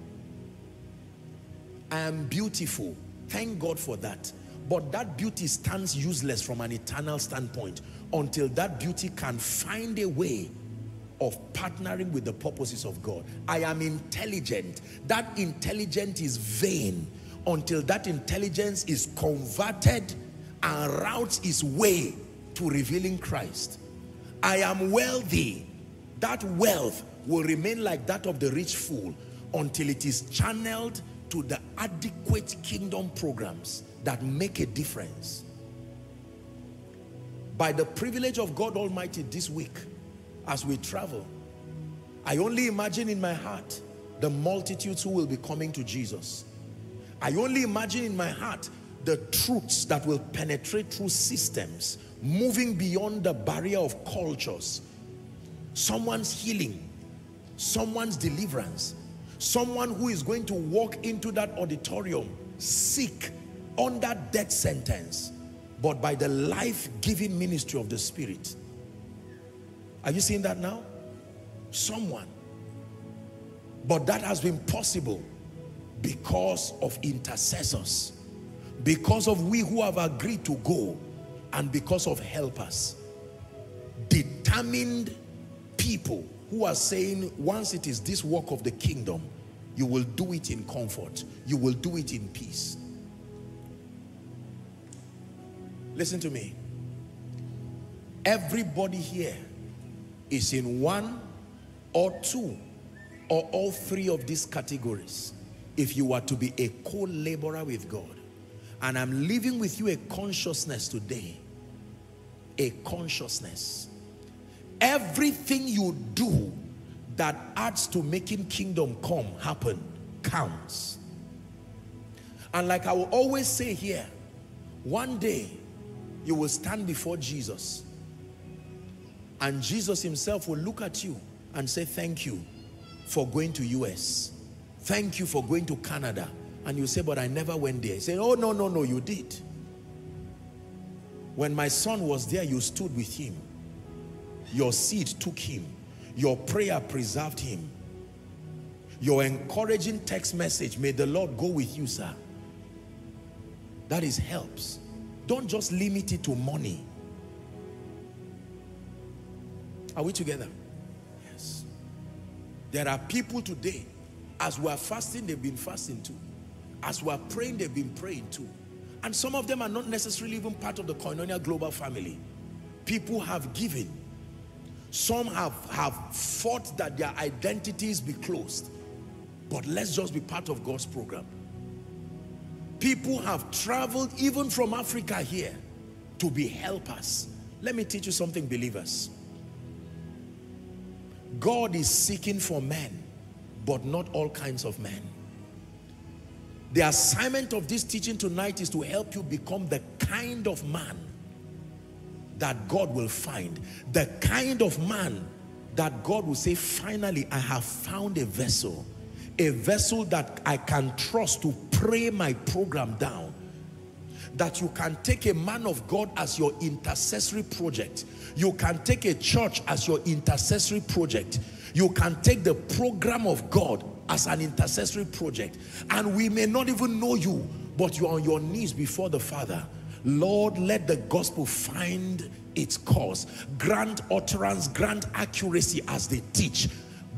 I am beautiful. Thank God for that. But that beauty stands useless from an eternal standpoint until that beauty can find a way of partnering with the purposes of God. I am intelligent. That intelligence is vain until that intelligence is converted and routes its way to revealing Christ. I am wealthy. That wealth will remain like that of the rich fool until it is channeled to the adequate kingdom programs that make a difference. By the privilege of God Almighty this week, as we travel. I only imagine in my heart the multitudes who will be coming to Jesus. I only imagine in my heart the truths that will penetrate through systems, moving beyond the barrier of cultures. Someone's healing, someone's deliverance, someone who is going to walk into that auditorium sick under death sentence, but by the life-giving ministry of the Spirit are you seeing that now? Someone. But that has been possible because of intercessors. Because of we who have agreed to go and because of helpers. Determined people who are saying once it is this work of the kingdom, you will do it in comfort. You will do it in peace. Listen to me. Everybody here is in one or two or all three of these categories if you are to be a co-laborer with God. And I'm living with you a consciousness today. A consciousness. Everything you do that adds to making kingdom come happen counts. And like I will always say here, one day you will stand before Jesus and Jesus himself will look at you and say, thank you for going to US. Thank you for going to Canada. And you say, but I never went there. say, oh, no, no, no, you did. When my son was there, you stood with him. Your seed took him. Your prayer preserved him. Your encouraging text message, may the Lord go with you, sir. That is helps. Don't just limit it to money. Are we together? Yes. There are people today, as we are fasting, they've been fasting too. As we are praying, they've been praying too. And some of them are not necessarily even part of the Koinonia Global family. People have given. Some have, have fought that their identities be closed. But let's just be part of God's program. People have traveled even from Africa here to be helpers. Let me teach you something, believers. God is seeking for men, but not all kinds of men. The assignment of this teaching tonight is to help you become the kind of man that God will find. The kind of man that God will say, finally, I have found a vessel. A vessel that I can trust to pray my program down. That you can take a man of God as your intercessory project. You can take a church as your intercessory project. You can take the program of God as an intercessory project. And we may not even know you, but you are on your knees before the Father. Lord, let the gospel find its cause. Grant utterance, grant accuracy as they teach.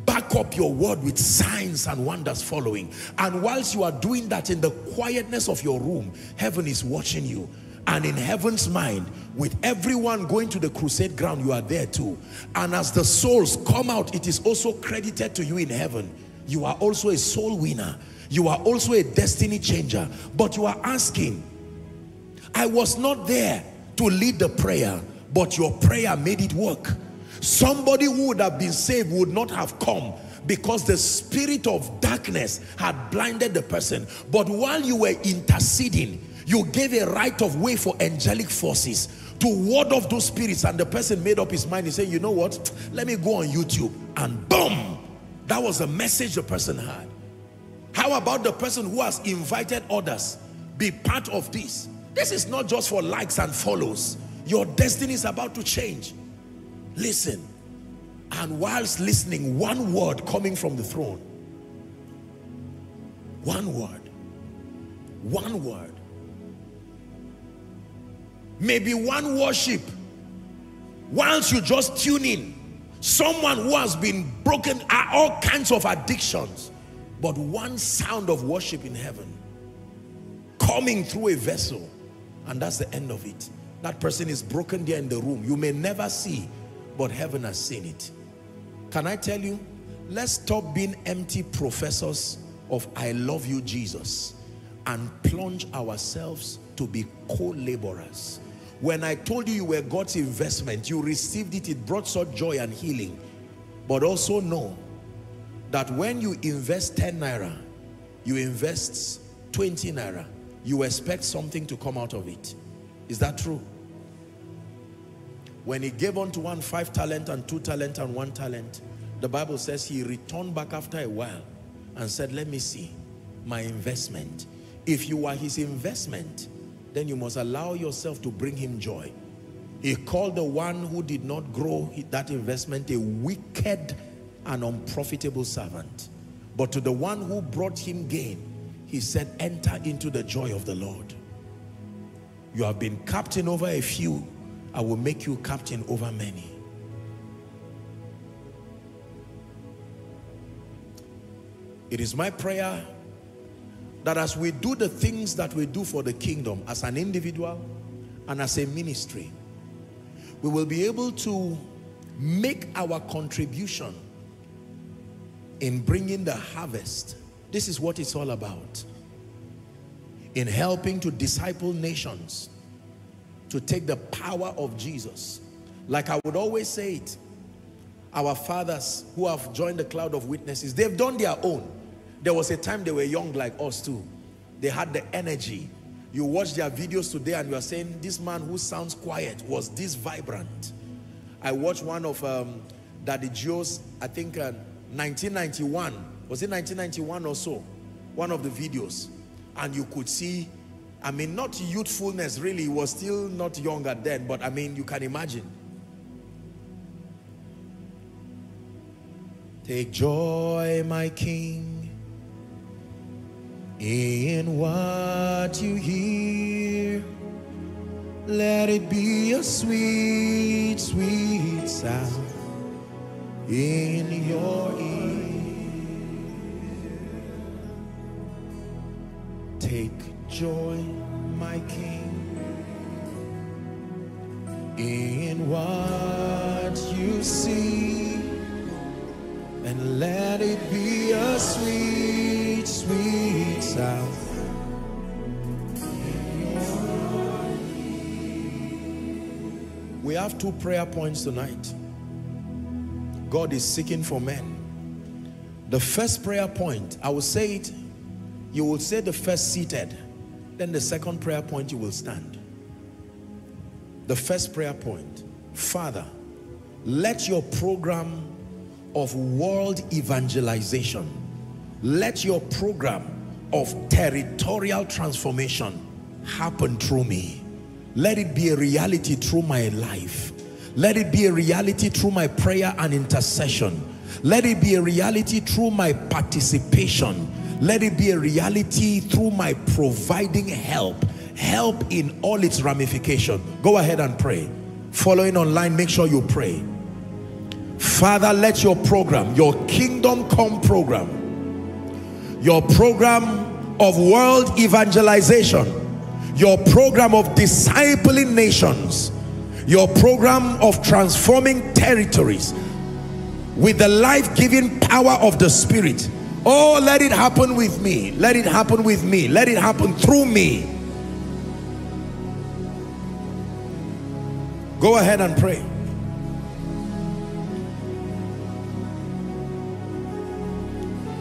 Back up your word with signs and wonders following. And whilst you are doing that in the quietness of your room, heaven is watching you. And in heaven's mind, with everyone going to the crusade ground, you are there too. And as the souls come out, it is also credited to you in heaven. You are also a soul winner. You are also a destiny changer. But you are asking, I was not there to lead the prayer, but your prayer made it work. Somebody who would have been saved would not have come because the spirit of darkness had blinded the person. But while you were interceding, you gave a right of way for angelic forces to ward off those spirits and the person made up his mind. He said, you know what? Let me go on YouTube and boom! That was the message the person had. How about the person who has invited others? Be part of this. This is not just for likes and follows. Your destiny is about to change. Listen. And whilst listening, one word coming from the throne. One word. One word. Maybe one worship. Once you just tune in, someone who has been broken are all kinds of addictions. But one sound of worship in heaven coming through a vessel and that's the end of it. That person is broken there in the room. You may never see, but heaven has seen it. Can I tell you? Let's stop being empty professors of I love you, Jesus, and plunge ourselves to be co-laborers. When I told you you were God's investment, you received it, it brought such joy and healing. But also know that when you invest 10 naira, you invest 20 naira, you expect something to come out of it. Is that true? When he gave unto one five talent and two talent and one talent, the Bible says he returned back after a while and said, let me see my investment. If you are his investment, then you must allow yourself to bring him joy. He called the one who did not grow that investment a wicked and unprofitable servant. But to the one who brought him gain, he said, enter into the joy of the Lord. You have been captain over a few. I will make you captain over many. It is my prayer that as we do the things that we do for the kingdom as an individual and as a ministry, we will be able to make our contribution in bringing the harvest this is what it's all about. In helping to disciple nations to take the power of Jesus. Like I would always say it, our fathers who have joined the cloud of witnesses, they've done their own. There was a time they were young like us too. They had the energy. You watch their videos today and you are saying, this man who sounds quiet was this vibrant. I watched one of um, Daddy Joe's, I think uh, 1991 was it 1991 or so? One of the videos. And you could see I mean not youthfulness really was still not younger then but I mean you can imagine. Take joy my king in what you hear. Let it be a sweet sweet sound in your ear Take joy, my King, in what you see and let it be a sweet, sweet sound. We have two prayer points tonight. God is seeking for men. The first prayer point, I will say it, you will say the first seated, then the second prayer point you will stand. The first prayer point, Father, let your program of world evangelization, let your program of territorial transformation happen through me. Let it be a reality through my life. Let it be a reality through my prayer and intercession. Let it be a reality through my participation. Let it be a reality through my providing help. Help in all its ramification. Go ahead and pray. Following online, make sure you pray. Father, let your program, your kingdom come program, your program of world evangelization, your program of discipling nations, your program of transforming territories with the life-giving power of the Spirit. Oh, let it happen with me. Let it happen with me. Let it happen through me. Go ahead and pray.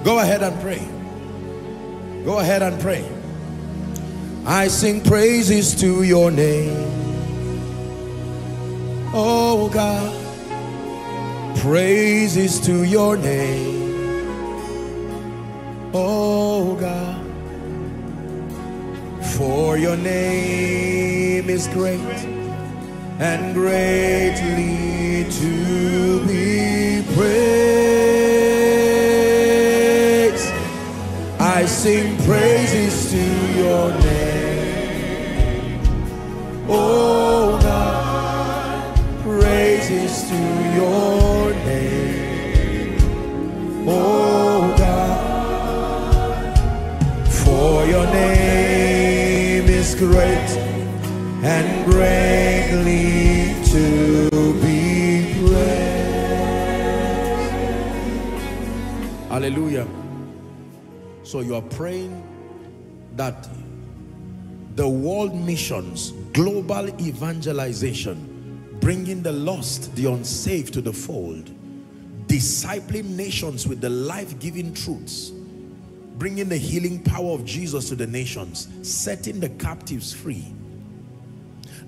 Go ahead and pray. Go ahead and pray. I sing praises to your name. Oh God, praises to your name. Oh God, for your name is great and greatly to be praised. I sing praises to your name. Oh God, praises to your name. Oh great and greatly to be praised. Hallelujah. So you are praying that the world missions, global evangelization, bringing the lost, the unsaved to the fold, discipling nations with the life-giving truths, bringing the healing power of Jesus to the nations, setting the captives free,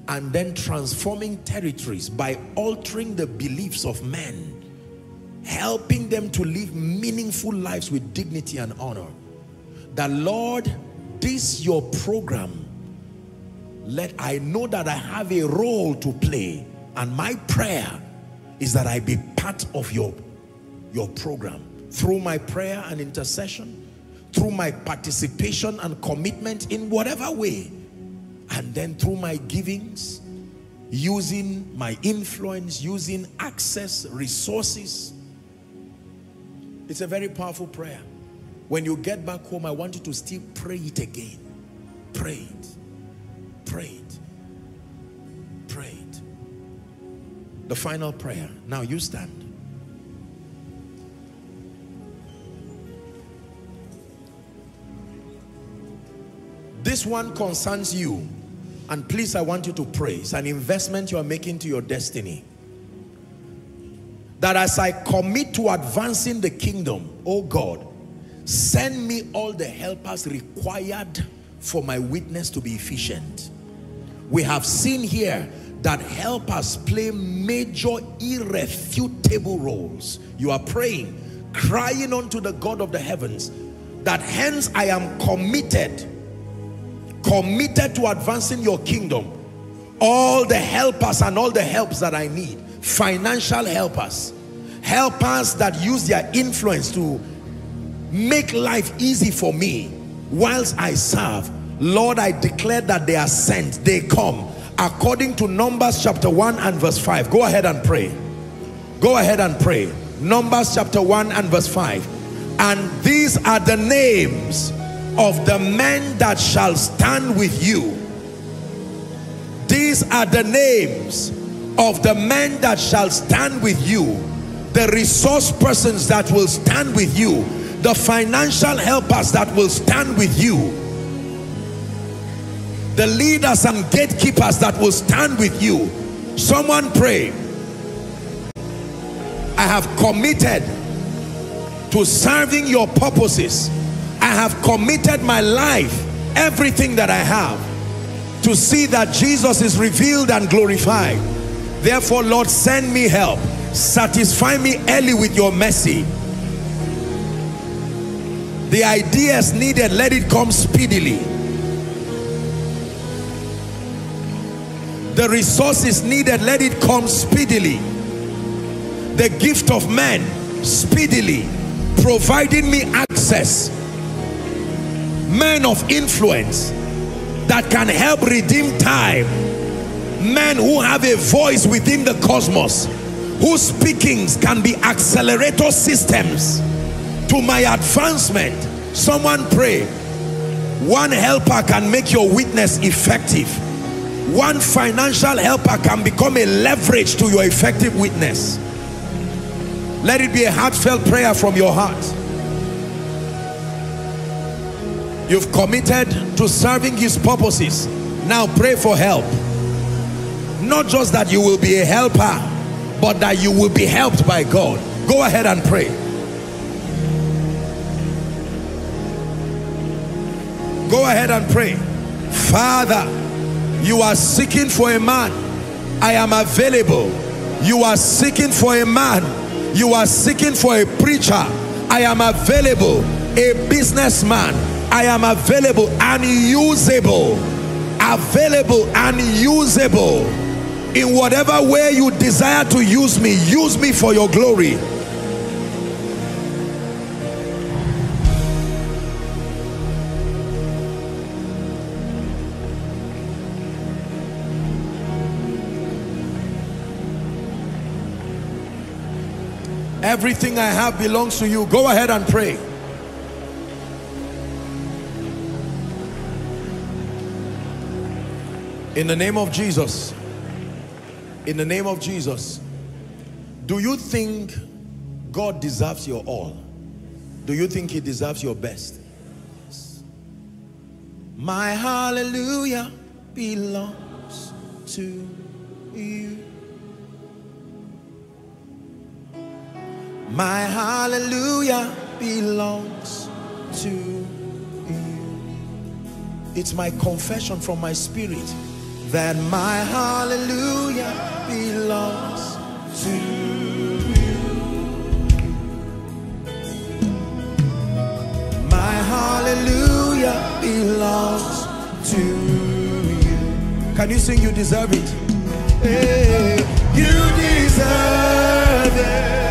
and then transforming territories by altering the beliefs of men, helping them to live meaningful lives with dignity and honor. That Lord, this your program, let I know that I have a role to play and my prayer is that I be part of your, your program through my prayer and intercession, through my participation and commitment in whatever way, and then through my givings, using my influence, using access, resources. It's a very powerful prayer. When you get back home, I want you to still pray it again. Pray it. Pray it. Pray it. The final prayer. Now you stand. This one concerns you. And please, I want you to pray. It's an investment you are making to your destiny. That as I commit to advancing the kingdom, oh God, send me all the helpers required for my witness to be efficient. We have seen here that helpers play major irrefutable roles. You are praying, crying unto the God of the heavens, that hence I am committed committed to advancing your kingdom all the helpers and all the helps that I need financial helpers helpers that use their influence to make life easy for me whilst I serve Lord I declare that they are sent they come according to Numbers chapter 1 and verse 5 go ahead and pray. Go ahead and pray. Numbers chapter 1 and verse 5 and these are the names of the men that shall stand with you. These are the names of the men that shall stand with you, the resource persons that will stand with you, the financial helpers that will stand with you, the leaders and gatekeepers that will stand with you. Someone pray. I have committed to serving your purposes. I have committed my life, everything that I have, to see that Jesus is revealed and glorified. Therefore, Lord, send me help. Satisfy me early with your mercy. The ideas needed, let it come speedily. The resources needed, let it come speedily. The gift of men, speedily, providing me access. Men of influence that can help redeem time. Men who have a voice within the cosmos, whose speakings can be accelerator systems to my advancement. Someone pray. One helper can make your witness effective. One financial helper can become a leverage to your effective witness. Let it be a heartfelt prayer from your heart. You've committed to serving his purposes. Now pray for help. Not just that you will be a helper, but that you will be helped by God. Go ahead and pray. Go ahead and pray. Father, you are seeking for a man. I am available. You are seeking for a man. You are seeking for a preacher. I am available. A businessman. I am available and usable. Available and usable. In whatever way you desire to use me, use me for your glory. Everything I have belongs to you. Go ahead and pray. In the name of Jesus. In the name of Jesus. Do you think God deserves your all? Do you think he deserves your best? My hallelujah belongs to you. My hallelujah belongs to you. It's my confession from my spirit that my hallelujah belongs to you. My hallelujah belongs to you. Can you sing? You deserve it. Hey, you deserve it.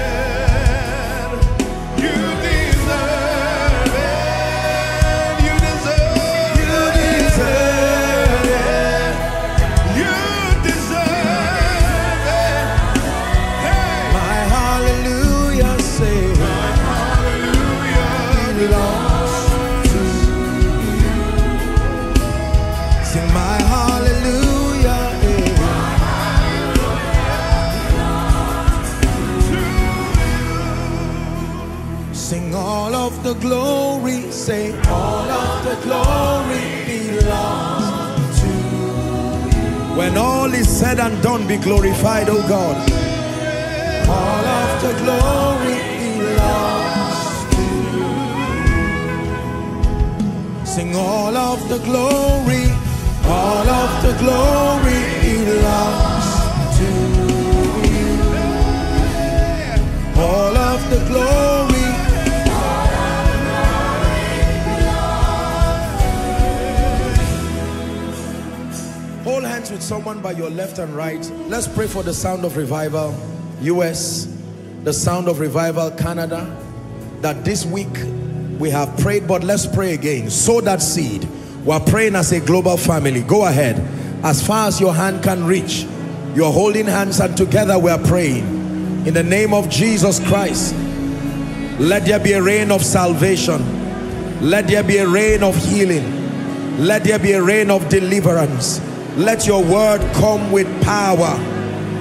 Glory, say all of the glory belongs to you. When all is said and done, be glorified, O God. All of the glory belongs to you. Sing all of the glory, all of the glory belongs to you. All of the glory with someone by your left and right. Let's pray for the sound of revival. US, the sound of revival, Canada. That this week we have prayed, but let's pray again. Sow that seed. We're praying as a global family. Go ahead. As far as your hand can reach, you're holding hands and together we're praying. In the name of Jesus Christ, let there be a rain of salvation. Let there be a rain of healing. Let there be a rain of deliverance let your word come with power.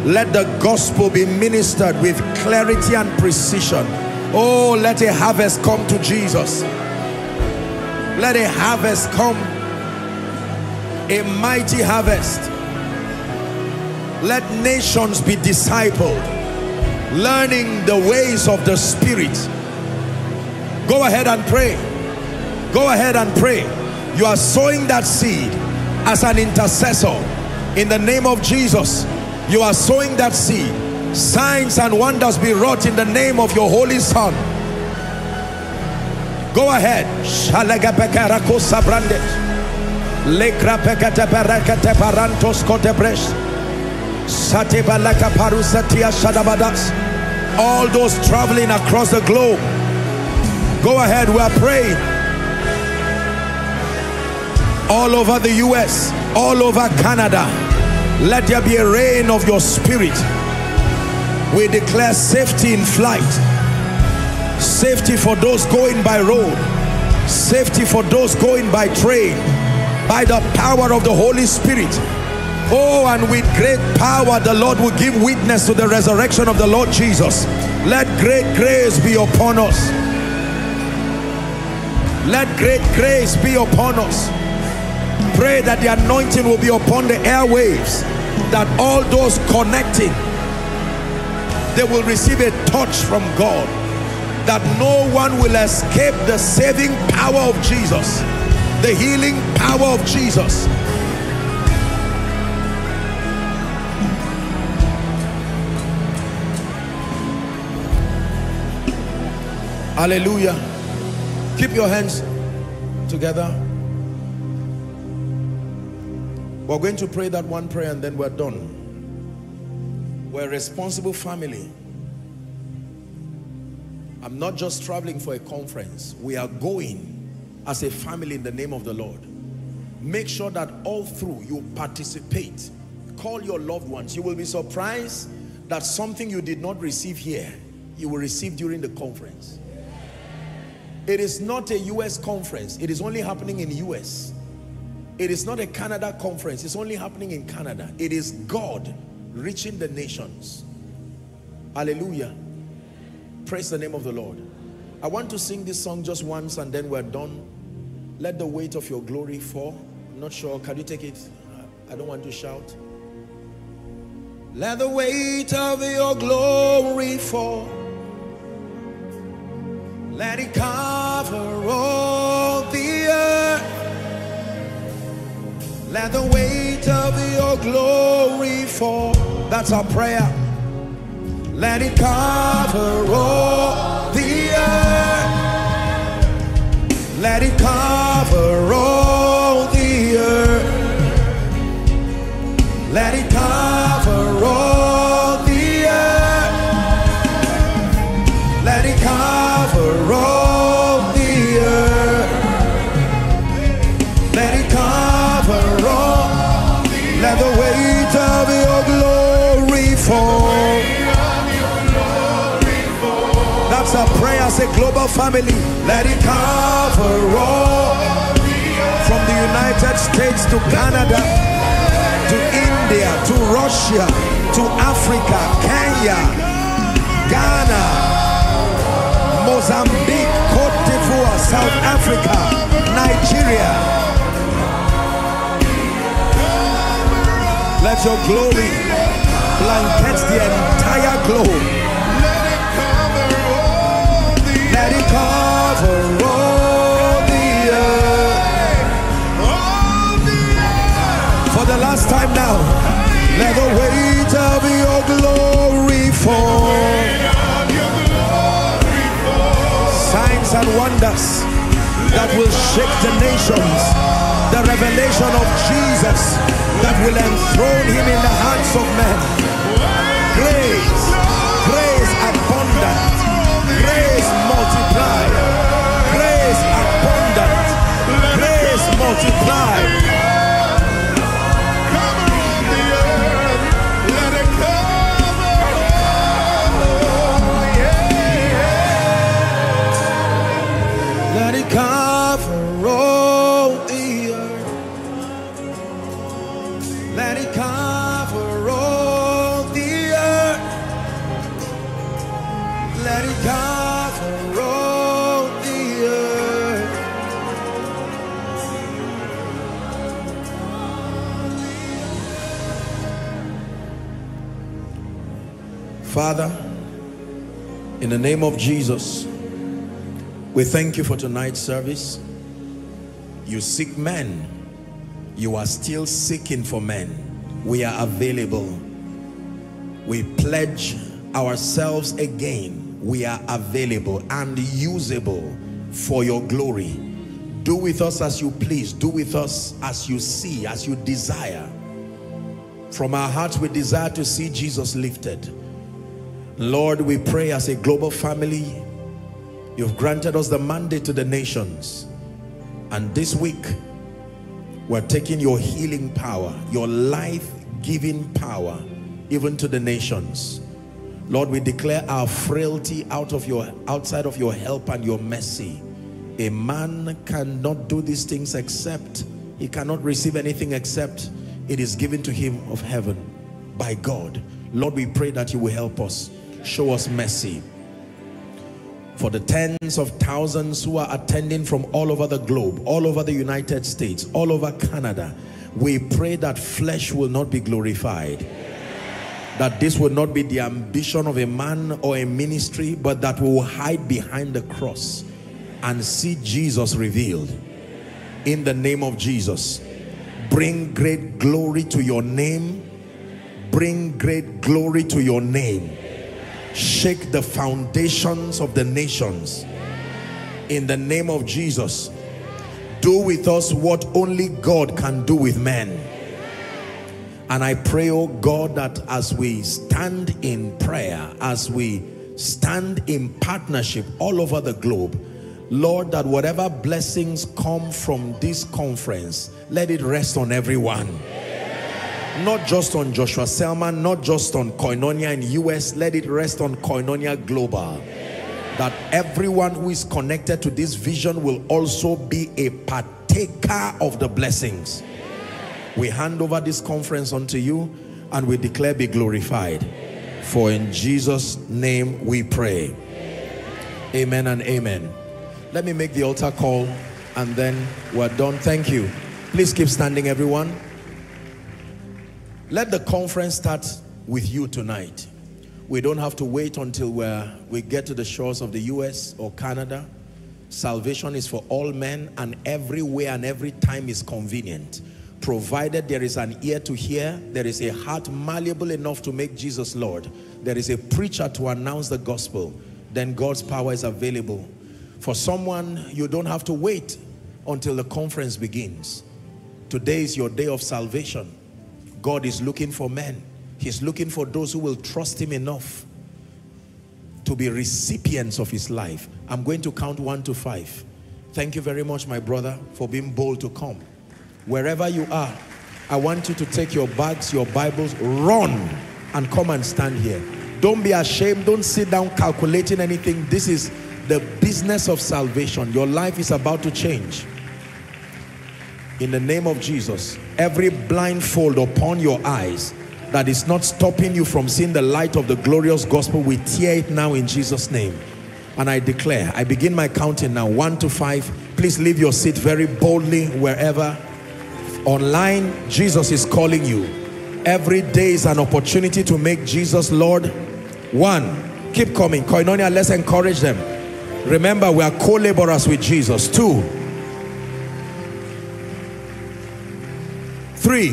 let the gospel be ministered with clarity and precision. Oh let a harvest come to Jesus. Let a harvest come. A mighty harvest. Let nations be discipled learning the ways of the spirit. Go ahead and pray. Go ahead and pray. You are sowing that seed as an intercessor. In the name of Jesus you are sowing that seed. Signs and wonders be wrought in the name of your holy son. Go ahead. All those traveling across the globe go ahead. We are praying all over the US all over Canada. Let there be a rain of your spirit. We declare safety in flight. Safety for those going by road. Safety for those going by train. By the power of the Holy Spirit. Oh and with great power the Lord will give witness to the resurrection of the Lord Jesus. Let great grace be upon us. Let great grace be upon us pray that the anointing will be upon the airwaves that all those connecting they will receive a touch from God that no one will escape the saving power of Jesus the healing power of Jesus. Hallelujah. Keep your hands together we're going to pray that one prayer and then we're done. We're a responsible family. I'm not just traveling for a conference. We are going as a family in the name of the Lord. Make sure that all through you participate. Call your loved ones. You will be surprised that something you did not receive here you will receive during the conference. It is not a US conference. It is only happening in the US. It is not a Canada conference. It's only happening in Canada. It is God reaching the nations. Hallelujah. Praise the name of the Lord. I want to sing this song just once and then we're done. Let the weight of your glory fall. I'm not sure. Can you take it? I don't want to shout. Let the weight of your glory fall. Let it cover all Let the weight of your glory fall. That's our prayer. Let it cover all the earth. Let it cover all family. Let it cover all. From the United States to Canada, to India, to Russia, to Africa, Kenya, Ghana, Mozambique, Cote d'Ivoire, South Africa, Nigeria. Let your glory blanket the entire globe. Last time now, let the weight of your glory fall. Signs and wonders that will shake the nations. The revelation of Jesus that will enthrone him in the hearts of men. Grace, grace abundant, grace multiplied, grace abundant, grace multiplied. Father, in the name of Jesus, we thank you for tonight's service. You seek men. You are still seeking for men. We are available. We pledge ourselves again. We are available and usable for your glory. Do with us as you please. Do with us as you see, as you desire. From our hearts, we desire to see Jesus lifted. Lord, we pray as a global family, you've granted us the mandate to the nations. And this week, we're taking your healing power, your life-giving power, even to the nations. Lord, we declare our frailty out of your outside of your help and your mercy. A man cannot do these things except he cannot receive anything except it is given to him of heaven by God. Lord, we pray that you will help us. Show us mercy. For the tens of thousands who are attending from all over the globe, all over the United States, all over Canada, we pray that flesh will not be glorified that this will not be the ambition of a man or a ministry, but that we will hide behind the cross and see Jesus revealed. In the name of Jesus, bring great glory to your name. Bring great glory to your name. Shake the foundations of the nations. In the name of Jesus, do with us what only God can do with men and I pray, oh God, that as we stand in prayer, as we stand in partnership all over the globe, Lord, that whatever blessings come from this conference, let it rest on everyone. Not just on Joshua Selman, not just on Koinonia in US, let it rest on Koinonia Global. That everyone who is connected to this vision will also be a partaker of the blessings we hand over this conference unto you and we declare be glorified. For in Jesus' name we pray. Amen and amen. Let me make the altar call and then we're done. Thank you. Please keep standing everyone. Let the conference start with you tonight. We don't have to wait until we get to the shores of the US or Canada. Salvation is for all men and everywhere and every time is convenient provided there is an ear to hear, there is a heart malleable enough to make Jesus Lord, there is a preacher to announce the gospel, then God's power is available. For someone, you don't have to wait until the conference begins. Today is your day of salvation. God is looking for men. He's looking for those who will trust him enough to be recipients of his life. I'm going to count one to five. Thank you very much, my brother, for being bold to come wherever you are, I want you to take your bags, your Bibles, run and come and stand here. Don't be ashamed. Don't sit down calculating anything. This is the business of salvation. Your life is about to change. In the name of Jesus, every blindfold upon your eyes that is not stopping you from seeing the light of the glorious gospel, we tear it now in Jesus' name. And I declare, I begin my counting now, one to five. Please leave your seat very boldly wherever. Online jesus is calling you. Every day is an opportunity to make jesus lord. One keep coming. Koinonia let's encourage them. Remember we are co-laborers with jesus. Two three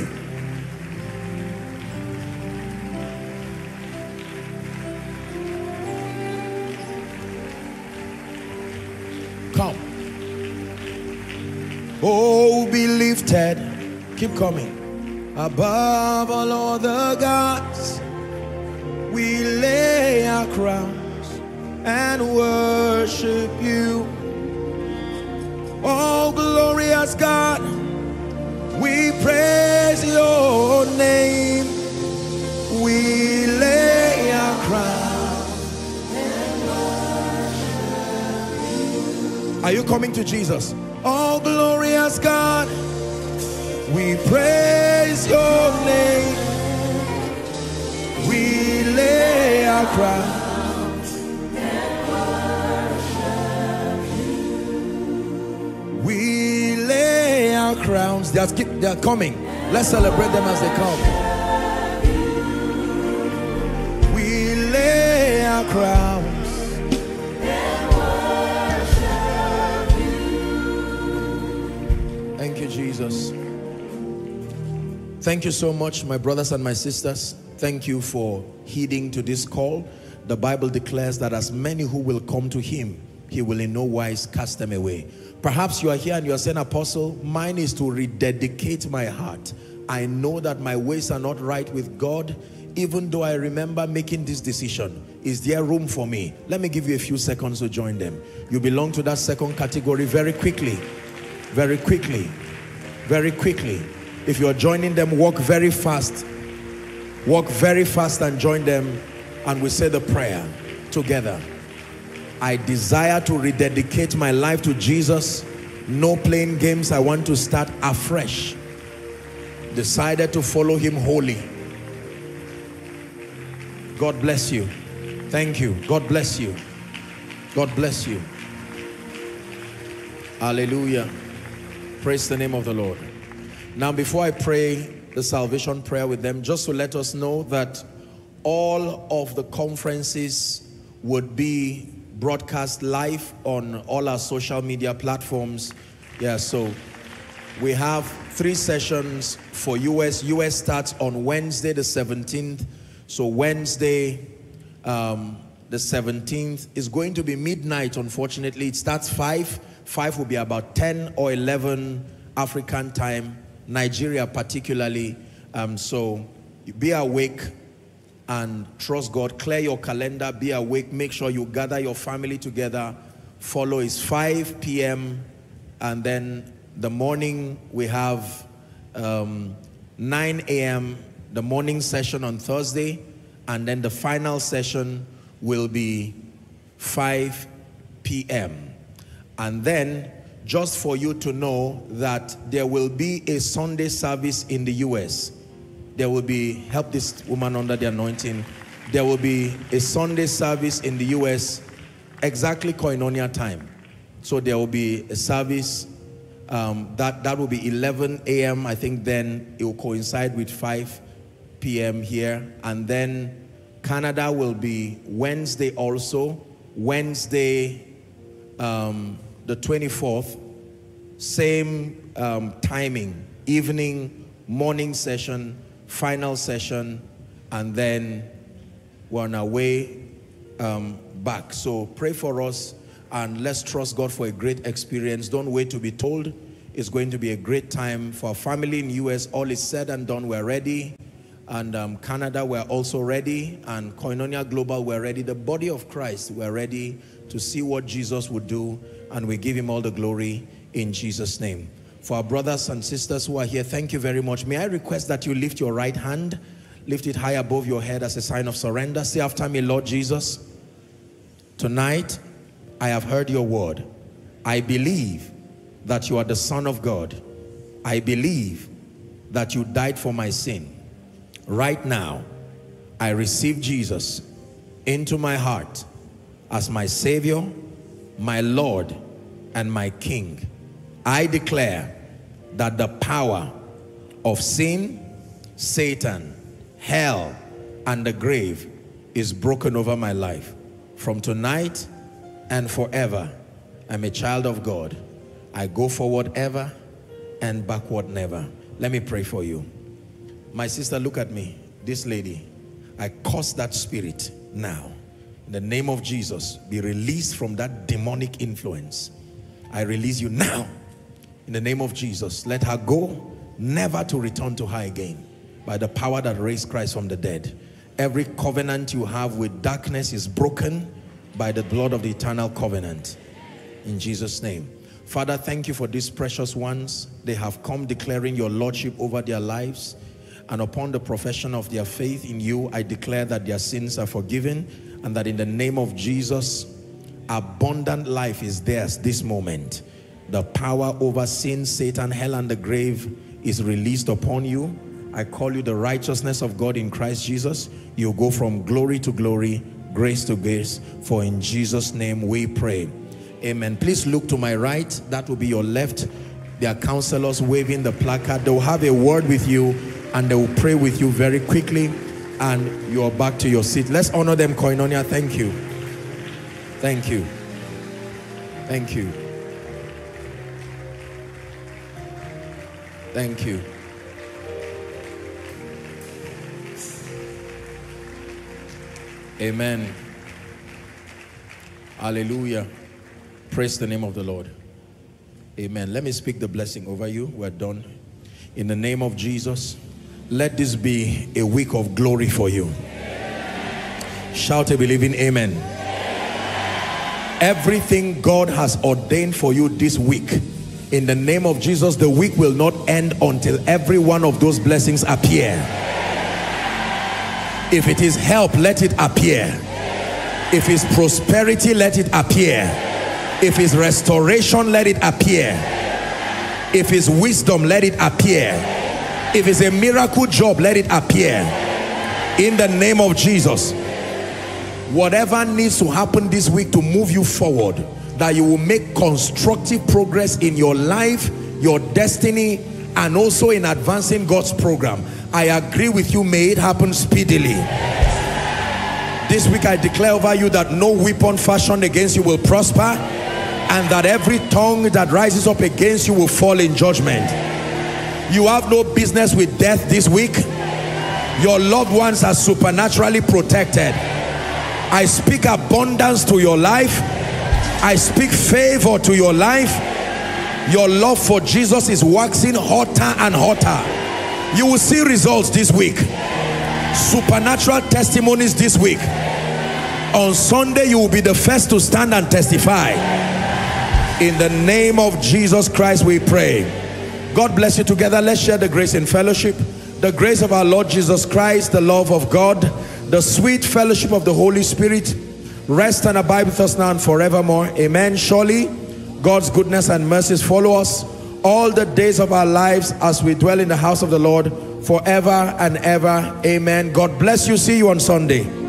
come oh be lifted Keep coming. Above all other gods, we lay our crowns and worship you. Oh, glorious God, we praise your name. We lay our crowns Are you coming to Jesus? Oh, glorious God. We praise your name. We lay our crowns. Lay our crowns. They're, they're coming. Let's celebrate them as they come. We lay our crowns. Thank you, Jesus. Thank you so much, my brothers and my sisters. Thank you for heeding to this call. The Bible declares that as many who will come to him, he will in no wise cast them away. Perhaps you are here and you are saying, Apostle, mine is to rededicate my heart. I know that my ways are not right with God, even though I remember making this decision. Is there room for me? Let me give you a few seconds to join them. You belong to that second category very quickly. Very quickly. Very quickly. If you're joining them, walk very fast Walk very fast and join them and we say the prayer together. I desire to rededicate my life to Jesus. No playing games. I want to start afresh. Decided to follow him wholly. God bless you. Thank you. God bless you. God bless you. Hallelujah. Praise the name of the Lord. Now before I pray, the salvation prayer with them just to let us know that all of the conferences would be broadcast live on all our social media platforms. Yeah, so we have three sessions for US. US starts on Wednesday the 17th. So Wednesday um, the 17th is going to be midnight, unfortunately. It starts 5. 5 will be about 10 or 11 African time. Nigeria particularly. Um, so be awake and trust God. Clear your calendar, be awake. Make sure you gather your family together. Follow is 5 p.m. And then the morning we have um, 9 a.m. the morning session on Thursday. And then the final session will be 5 p.m. And then just for you to know that there will be a Sunday service in the U.S. There will be, help this woman under the anointing, there will be a Sunday service in the U.S. exactly koinonia time. So there will be a service um, that, that will be 11 a.m. I think then it will coincide with 5 p.m. here. And then Canada will be Wednesday also. Wednesday, um, the 24th, same um, timing, evening, morning session, final session, and then we're on our way um, back. So pray for us and let's trust God for a great experience. Don't wait to be told. It's going to be a great time for our family in US. All is said and done. We're ready. And um, Canada, we're also ready. And Koinonia Global, we're ready. The body of Christ, we're ready to see what Jesus would do and we give him all the glory in Jesus' name. For our brothers and sisters who are here, thank you very much. May I request that you lift your right hand, lift it high above your head as a sign of surrender. Say after me, Lord Jesus, tonight I have heard your word. I believe that you are the Son of God. I believe that you died for my sin. Right now, I receive Jesus into my heart as my Savior my Lord and my King. I declare that the power of sin, Satan, hell, and the grave is broken over my life. From tonight and forever, I'm a child of God. I go forward ever and backward never. Let me pray for you. My sister, look at me. This lady, I curse that spirit now in the name of Jesus, be released from that demonic influence. I release you now. In the name of Jesus, let her go, never to return to her again. By the power that raised Christ from the dead. Every covenant you have with darkness is broken by the blood of the eternal covenant. In Jesus' name. Father, thank you for these precious ones. They have come declaring your lordship over their lives. And upon the profession of their faith in you, I declare that their sins are forgiven and that in the name of Jesus, abundant life is theirs this moment. The power over sin, Satan, hell, and the grave is released upon you. I call you the righteousness of God in Christ Jesus. You go from glory to glory, grace to grace, for in Jesus' name we pray. Amen. Please look to my right. That will be your left. There are counselors waving the placard. They will have a word with you and they will pray with you very quickly and you're back to your seat. Let's honor them, Koinonia. Thank you. Thank you. Thank you. Thank you. Amen. Hallelujah. Praise the name of the Lord. Amen. Let me speak the blessing over you. We're done. In the name of Jesus, let this be a week of glory for you. Shout a believing amen. Everything God has ordained for you this week, in the name of Jesus, the week will not end until every one of those blessings appear. If it is help, let it appear. If it's prosperity, let it appear. If it's restoration, let it appear. If it's wisdom, let it appear. If it's a miracle job, let it appear. In the name of Jesus. Whatever needs to happen this week to move you forward, that you will make constructive progress in your life, your destiny, and also in advancing God's program. I agree with you, may it happen speedily. This week I declare over you that no weapon fashioned against you will prosper and that every tongue that rises up against you will fall in judgment. You have no business with death this week. Your loved ones are supernaturally protected. I speak abundance to your life. I speak favor to your life. Your love for Jesus is waxing hotter and hotter. You will see results this week. Supernatural testimonies this week. On Sunday, you will be the first to stand and testify. In the name of Jesus Christ, we pray. God bless you together. Let's share the grace in fellowship. The grace of our Lord Jesus Christ, the love of God, the sweet fellowship of the Holy Spirit, rest and abide with us now and forevermore. Amen. Surely, God's goodness and mercies follow us all the days of our lives as we dwell in the house of the Lord forever and ever. Amen. God bless you. See you on Sunday.